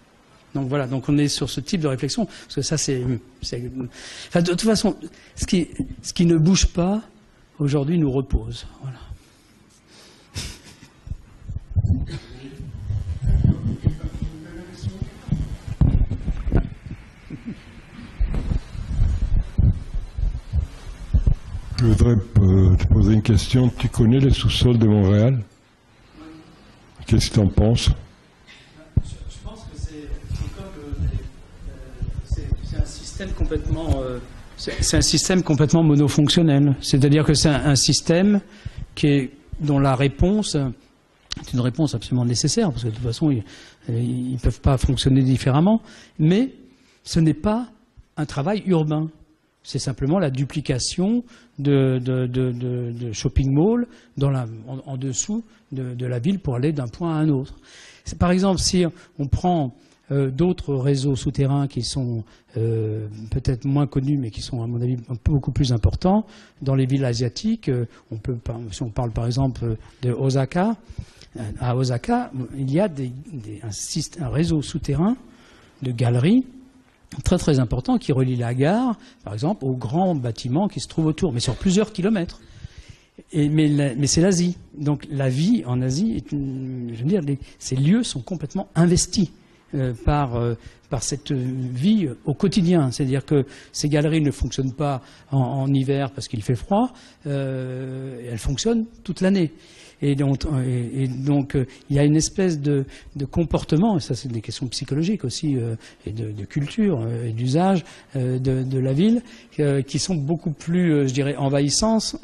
Donc voilà, donc on est sur ce type de réflexion, parce que ça c'est... De toute façon, ce qui, ce qui ne bouge pas, aujourd'hui, nous repose. Voilà. Je voudrais euh, te poser une question. Tu connais les sous-sols de Montréal? Qu'est-ce que tu en penses? Je pense que c'est un système complètement. Euh, un système monofonctionnel. C'est-à-dire que c'est un, système qui est, dont la réponse est une réponse absolument nécessaire, parce que de toute façon, ils ne peuvent pas fonctionner différemment, mais ce n'est pas un travail urbain. C'est simplement la duplication de, shopping malls en, dessous de, la ville pour aller d'un point à un autre. Par exemple, si on prend euh, d'autres réseaux souterrains qui sont euh, peut-être moins connus, mais qui sont à mon avis beaucoup plus importants, dans les villes asiatiques, euh, on peut, si on parle par exemple de Osaka, à Osaka, il y a un réseau souterrain de galeries très très important qui relie la gare, par exemple, aux grands bâtiments qui se trouvent autour, mais sur plusieurs kilomètres. mais, c'est l'Asie. Donc la vie en Asie, veux dire, ces lieux sont complètement investis euh, par, euh, par cette vie au quotidien. C'est-à-dire que ces galeries ne fonctionnent pas en, hiver parce qu'il fait froid, euh, elles fonctionnent toute l'année. Et donc, euh, il y a une espèce de, comportement, et ça c'est des questions psychologiques aussi, euh, et de, culture euh, et d'usage de, la ville, qui sont beaucoup plus, je dirais, envahissantes,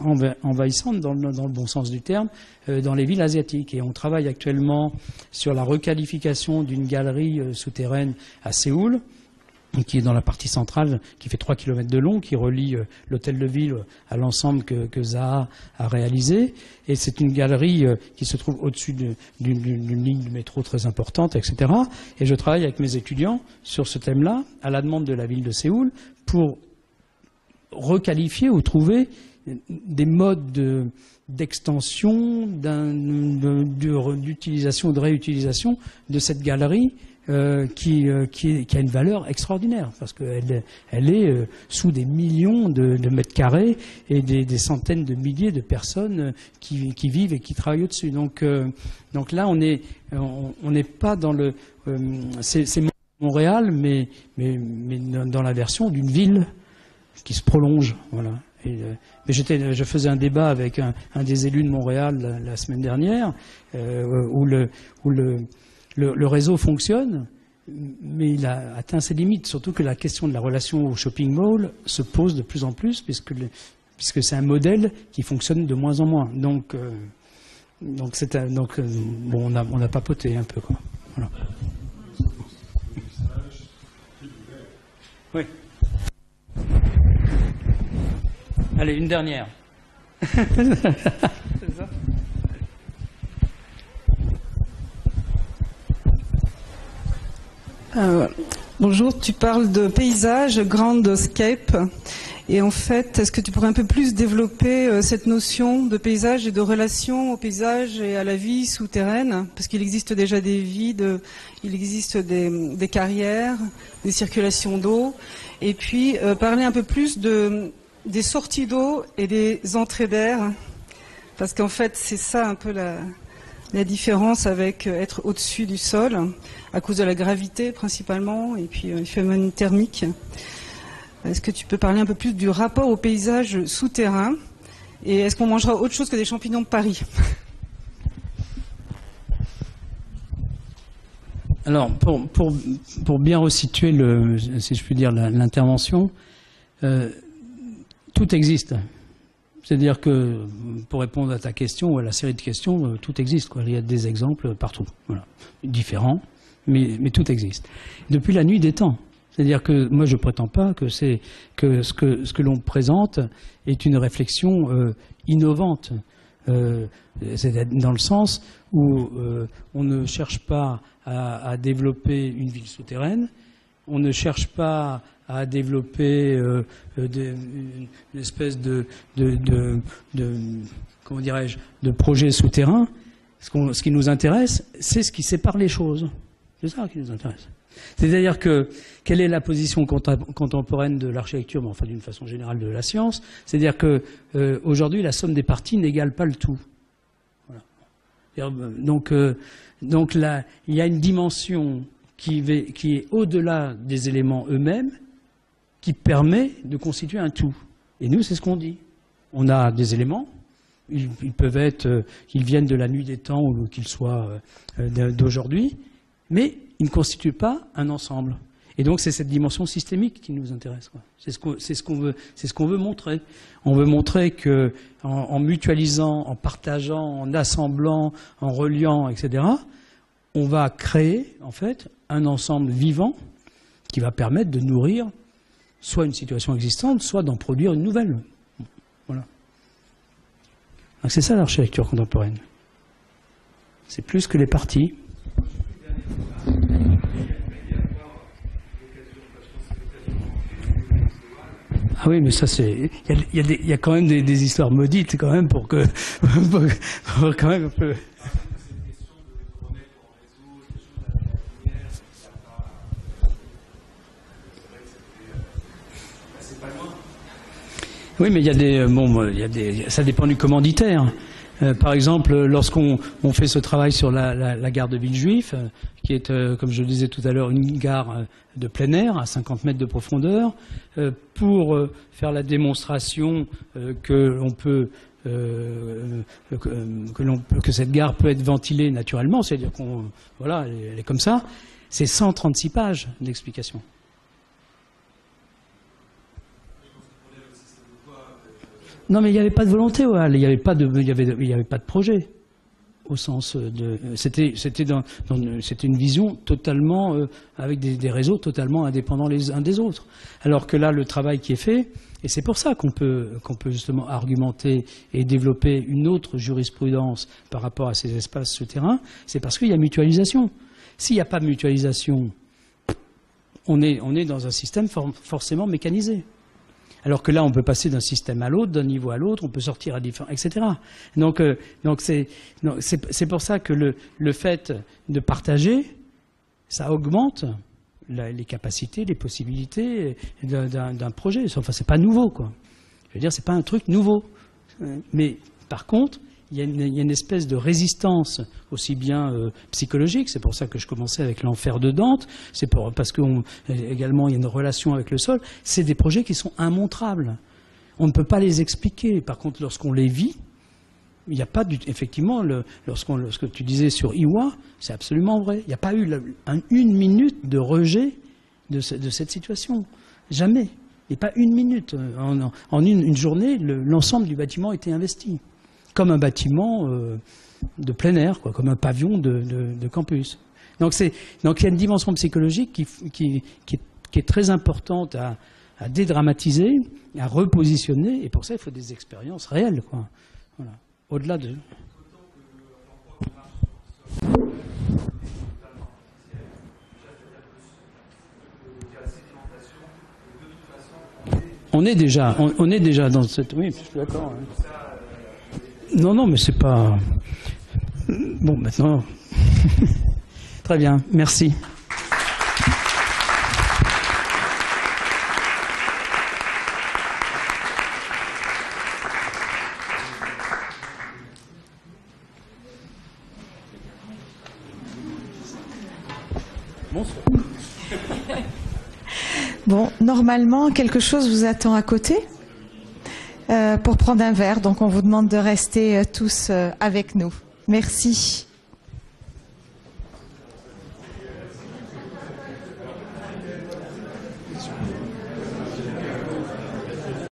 envahissantes dans, dans, le bon sens du terme, dans les villes asiatiques. Et on travaille actuellement sur la requalification d'une galerie souterraine à Séoul qui est dans la partie centrale, qui fait 3 km de long, qui relie euh, l'hôtel de ville à l'ensemble que, que, Zaha a réalisé. Et c'est une galerie euh, qui se trouve au-dessus d'une ligne de métro très importante, etc. Et je travaille avec mes étudiants sur ce thème-là, à la demande de la ville de Séoul, pour requalifier ou trouver des modes d'extension, d'utilisation ou de réutilisation de cette galerie euh, qui, euh, qui, a une valeur extraordinaire, parce qu'elle elle est euh, sous des millions de, mètres carrés et des, centaines de milliers de personnes qui, qui vivent et qui travaillent au-dessus. Donc, donc là, on n'est on, n'est pas dans le... c'est Montréal, mais, mais, mais, dans la version d'une ville qui se prolonge. Voilà. Et, mais je faisais un débat avec un, un des élus de Montréal la, la semaine dernière, où le... Où le le, réseau fonctionne, mais il a atteint ses limites, surtout que la question de la relation au shopping mall se pose de plus en plus, puisque, puisque c'est un modèle qui fonctionne de moins en moins. Donc, euh, donc, donc euh, bon, on a, on a papoté un peu. Quoi. Voilà. Oui. Allez, une dernière. Euh, bonjour, tu parles de paysage, grand scape. Et en fait, est-ce que tu pourrais un peu plus développer euh, cette notion de paysage et de relation au paysage et à la vie souterraine? Parce qu'il existe déjà des vides, il existe des, carrières, des circulations d'eau. Et puis, euh, parler un peu plus de, des sorties d'eau et des entrées d'air. Parce qu'en fait, c'est ça un peu la, la différence avec euh, être au-dessus du sol, à cause de la gravité principalement, et puis euh, phénomène thermique. Est-ce que tu peux parler un peu plus du rapport au paysage souterrain? Et est-ce qu'on mangera autre chose que des champignons de Paris? Alors, pour, pour, bien resituer, le, si je puis dire, l'intervention, euh, tout existe. C'est-à-dire que, pour répondre à ta question ou à la série de questions, euh, tout existe. Quoi. Il y a des exemples partout, voilà. différents, mais, mais tout existe. Depuis la nuit des temps. C'est-à-dire que moi, je prétends pas que, que ce que, ce que l'on présente est une réflexion euh, innovante. Euh, c'est dans le sens où euh, on ne cherche pas à, à développer une ville souterraine, on ne cherche pas à développer euh, euh, une, espèce de, comment dirais-je, de projet souterrain. Ce, qui nous intéresse, c'est ce qui sépare les choses. C'est ça qui nous intéresse. C'est-à-dire que quelle est la position contemporaine de l'architecture, mais enfin d'une façon générale de la science? C'est-à-dire que euh, aujourd'hui, la somme des parties n'égale pas le tout. Donc, donc là, il y a une dimension qui est au-delà des éléments eux-mêmes, qui permet de constituer un tout. Et nous, c'est ce qu'on dit. On a des éléments. Ils, peuvent être, euh, qu'ils viennent de la nuit des temps ou qu'ils soient euh, euh, d'aujourd'hui, mais ils ne constituent pas un ensemble. Et donc c'est cette dimension systémique qui nous intéresse. C'est ce qu'on ce qu'on veut, ce qu'on veut montrer. On veut montrer que en mutualisant, en partageant, en assemblant, en reliant, etc., on va créer en fait un ensemble vivant qui va permettre de nourrir soit une situation existante, soit d'en produire une nouvelle. Voilà. C'est ça l'architecture contemporaine. C'est plus que les parties. Ah oui, mais ça c'est. Il y a- quand même des, histoires maudites quand même pour que. pour quand même un peu. Oui, mais il y a des. euh, Bon, euh. Ça dépend du commanditaire. Euh, par exemple, lorsqu'on on fait ce travail sur la, la- gare de Villejuif, euh, qui est, euh, comme je le disais tout à l'heure, une gare euh, de plein air à 50 mètres de profondeur, euh, pour euh, faire la démonstration euh, que l'on peut euh, que, euh, cette gare peut être ventilée naturellement, c'est-à-dire qu'on voilà, elle est comme ça. C'est 136 pages d'explication. Non, mais il n'y avait pas de volonté, ouais. il n'y avait pas de, projet au sens de, c'était, c'était une vision totalement euh, avec des, réseaux totalement indépendants les uns des autres. Alors que là, le travail qui est fait, et c'est pour ça qu'on peut, qu'on peut justement argumenter et développer une autre jurisprudence par rapport à ces espaces souterrains, c'est parce qu'il y a mutualisation. S'il n'y a pas de mutualisation, on est, dans un système for- forcément mécanisé. Alors que là, on peut passer d'un système à l'autre, d'un niveau à l'autre, on peut sortir à différents, etc. Donc, euh, donc c'est, pour ça que le, le fait de partager, ça augmente les capacités, les possibilités d'un projet. Enfin, c'est pas nouveau, quoi. Je veux dire, c'est pas un truc nouveau. Euh, Mais par contre, il y, a une, espèce de résistance aussi bien euh, psychologique. C'est pour ça que je commençais avec l'enfer de Dante. C'est parce qu'également il y a une relation avec le sol. C'est des projets qui sont immontrables. On ne peut pas les expliquer. Par contre, lorsqu'on les vit, il n'y a pas du, effectivement, le, lorsqu'on, lorsque tu disais sur Iwa, c'est absolument vrai. Il n'y a pas eu une minute de rejet de, ce- de cette situation. Jamais. Et pas une minute. En, une, journée, le- l'ensemble du bâtiment était investi. Comme un bâtiment euh, de plein air, quoi, comme un pavillon de, campus. Donc, il y a une dimension psychologique qui, qui- qui est, très importante à, dédramatiser, à repositionner, et pour ça, il faut des expériences réelles. Au-delà de. On est déjà, on est déjà dans cette. Oui, je suis d'accord. hein. Non, non, mais c'est pas. Bon, maintenant. Très bien, merci. Bon, normalement, quelque chose vous attend à côté? Euh, pour prendre un verre. Donc on vous demande de rester euh, tous euh, avec nous. Merci.